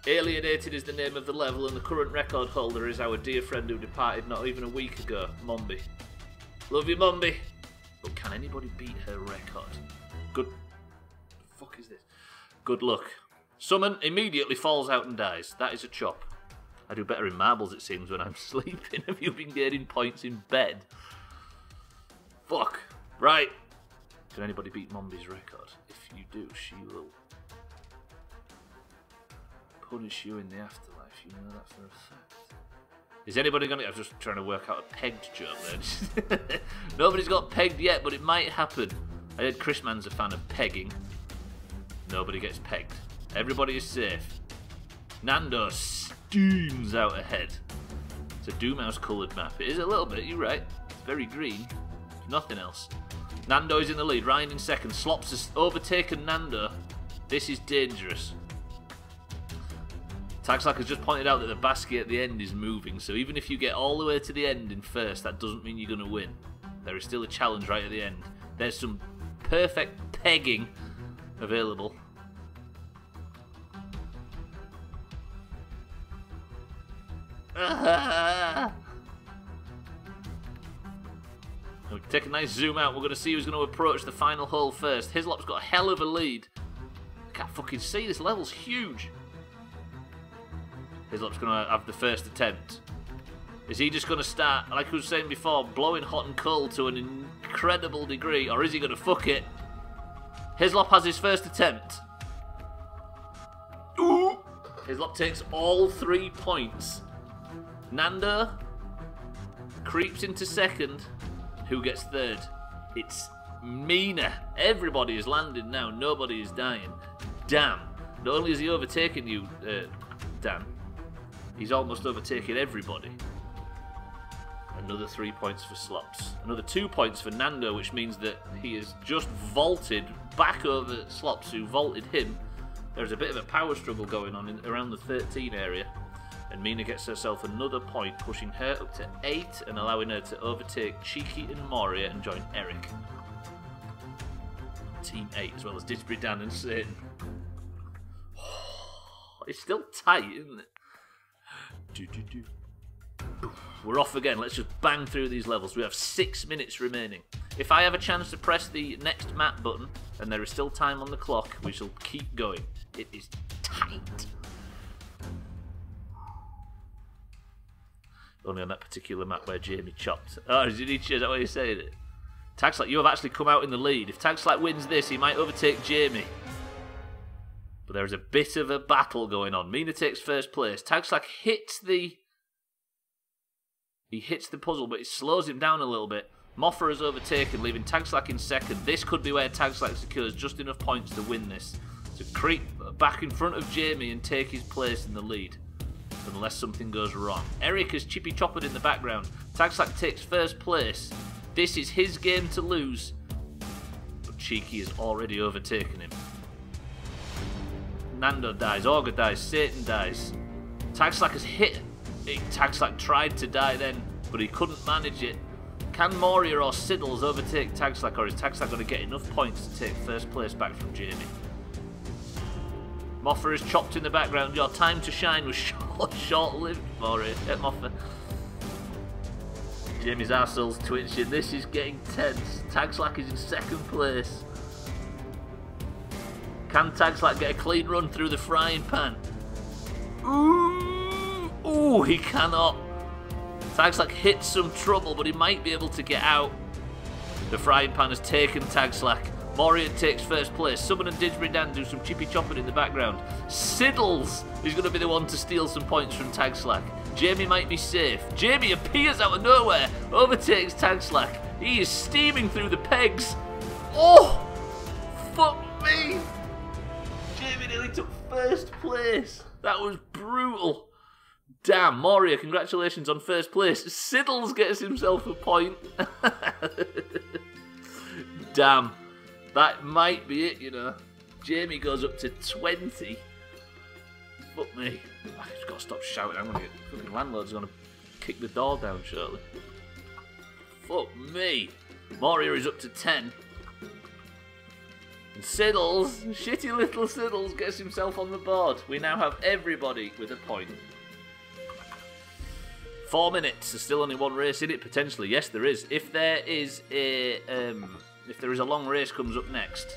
Alienated is the name of the level, and the current record holder is our dear friend who departed not even a week ago, Mombi. Love you, Mombi. But can anybody beat her record? Good. The fuck is this? Good luck. Summon immediately falls out and dies. That is a chop. I do better in marbles, it seems, when I'm sleeping. Have you been gaining points in bed? Fuck. Right. Can anybody beat Mombi's record? If you do, she will punish you in the afterlife. You know that for a fact. Is anybody going to... I was just trying to work out a pegged joke then. Nobody's got pegged yet, but it might happen. I heard Chris Man's a fan of pegging. Nobody gets pegged. Everybody is safe. Nando steams out ahead. It's a Doomhaus coloured map. It is a little bit, you're right. It's very green. Nothing else. Nando is in the lead. Ryan in second. Slops has overtaken Nando. This is dangerous. Tagslack has just pointed out that the basket at the end is moving, so even if you get all the way to the end in first, that doesn't mean you're going to win. There is still a challenge right at the end. There's some perfect pegging available. We take a nice zoom out. We're going to see who's going to approach the final hole first. Hislop's got a hell of a lead. I can't fucking see. This level's huge. Hislop's going to have the first attempt. Is he just going to start, like I was saying before, blowing hot and cold to an incredible degree, or is he going to fuck it? Hislop has his first attempt. Ooh! Hislop takes all three points. Nando creeps into second. Who gets third? It's Mina. Everybody is landing now. Nobody is dying. Damn. Not only has he overtaken you, uh, Dan, he's almost overtaken everybody. Another three points for Slops. Another two points for Nando, which means that he has just vaulted back over Slops, who vaulted him. There's a bit of a power struggle going on in, around the 13 area. And Mina gets herself another point, pushing her up to 8 and allowing her to overtake Cheeky and Moria and join Eric. Team 8, as well as Didsbury, Dan, and Satan. It's still tight, isn't it? Do, do, do. We're off again. Let's just bang through these levels. We have six minutes remaining. If I have a chance to press the next map button and there is still time on the clock, we shall keep going. It is tight. Only on that particular map where Jamie chopped. Oh, did he? Is that what you're saying? Tagslack, you have actually come out in the lead. If Tagslack wins this, he might overtake Jamie. But there is a bit of a battle going on. Mina takes first place. Tagslack hits the he hits the puzzle, but it slows him down a little bit. Moffa is overtaken, leaving Tagslack in second. This could be where Tagslack secures just enough points to win this. To creep back in front of Jamie and take his place in the lead. Unless something goes wrong. Eric is chippy choppered in the background. Tagslack takes first place. This is his game to lose. But Cheeky has already overtaken him. Nando dies, Augur dies, Satan dies. Tagslack has hit Tagslack tried to die then, but he couldn't manage it. Can Moria or Siddles overtake Tagslack, or is Tagslack going to get enough points to take first place back from Jamie? Moffa is chopped in the background. Your time to shine was short, short-lived, Moria. Uh, Moffa. Jamie's arsehole's twitching. This is getting tense. Tagslack is in second place. Can Tagslack get a clean run through the frying pan? Ooh! Ooh, he cannot. Tagslack hits some trouble, but he might be able to get out. The frying pan has taken Tagslack. Morian takes first place. Summon and Didsbury Dan do some chippy chopping in the background. Siddles is going to be the one to steal some points from Tagslack. Jamie might be safe. Jamie appears out of nowhere, overtakes Tagslack. He is steaming through the pegs. Oh, fuck me. Nearly took first place. That was brutal. Damn, Moria, congratulations on first place. Siddles gets himself a point. Damn, that might be it, you know. Jamie goes up to 20. Fuck me. I just gotta stop shouting. I'm gonna get fucking landlord's gonna kick the door down shortly. Fuck me. Moria is up to 10. Siddles, shitty little Siddles, gets himself on the board. We now have everybody with a point. Four minutes. There's still only one race in it potentially. Yes, there is. If there is a um, if there is a long race comes up next.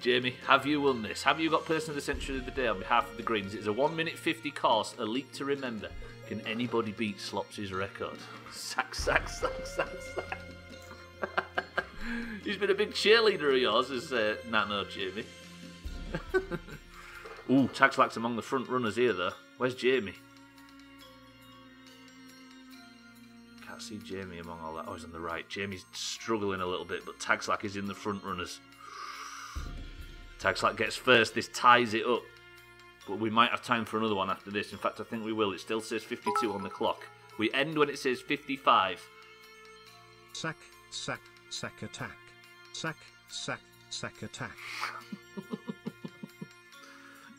Jamie, have you won this? Have you got person of the century of the day on behalf of the Greens? It's a one minute fifty course, a leak to remember. Can anybody beat Slops' record? Sack, sack, sack, sack, sack. He's been a big cheerleader of yours, as uh, Nano Jamie. Ooh, Tagslack's among the front runners here, though. Where's Jamie? Can't see Jamie among all that. Oh, he's on the right. Jamie's struggling a little bit, but Tagslack is in the front runners. Tagslack gets first. This ties it up. But we might have time for another one after this. In fact, I think we will. It still says 52 on the clock. We end when it says 55. Sack, sack, sack attack. Sack, sack, sack attack.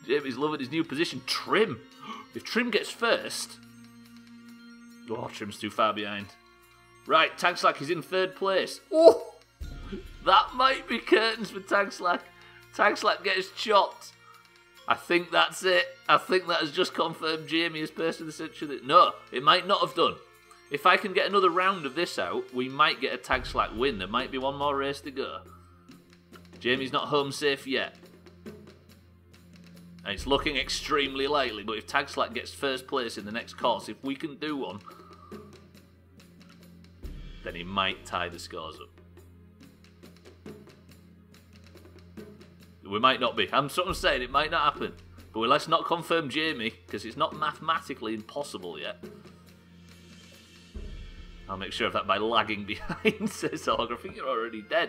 Jamie's loving his new position. Trim. If Trim gets first. Oh, Trim's too far behind. Right, Tagslack is in third place. Oh! That might be curtains for Tagslack. Tagslack gets chopped. I think that's it. I think that has just confirmed Jamie as person of the century. No, it might not have done. If I can get another round of this out, we might get a tag slack win. There might be one more race to go. Jamie's not home safe yet. And it's looking extremely likely, but if Tag Slack gets first place in the next course, if we can do one, then he might tie the scores up. We might not be. I'm sort of saying it might not happen. But let's not confirm Jamie, because it's not mathematically impossible yet. I'll make sure of that by lagging behind, says think you're already dead.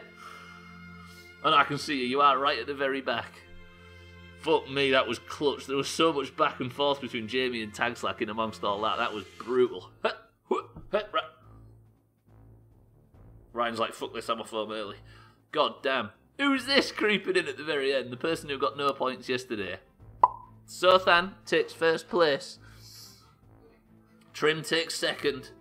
And I can see you. You are right at the very back. Fuck me, that was clutch. There was so much back and forth between Jamie and Tagslack in amongst all that. That was brutal. Ryan's like, fuck this, I'm off home early. God damn. Who's this creeping in at the very end? The person who got no points yesterday. Surthan takes first place. Trim takes second.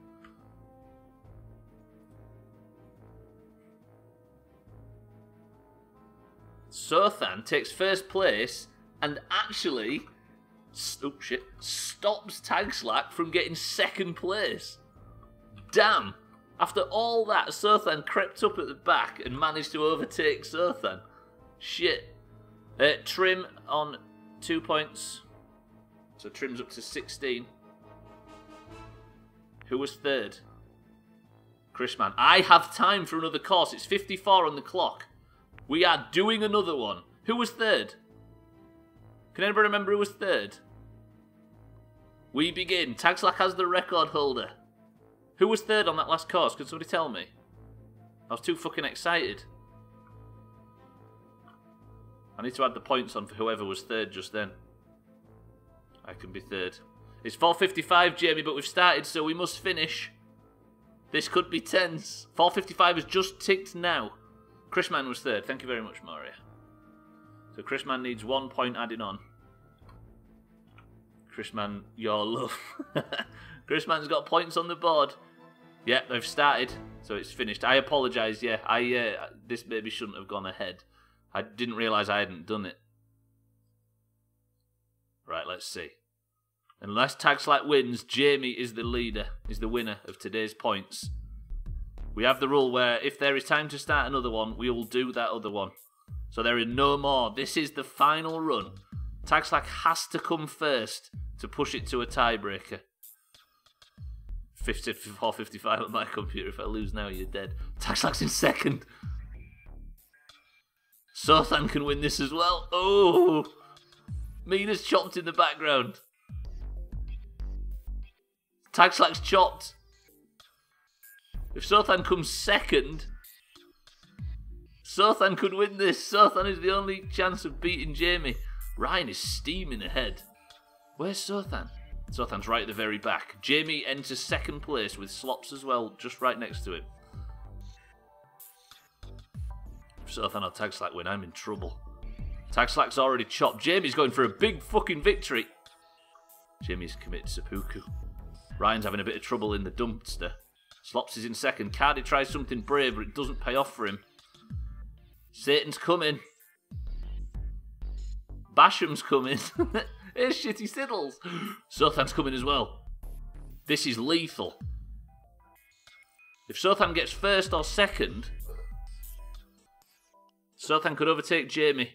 Surthan takes first place and actually oh shit, stops Tagslack from getting second place. Damn. After all that, Surthan crept up at the back and managed to overtake Surthan. Shit. Uh, Trim on two points. So Trim's up to 16. Who was third? Chrisman. I have time for another course. It's 54 on the clock. We are doing another one. Who was third? Can anybody remember who was third? We begin. Tagslack has the record holder. Who was third on that last course? Could somebody tell me? I was too fucking excited. I need to add the points on for whoever was third just then. I can be third. It's 4.55, Jamie, but we've started, so we must finish. This could be tense. 4.55 has just ticked now. Chrisman was third. Thank you very much, Maria. So Chrisman needs one point added on. Chrisman, your love. Chrisman's got points on the board. Yeah, they've started, so it's finished. I apologise. Yeah, I uh, this maybe shouldn't have gone ahead. I didn't realise I hadn't done it. Right, let's see. Unless Tagslack wins, Jamie is the leader, is the winner of today's points. We have the rule where if there is time to start another one, we will do that other one. So there is no more. This is the final run. Tagslack has to come first to push it to a tiebreaker. 54 55 on my computer. If I lose now, you're dead. Tagslack's in second. Surthan can win this as well. Oh! Mina's chopped in the background. Tagslack's chopped. If Surthan comes second, Surthan could win this. Surthan is the only chance of beating Jamie. Ryan is steaming ahead. Where's Surthan? Surthan's right at the very back. Jamie enters second place with Slops as well, just right next to him. If Surthan or Tagslack win, I'm in trouble. Tagslack's already chopped. Jamie's going for a big fucking victory. Jamie's committed seppuku. Ryan's having a bit of trouble in the dumpster. Slops is in second. Cardi tries something brave, but it doesn't pay off for him. Satan's coming. Basham's coming. Here's Shitty Siddles. Surthan's coming as well. This is lethal. If Surthan gets first or second, Surthan could overtake Jamie.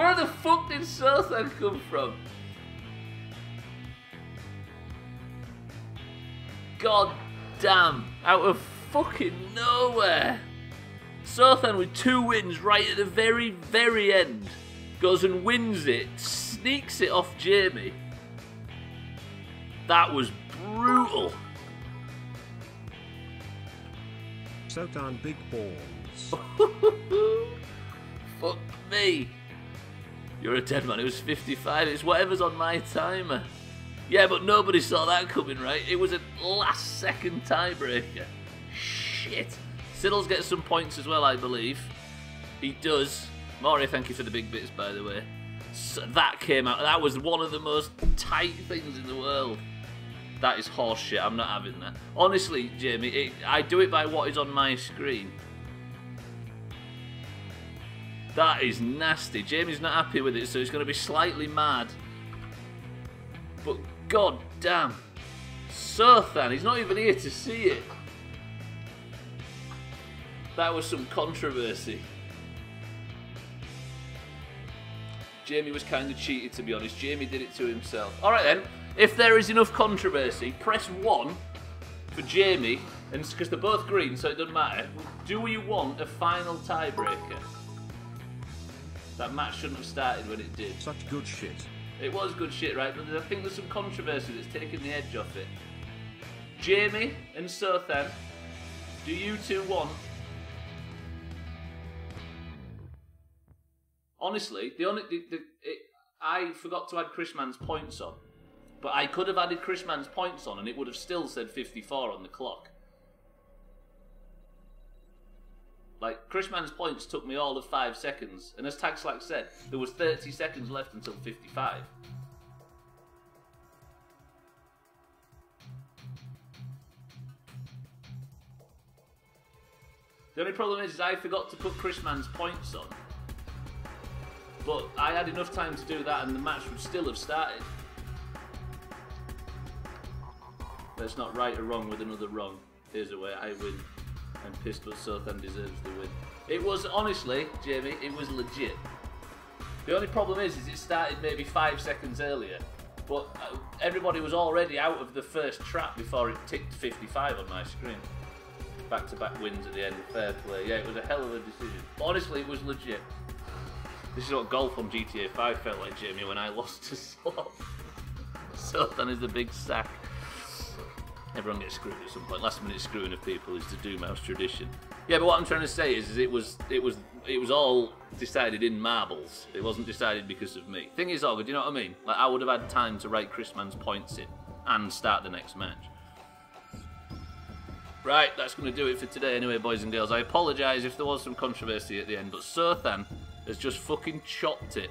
Where the fuck did Surthan come from? God damn. Out of fucking nowhere. Surthan with two wins right at the very, very end goes and wins it, sneaks it off Jamie. That was brutal. Sultan Big Balls. Fuck me. You're a dead man. It was 55. It's whatever's on my timer. Yeah, but nobody saw that coming, right? It was a last second tiebreaker. Shit. Siddles gets some points as well, I believe. He does. Maury, thank you for the big bits, by the way. So that came out. That was one of the most tight things in the world. That is horseshit. I'm not having that. Honestly, Jamie, it, I do it by what is on my screen. That is nasty. Jamie's not happy with it, so he's going to be slightly mad. But god damn. Surthan, he's not even here to see it. That was some controversy. Jamie was kind of cheated, to be honest. Jamie did it to himself. All right then. If there is enough controversy, press one for Jamie, and because they're both green, so it doesn't matter. Do you want a final tiebreaker? That match shouldn't have started when it did. Such good shit. It was good shit, right? But I think there's some controversy that's taken the edge off it. Jamie and Surthan, do you two want? Honestly, the only the, the, it, I forgot to add Chris Mann's points on, but I could have added Chris Mann's points on, and it would have still said 54 on the clock. Like Chris Mann's points took me all of five seconds, and as Tag Slack said, there was 30 seconds left until 55. The only problem is, is I forgot to put Chris Mann's points on. But I had enough time to do that and the match would still have started. That's not right or wrong with another wrong. Here's a way I win. Pissed but Surthan deserves the win. It was honestly, Jamie, it was legit. The only problem is, is it started maybe five seconds earlier. But uh, everybody was already out of the first trap before it ticked 55 on my screen. Back to back wins at the end, of fair play. Yeah, it was a hell of a decision. Honestly, it was legit. This is what golf on GTA 5 felt like, Jamie, when I lost to Slop. Surthan is the big sack. Everyone gets screwed at some point. Last minute screwing of people is the Doomhaus tradition. Yeah, but what I'm trying to say is, is it was it was it was all decided in marbles. It wasn't decided because of me. Thing is, Olga, do you know what I mean? Like I would have had time to write Chris Mann's points in and start the next match. Right, that's going to do it for today anyway, boys and girls. I apologise if there was some controversy at the end, but Surthan has just fucking chopped it.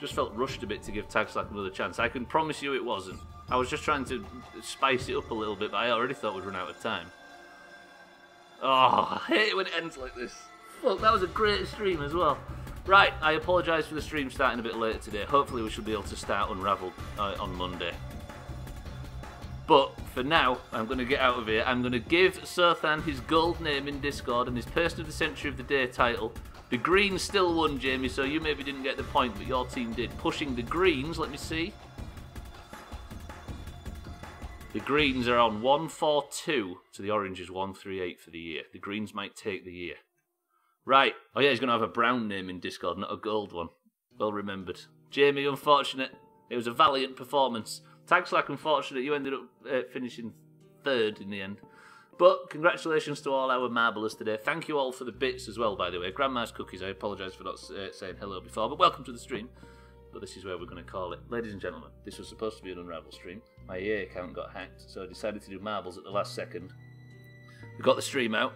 Just felt rushed a bit to give Tag Slack another chance. I can promise you it wasn't. I was just trying to spice it up a little bit, but I already thought we'd run out of time. Oh, I hate it when it ends like this. Fuck, that was a great stream as well. Right, I apologise for the stream starting a bit later today. Hopefully we should be able to start Unravel uh, on Monday. But for now, I'm going to get out of here. I'm going to give Surthan his gold name in Discord and his Person of the Century of the Day title. The Greens still won, Jamie, so you maybe didn't get the point, but your team did. Pushing the Greens, let me see. The Greens are on 142 to the Oranges 138 for the year. The Greens might take the year. Right. Oh, yeah, he's going to have a brown name in Discord, not a gold one. Well remembered. Jamie, unfortunate. It was a valiant performance. Tag Slack unfortunate. You ended up uh, finishing third in the end. But congratulations to all our marblers today. Thank you all for the bits as well, by the way. Grandma's cookies. I apologise for not uh, saying hello before, but welcome to the stream. But this is where we're going to call it. Ladies and gentlemen, this was supposed to be an Unravel stream. My EA account got hacked, so I decided to do marbles at the last second. We got the stream out.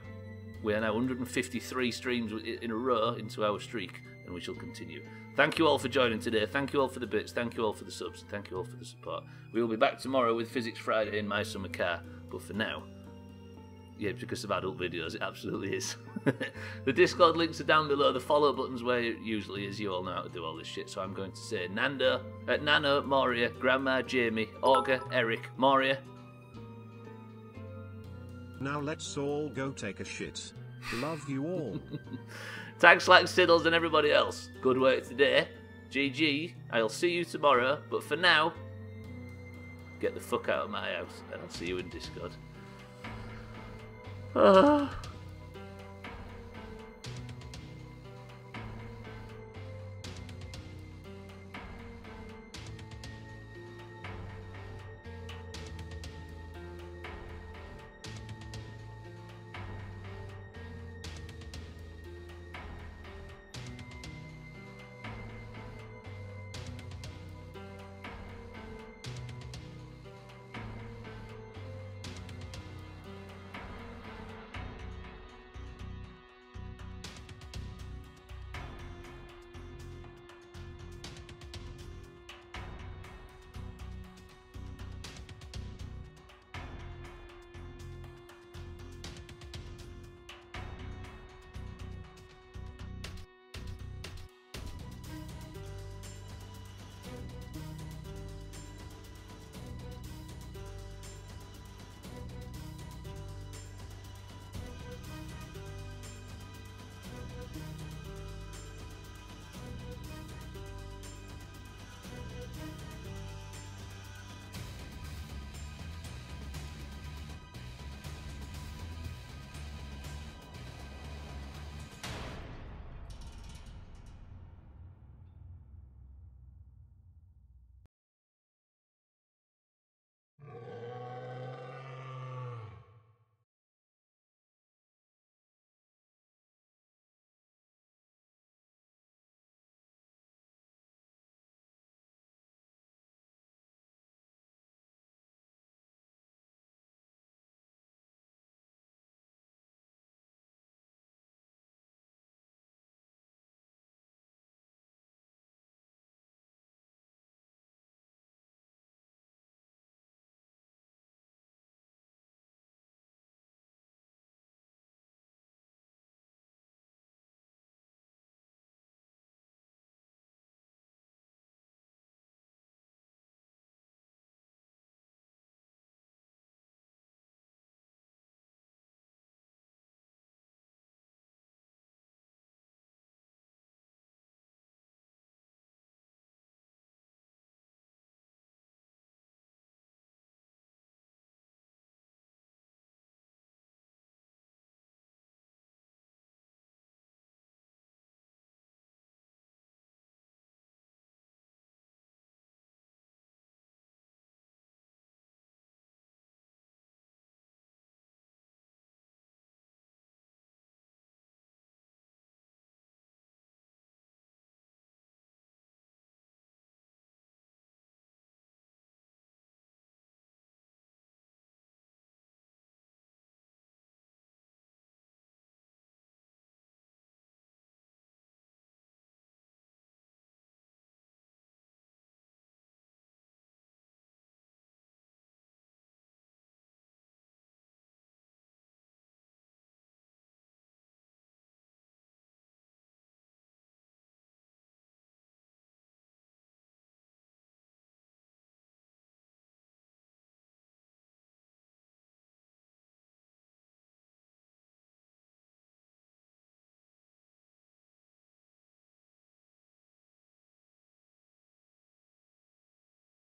We are now 153 streams in a row into our streak, and we shall continue. Thank you all for joining today. Thank you all for the bits. Thank you all for the subs. Thank you all for the support. We will be back tomorrow with Physics Friday in my summer car. But for now, yeah, because of adult videos, it absolutely is. the Discord links are down below. The follow buttons where it usually is. You all know how to do all this shit. So I'm going to say Nando, uh, Nano, Moria, Grandma, Jamie, Olga, Eric, Moria. Now let's all go take a shit. Love you all. Thanks, like Siddles and everybody else. Good work today. GG. I'll see you tomorrow. But for now, get the fuck out of my house, and I'll see you in Discord. Ah.